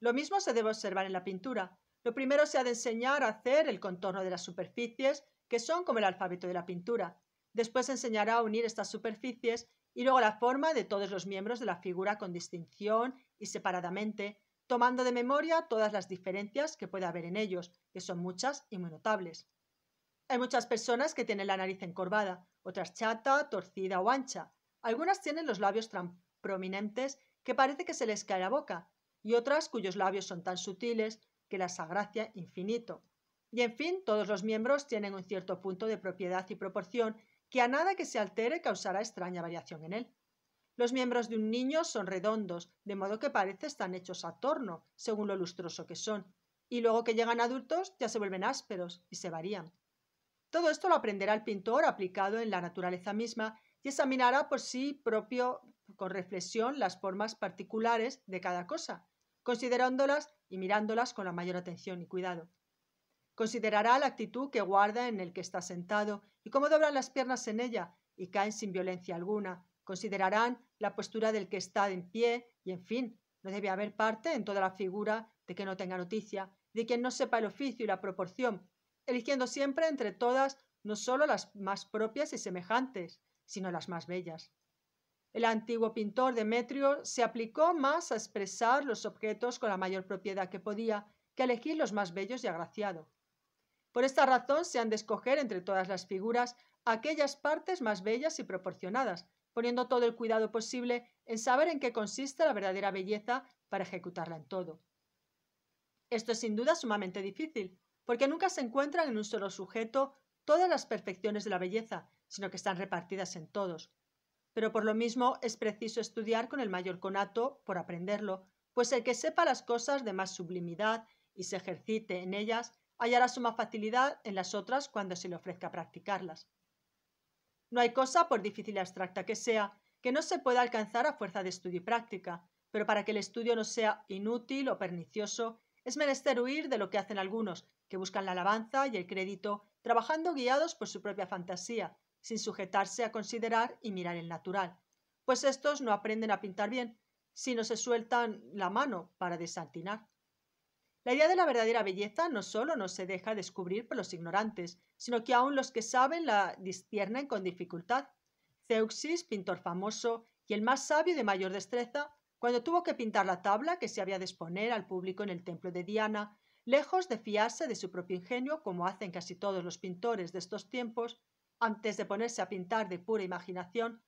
Lo mismo se debe observar en la pintura. Lo primero se ha de enseñar a hacer el contorno de las superficies, que son como el alfabeto de la pintura. Después se enseñará a unir estas superficies y luego la forma de todos los miembros de la figura con distinción y separadamente, tomando de memoria todas las diferencias que puede haber en ellos, que son muchas y muy notables. Hay muchas personas que tienen la nariz encorvada, otras chata, torcida o ancha. Algunas tienen los labios prominentes que parece que se les cae la boca, y otras cuyos labios son tan sutiles que las agracia infinito. Y en fin, todos los miembros tienen un cierto punto de propiedad y proporción que a nada que se altere causará extraña variación en él. Los miembros de un niño son redondos, de modo que parece están hechos a torno, según lo lustroso que son, y luego que llegan adultos ya se vuelven ásperos y se varían. Todo esto lo aprenderá el pintor aplicado en la naturaleza misma y examinará por sí propio con reflexión las formas particulares de cada cosa, considerándolas y mirándolas con la mayor atención y cuidado. Considerará la actitud que guarda en el que está sentado y cómo doblan las piernas en ella y caen sin violencia alguna. Considerarán la postura del que está en pie y, en fin, no debe haber parte en toda la figura de que no tenga noticia, de quien no sepa el oficio y la proporción, eligiendo siempre entre todas no solo las más propias y semejantes, sino las más bellas. El antiguo pintor Demetrio se aplicó más a expresar los objetos con la mayor propiedad que podía que a elegir los más bellos y agraciados. Por esta razón se han de escoger entre todas las figuras aquellas partes más bellas y proporcionadas, poniendo todo el cuidado posible en saber en qué consiste la verdadera belleza para ejecutarla en todo. Esto es sin duda sumamente difícil, porque nunca se encuentran en un solo sujeto todas las perfecciones de la belleza, sino que están repartidas en todos. Pero por lo mismo es preciso estudiar con el mayor conato por aprenderlo, pues el que sepa las cosas de más sublimidad y se ejercite en ellas hallará suma facilidad en las otras cuando se le ofrezca practicarlas. No hay cosa, por difícil y abstracta que sea, que no se pueda alcanzar a fuerza de estudio y práctica, pero para que el estudio no sea inútil o pernicioso, es menester huir de lo que hacen algunos, que buscan la alabanza y el crédito, trabajando guiados por su propia fantasía, sin sujetarse a considerar y mirar el natural, pues estos no aprenden a pintar bien, sino se sueltan la mano para desantinar. La idea de la verdadera belleza no solo no se deja descubrir por los ignorantes, sino que aun los que saben la disciernen con dificultad. Zeuxis, pintor famoso y el más sabio de mayor destreza, cuando tuvo que pintar la tabla que se había de exponer al público en el templo de Diana, lejos de fiarse de su propio ingenio, como hacen casi todos los pintores de estos tiempos, antes de ponerse a pintar de pura imaginación,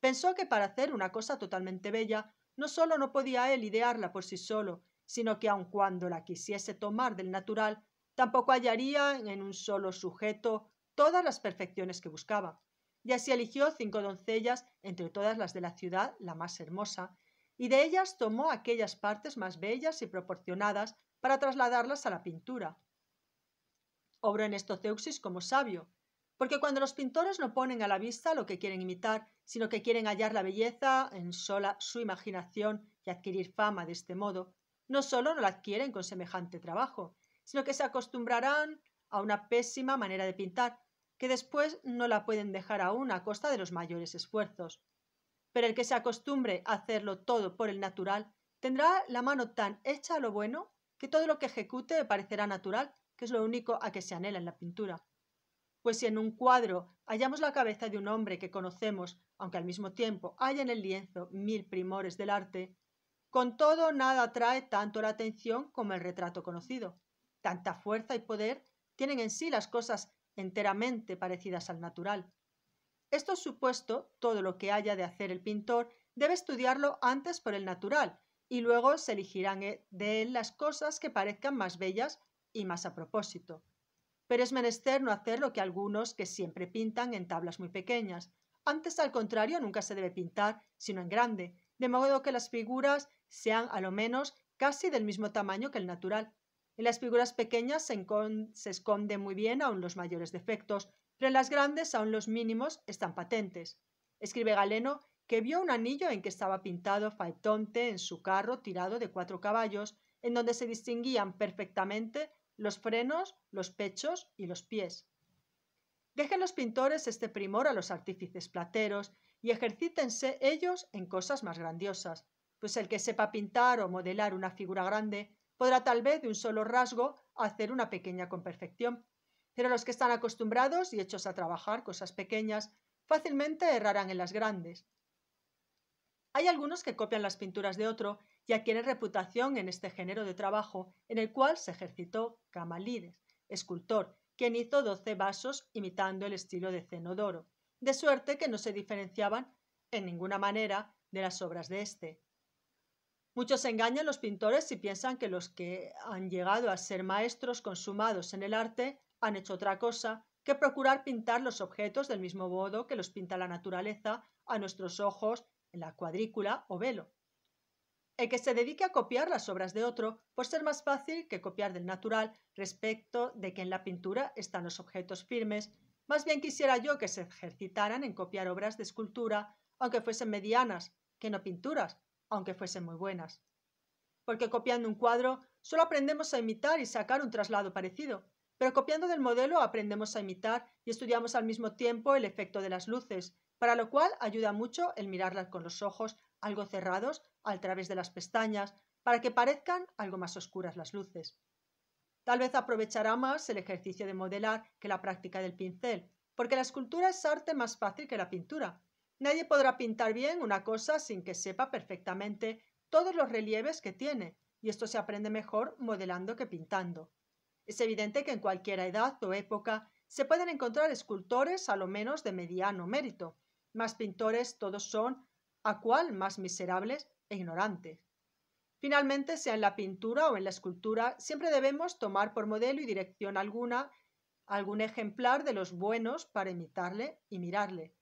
pensó que para hacer una cosa totalmente bella, no solo no podía él idearla por sí solo, sino que aun cuando la quisiese tomar del natural, tampoco hallaría en un solo sujeto todas las perfecciones que buscaba. Y así eligió cinco doncellas, entre todas las de la ciudad, la más hermosa, y de ellas tomó aquellas partes más bellas y proporcionadas para trasladarlas a la pintura. Obró en esto Zeuxis como sabio, porque cuando los pintores no ponen a la vista lo que quieren imitar, sino que quieren hallar la belleza en sola su imaginación y adquirir fama de este modo, no solo no la adquieren con semejante trabajo, sino que se acostumbrarán a una pésima manera de pintar, que después no la pueden dejar aún a costa de los mayores esfuerzos. Pero el que se acostumbre a hacerlo todo por el natural, tendrá la mano tan hecha a lo bueno que todo lo que ejecute parecerá natural, que es lo único a que se anhela en la pintura. Pues si en un cuadro hallamos la cabeza de un hombre que conocemos, aunque al mismo tiempo haya en el lienzo mil primores del arte, con todo, nada atrae tanto la atención como el retrato conocido. Tanta fuerza y poder tienen en sí las cosas enteramente parecidas al natural. Esto supuesto, todo lo que haya de hacer el pintor debe estudiarlo antes por el natural, y luego se elegirán eh, de él las cosas que parezcan más bellas y más a propósito. Pero es menester no hacer lo que algunos que siempre pintan en tablas muy pequeñas. Antes, al contrario, nunca se debe pintar, sino en grande, de modo que las figuras sean a lo menos casi del mismo tamaño que el natural. En las figuras pequeñas se, se esconden muy bien aún los mayores defectos, pero en las grandes aún los mínimos están patentes. Escribe Galeno que vio un anillo en que estaba pintado Faetonte en su carro tirado de cuatro caballos, en donde se distinguían perfectamente los frenos, los pechos y los pies. Dejen los pintores este primor a los artífices plateros y ejercítense ellos en cosas más grandiosas, pues el que sepa pintar o modelar una figura grande podrá tal vez de un solo rasgo hacer una pequeña con perfección, pero los que están acostumbrados y hechos a trabajar cosas pequeñas fácilmente errarán en las grandes. Hay algunos que copian las pinturas de otro y adquieren reputación en este género de trabajo en el cual se ejercitó Camalides, escultor, quien hizo doce vasos imitando el estilo de Cenodoro, de suerte que no se diferenciaban en ninguna manera de las obras de éste. Muchos engañan los pintores y piensan que los que han llegado a ser maestros consumados en el arte han hecho otra cosa que procurar pintar los objetos del mismo modo que los pinta la naturaleza a nuestros ojos en la cuadrícula o velo. El que se dedique a copiar las obras de otro, por ser más fácil que copiar del natural respecto de que en la pintura están los objetos firmes, más bien quisiera yo que se ejercitaran en copiar obras de escultura, aunque fuesen medianas, que no pinturas, aunque fuesen muy buenas. Porque copiando un cuadro solo aprendemos a imitar y sacar un traslado parecido, pero copiando del modelo aprendemos a imitar y estudiamos al mismo tiempo el efecto de las luces, para lo cual ayuda mucho el mirarlas con los ojos algo cerrados a través de las pestañas, para que parezcan algo más oscuras las luces. Tal vez aprovechará más el ejercicio de modelar que la práctica del pincel, porque la escultura es arte más fácil que la pintura. Nadie podrá pintar bien una cosa sin que sepa perfectamente todos los relieves que tiene, y esto se aprende mejor modelando que pintando. Es evidente que en cualquier edad o época se pueden encontrar escultores a lo menos de mediano mérito, más pintores todos son a cual más miserables e ignorantes. Finalmente, sea en la pintura o en la escultura, siempre debemos tomar por modelo y dirección alguna algún ejemplar de los buenos para imitarle y mirarle.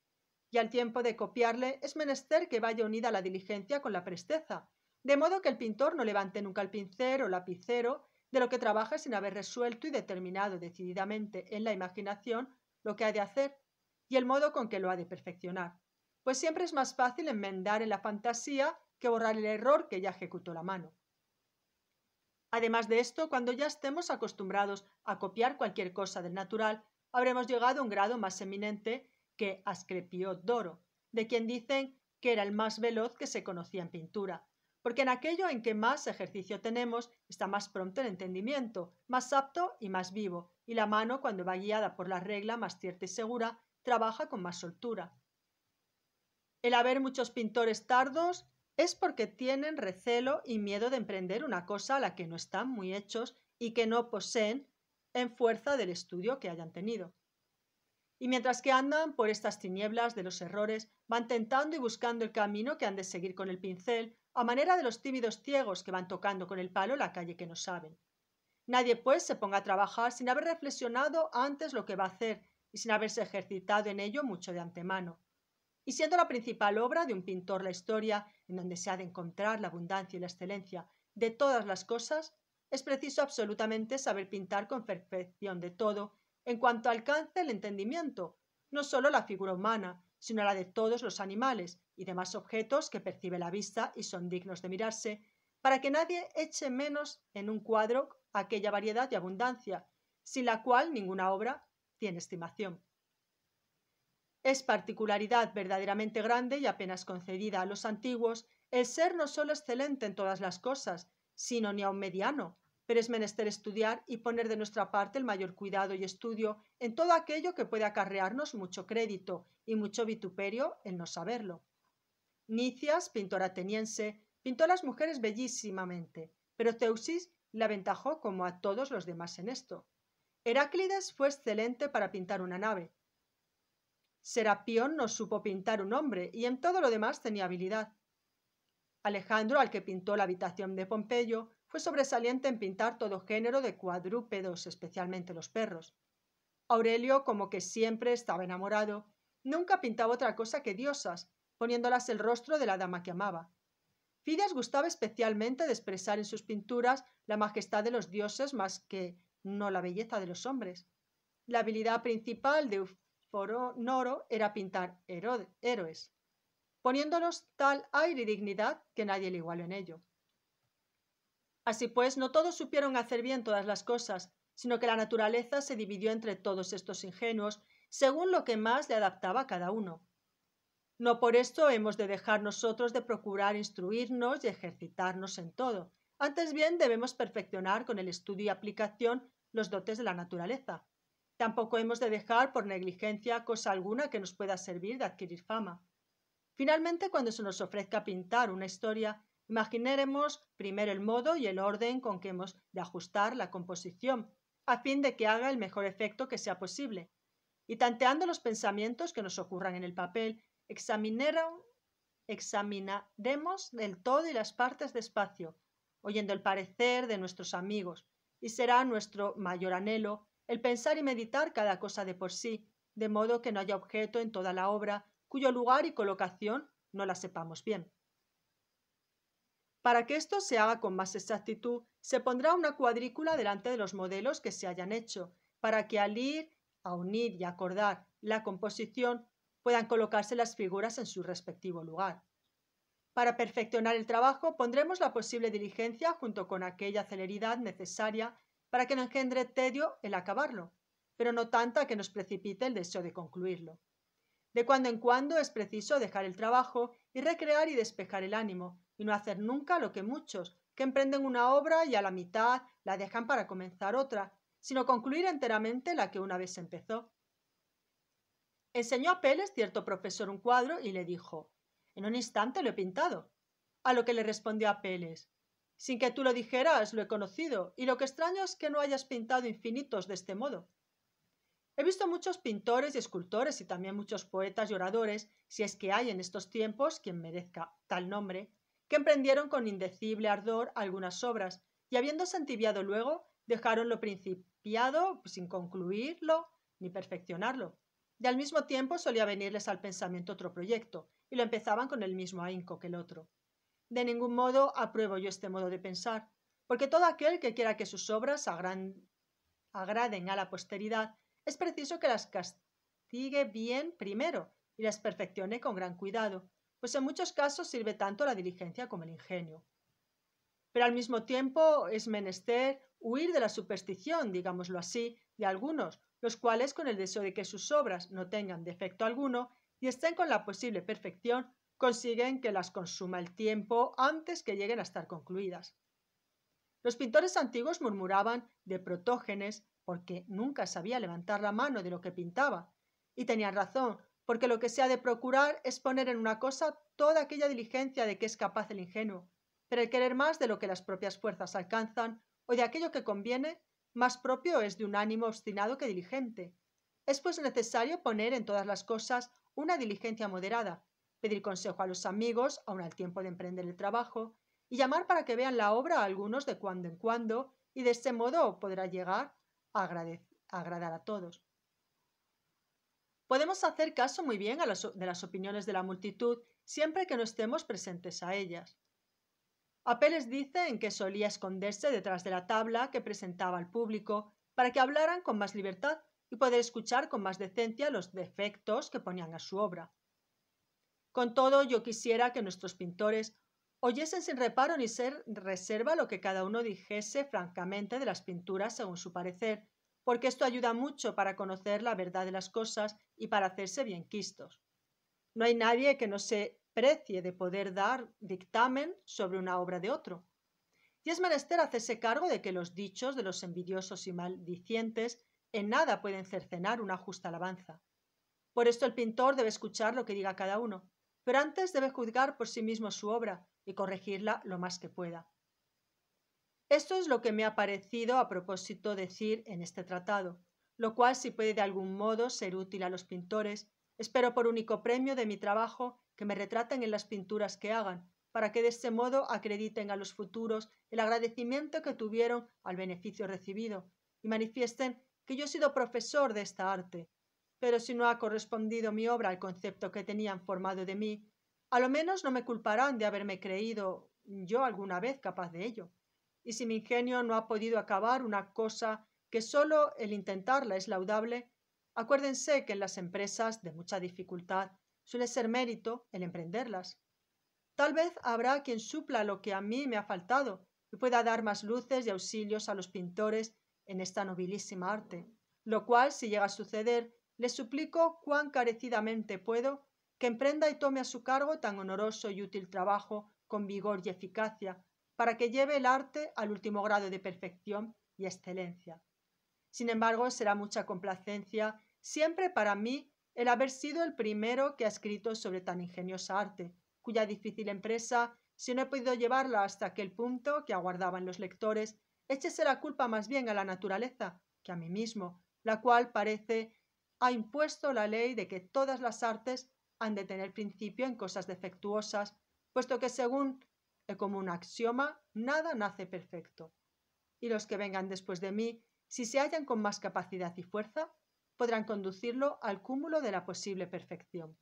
Y al tiempo de copiarle es menester que vaya unida la diligencia con la presteza, de modo que el pintor no levante nunca el pincel o lapicero de lo que trabaja sin haber resuelto y determinado decididamente en la imaginación lo que ha de hacer y el modo con que lo ha de perfeccionar, pues siempre es más fácil enmendar en la fantasía que borrar el error que ya ejecutó la mano. Además de esto, cuando ya estemos acostumbrados a copiar cualquier cosa del natural, habremos llegado a un grado más eminente que Asclepio Doro, de quien dicen que era el más veloz que se conocía en pintura, porque en aquello en que más ejercicio tenemos está más pronto el entendimiento, más apto y más vivo, y la mano, cuando va guiada por la regla más cierta y segura, trabaja con más soltura. El haber muchos pintores tardos es porque tienen recelo y miedo de emprender una cosa a la que no están muy hechos y que no poseen en fuerza del estudio que hayan tenido. Y mientras que andan por estas tinieblas de los errores, van tentando y buscando el camino que han de seguir con el pincel, a manera de los tímidos ciegos que van tocando con el palo la calle que no saben. Nadie, pues, se ponga a trabajar sin haber reflexionado antes lo que va a hacer y sin haberse ejercitado en ello mucho de antemano y siendo la principal obra de un pintor la historia, en donde se ha de encontrar la abundancia y la excelencia de todas las cosas, es preciso absolutamente saber pintar con perfección de todo, en cuanto alcance el entendimiento, no sólo la figura humana, sino la de todos los animales y demás objetos que percibe la vista y son dignos de mirarse, para que nadie eche menos en un cuadro aquella variedad y abundancia, sin la cual ninguna obra tiene estimación. Es particularidad verdaderamente grande y apenas concedida a los antiguos el ser no solo excelente en todas las cosas, sino ni aun mediano, pero es menester estudiar y poner de nuestra parte el mayor cuidado y estudio en todo aquello que puede acarrearnos mucho crédito y mucho vituperio en no saberlo. Nicias, pintor ateniense, pintó a las mujeres bellísimamente, pero Zeusis le aventajó como a todos los demás en esto. Heráclides fue excelente para pintar una nave, Serapión no supo pintar un hombre y en todo lo demás tenía habilidad. Alejandro, al que pintó la habitación de Pompeyo, fue sobresaliente en pintar todo género de cuadrúpedos, especialmente los perros. Aurelio, como que siempre estaba enamorado, nunca pintaba otra cosa que diosas, poniéndolas el rostro de la dama que amaba. Fidias gustaba especialmente de expresar en sus pinturas la majestad de los dioses más que no la belleza de los hombres. La habilidad principal de Noro era pintar héroes, poniéndolos tal aire y dignidad que nadie le igualó en ello. Así pues, no todos supieron hacer bien todas las cosas, sino que la naturaleza se dividió entre todos estos ingenuos según lo que más le adaptaba a cada uno. No por esto hemos de dejar nosotros de procurar instruirnos y ejercitarnos en todo. Antes bien debemos perfeccionar con el estudio y aplicación los dotes de la naturaleza, Tampoco hemos de dejar por negligencia cosa alguna que nos pueda servir de adquirir fama. Finalmente, cuando se nos ofrezca pintar una historia, imaginaremos primero el modo y el orden con que hemos de ajustar la composición, a fin de que haga el mejor efecto que sea posible. Y tanteando los pensamientos que nos ocurran en el papel, examinaremos del todo y las partes despacio, oyendo el parecer de nuestros amigos, y será nuestro mayor anhelo el pensar y meditar cada cosa de por sí, de modo que no haya objeto en toda la obra cuyo lugar y colocación no la sepamos bien. Para que esto se haga con más exactitud, se pondrá una cuadrícula delante de los modelos que se hayan hecho, para que al ir a unir y acordar la composición puedan colocarse las figuras en su respectivo lugar. Para perfeccionar el trabajo pondremos la posible diligencia junto con aquella celeridad necesaria para que no engendre tedio el acabarlo, pero no tanta que nos precipite el deseo de concluirlo. De cuando en cuando es preciso dejar el trabajo y recrear y despejar el ánimo, y no hacer nunca lo que muchos, que emprenden una obra y a la mitad la dejan para comenzar otra, sino concluir enteramente la que una vez empezó. Enseñó a Peles cierto profesor un cuadro y le dijo En un instante lo he pintado. A lo que le respondió a Peles Sin que tú lo dijeras, lo he conocido, y lo que extraño es que no hayas pintado infinitos de este modo. He visto muchos pintores y escultores y también muchos poetas y oradores, si es que hay en estos tiempos quien merezca tal nombre, que emprendieron con indecible ardor algunas obras, y habiéndose entibiado luego, dejaron lo principiado sin concluirlo ni perfeccionarlo y al mismo tiempo solía venirles al pensamiento otro proyecto, y lo empezaban con el mismo ahínco que el otro. De ningún modo apruebo yo este modo de pensar, porque todo aquel que quiera que sus obras agraden a la posteridad, es preciso que las castigue bien primero y las perfeccione con gran cuidado, pues en muchos casos sirve tanto la diligencia como el ingenio. Pero al mismo tiempo es menester huir de la superstición, digámoslo así, de algunos, los cuales con el deseo de que sus obras no tengan defecto alguno y estén con la posible perfección, consiguen que las consuma el tiempo antes que lleguen a estar concluidas. Los pintores antiguos murmuraban de Protógenes porque nunca sabía levantar la mano de lo que pintaba, y tenían razón, porque lo que se ha de procurar es poner en una cosa toda aquella diligencia de que es capaz el ingenuo, pero el querer más de lo que las propias fuerzas alcanzan o de aquello que conviene más propio es de un ánimo obstinado que diligente. Es pues necesario poner en todas las cosas una diligencia moderada, pedir consejo a los amigos, aun al tiempo de emprender el trabajo, y llamar para que vean la obra a algunos de cuando en cuando, y de este modo podrá llegar a, agradar a todos. Podemos hacer caso muy bien de las opiniones de la multitud siempre que no estemos presentes a ellas. Apeles dice en que solía esconderse detrás de la tabla que presentaba al público para que hablaran con más libertad y poder escuchar con más decencia los defectos que ponían a su obra. Con todo, yo quisiera que nuestros pintores oyesen sin reparo ni ser reserva lo que cada uno dijese francamente de las pinturas según su parecer, porque esto ayuda mucho para conocer la verdad de las cosas y para hacerse bien quistos. No hay nadie que no se precie de poder dar dictamen sobre una obra de otro. Y es menester hacerse cargo de que los dichos de los envidiosos y maldicientes en nada pueden cercenar una justa alabanza. Por esto el pintor debe escuchar lo que diga cada uno, pero antes debe juzgar por sí mismo su obra y corregirla lo más que pueda. Esto es lo que me ha parecido a propósito decir en este tratado, lo cual si puede de algún modo ser útil a los pintores, espero por único premio de mi trabajo que me retraten en las pinturas que hagan, para que de este modo acrediten a los futuros el agradecimiento que tuvieron al beneficio recibido y manifiesten que yo he sido profesor de esta arte. Pero si no ha correspondido mi obra al concepto que tenían formado de mí, a lo menos no me culparán de haberme creído yo alguna vez capaz de ello. Y si mi ingenio no ha podido acabar una cosa que sólo el intentarla es laudable, acuérdense que en las empresas de mucha dificultad Suele ser mérito el emprenderlas. Tal vez habrá quien supla lo que a mí me ha faltado y pueda dar más luces y auxilios a los pintores en esta nobilísima arte, lo cual, si llega a suceder, les suplico cuán carecidamente puedo que emprenda y tome a su cargo tan honoroso y útil trabajo con vigor y eficacia, para que lleve el arte al último grado de perfección y excelencia. Sin embargo, será mucha complacencia siempre para mí el haber sido el primero que ha escrito sobre tan ingeniosa arte, cuya difícil empresa, si no he podido llevarla hasta aquel punto que aguardaban los lectores, échese la culpa más bien a la naturaleza que a mí mismo, la cual parece ha impuesto la ley de que todas las artes han de tener principio en cosas defectuosas, puesto que según el común axioma, nada nace perfecto. Y los que vengan después de mí, si se hallan con más capacidad y fuerza, podrán conducirlo al cúmulo de la posible perfección.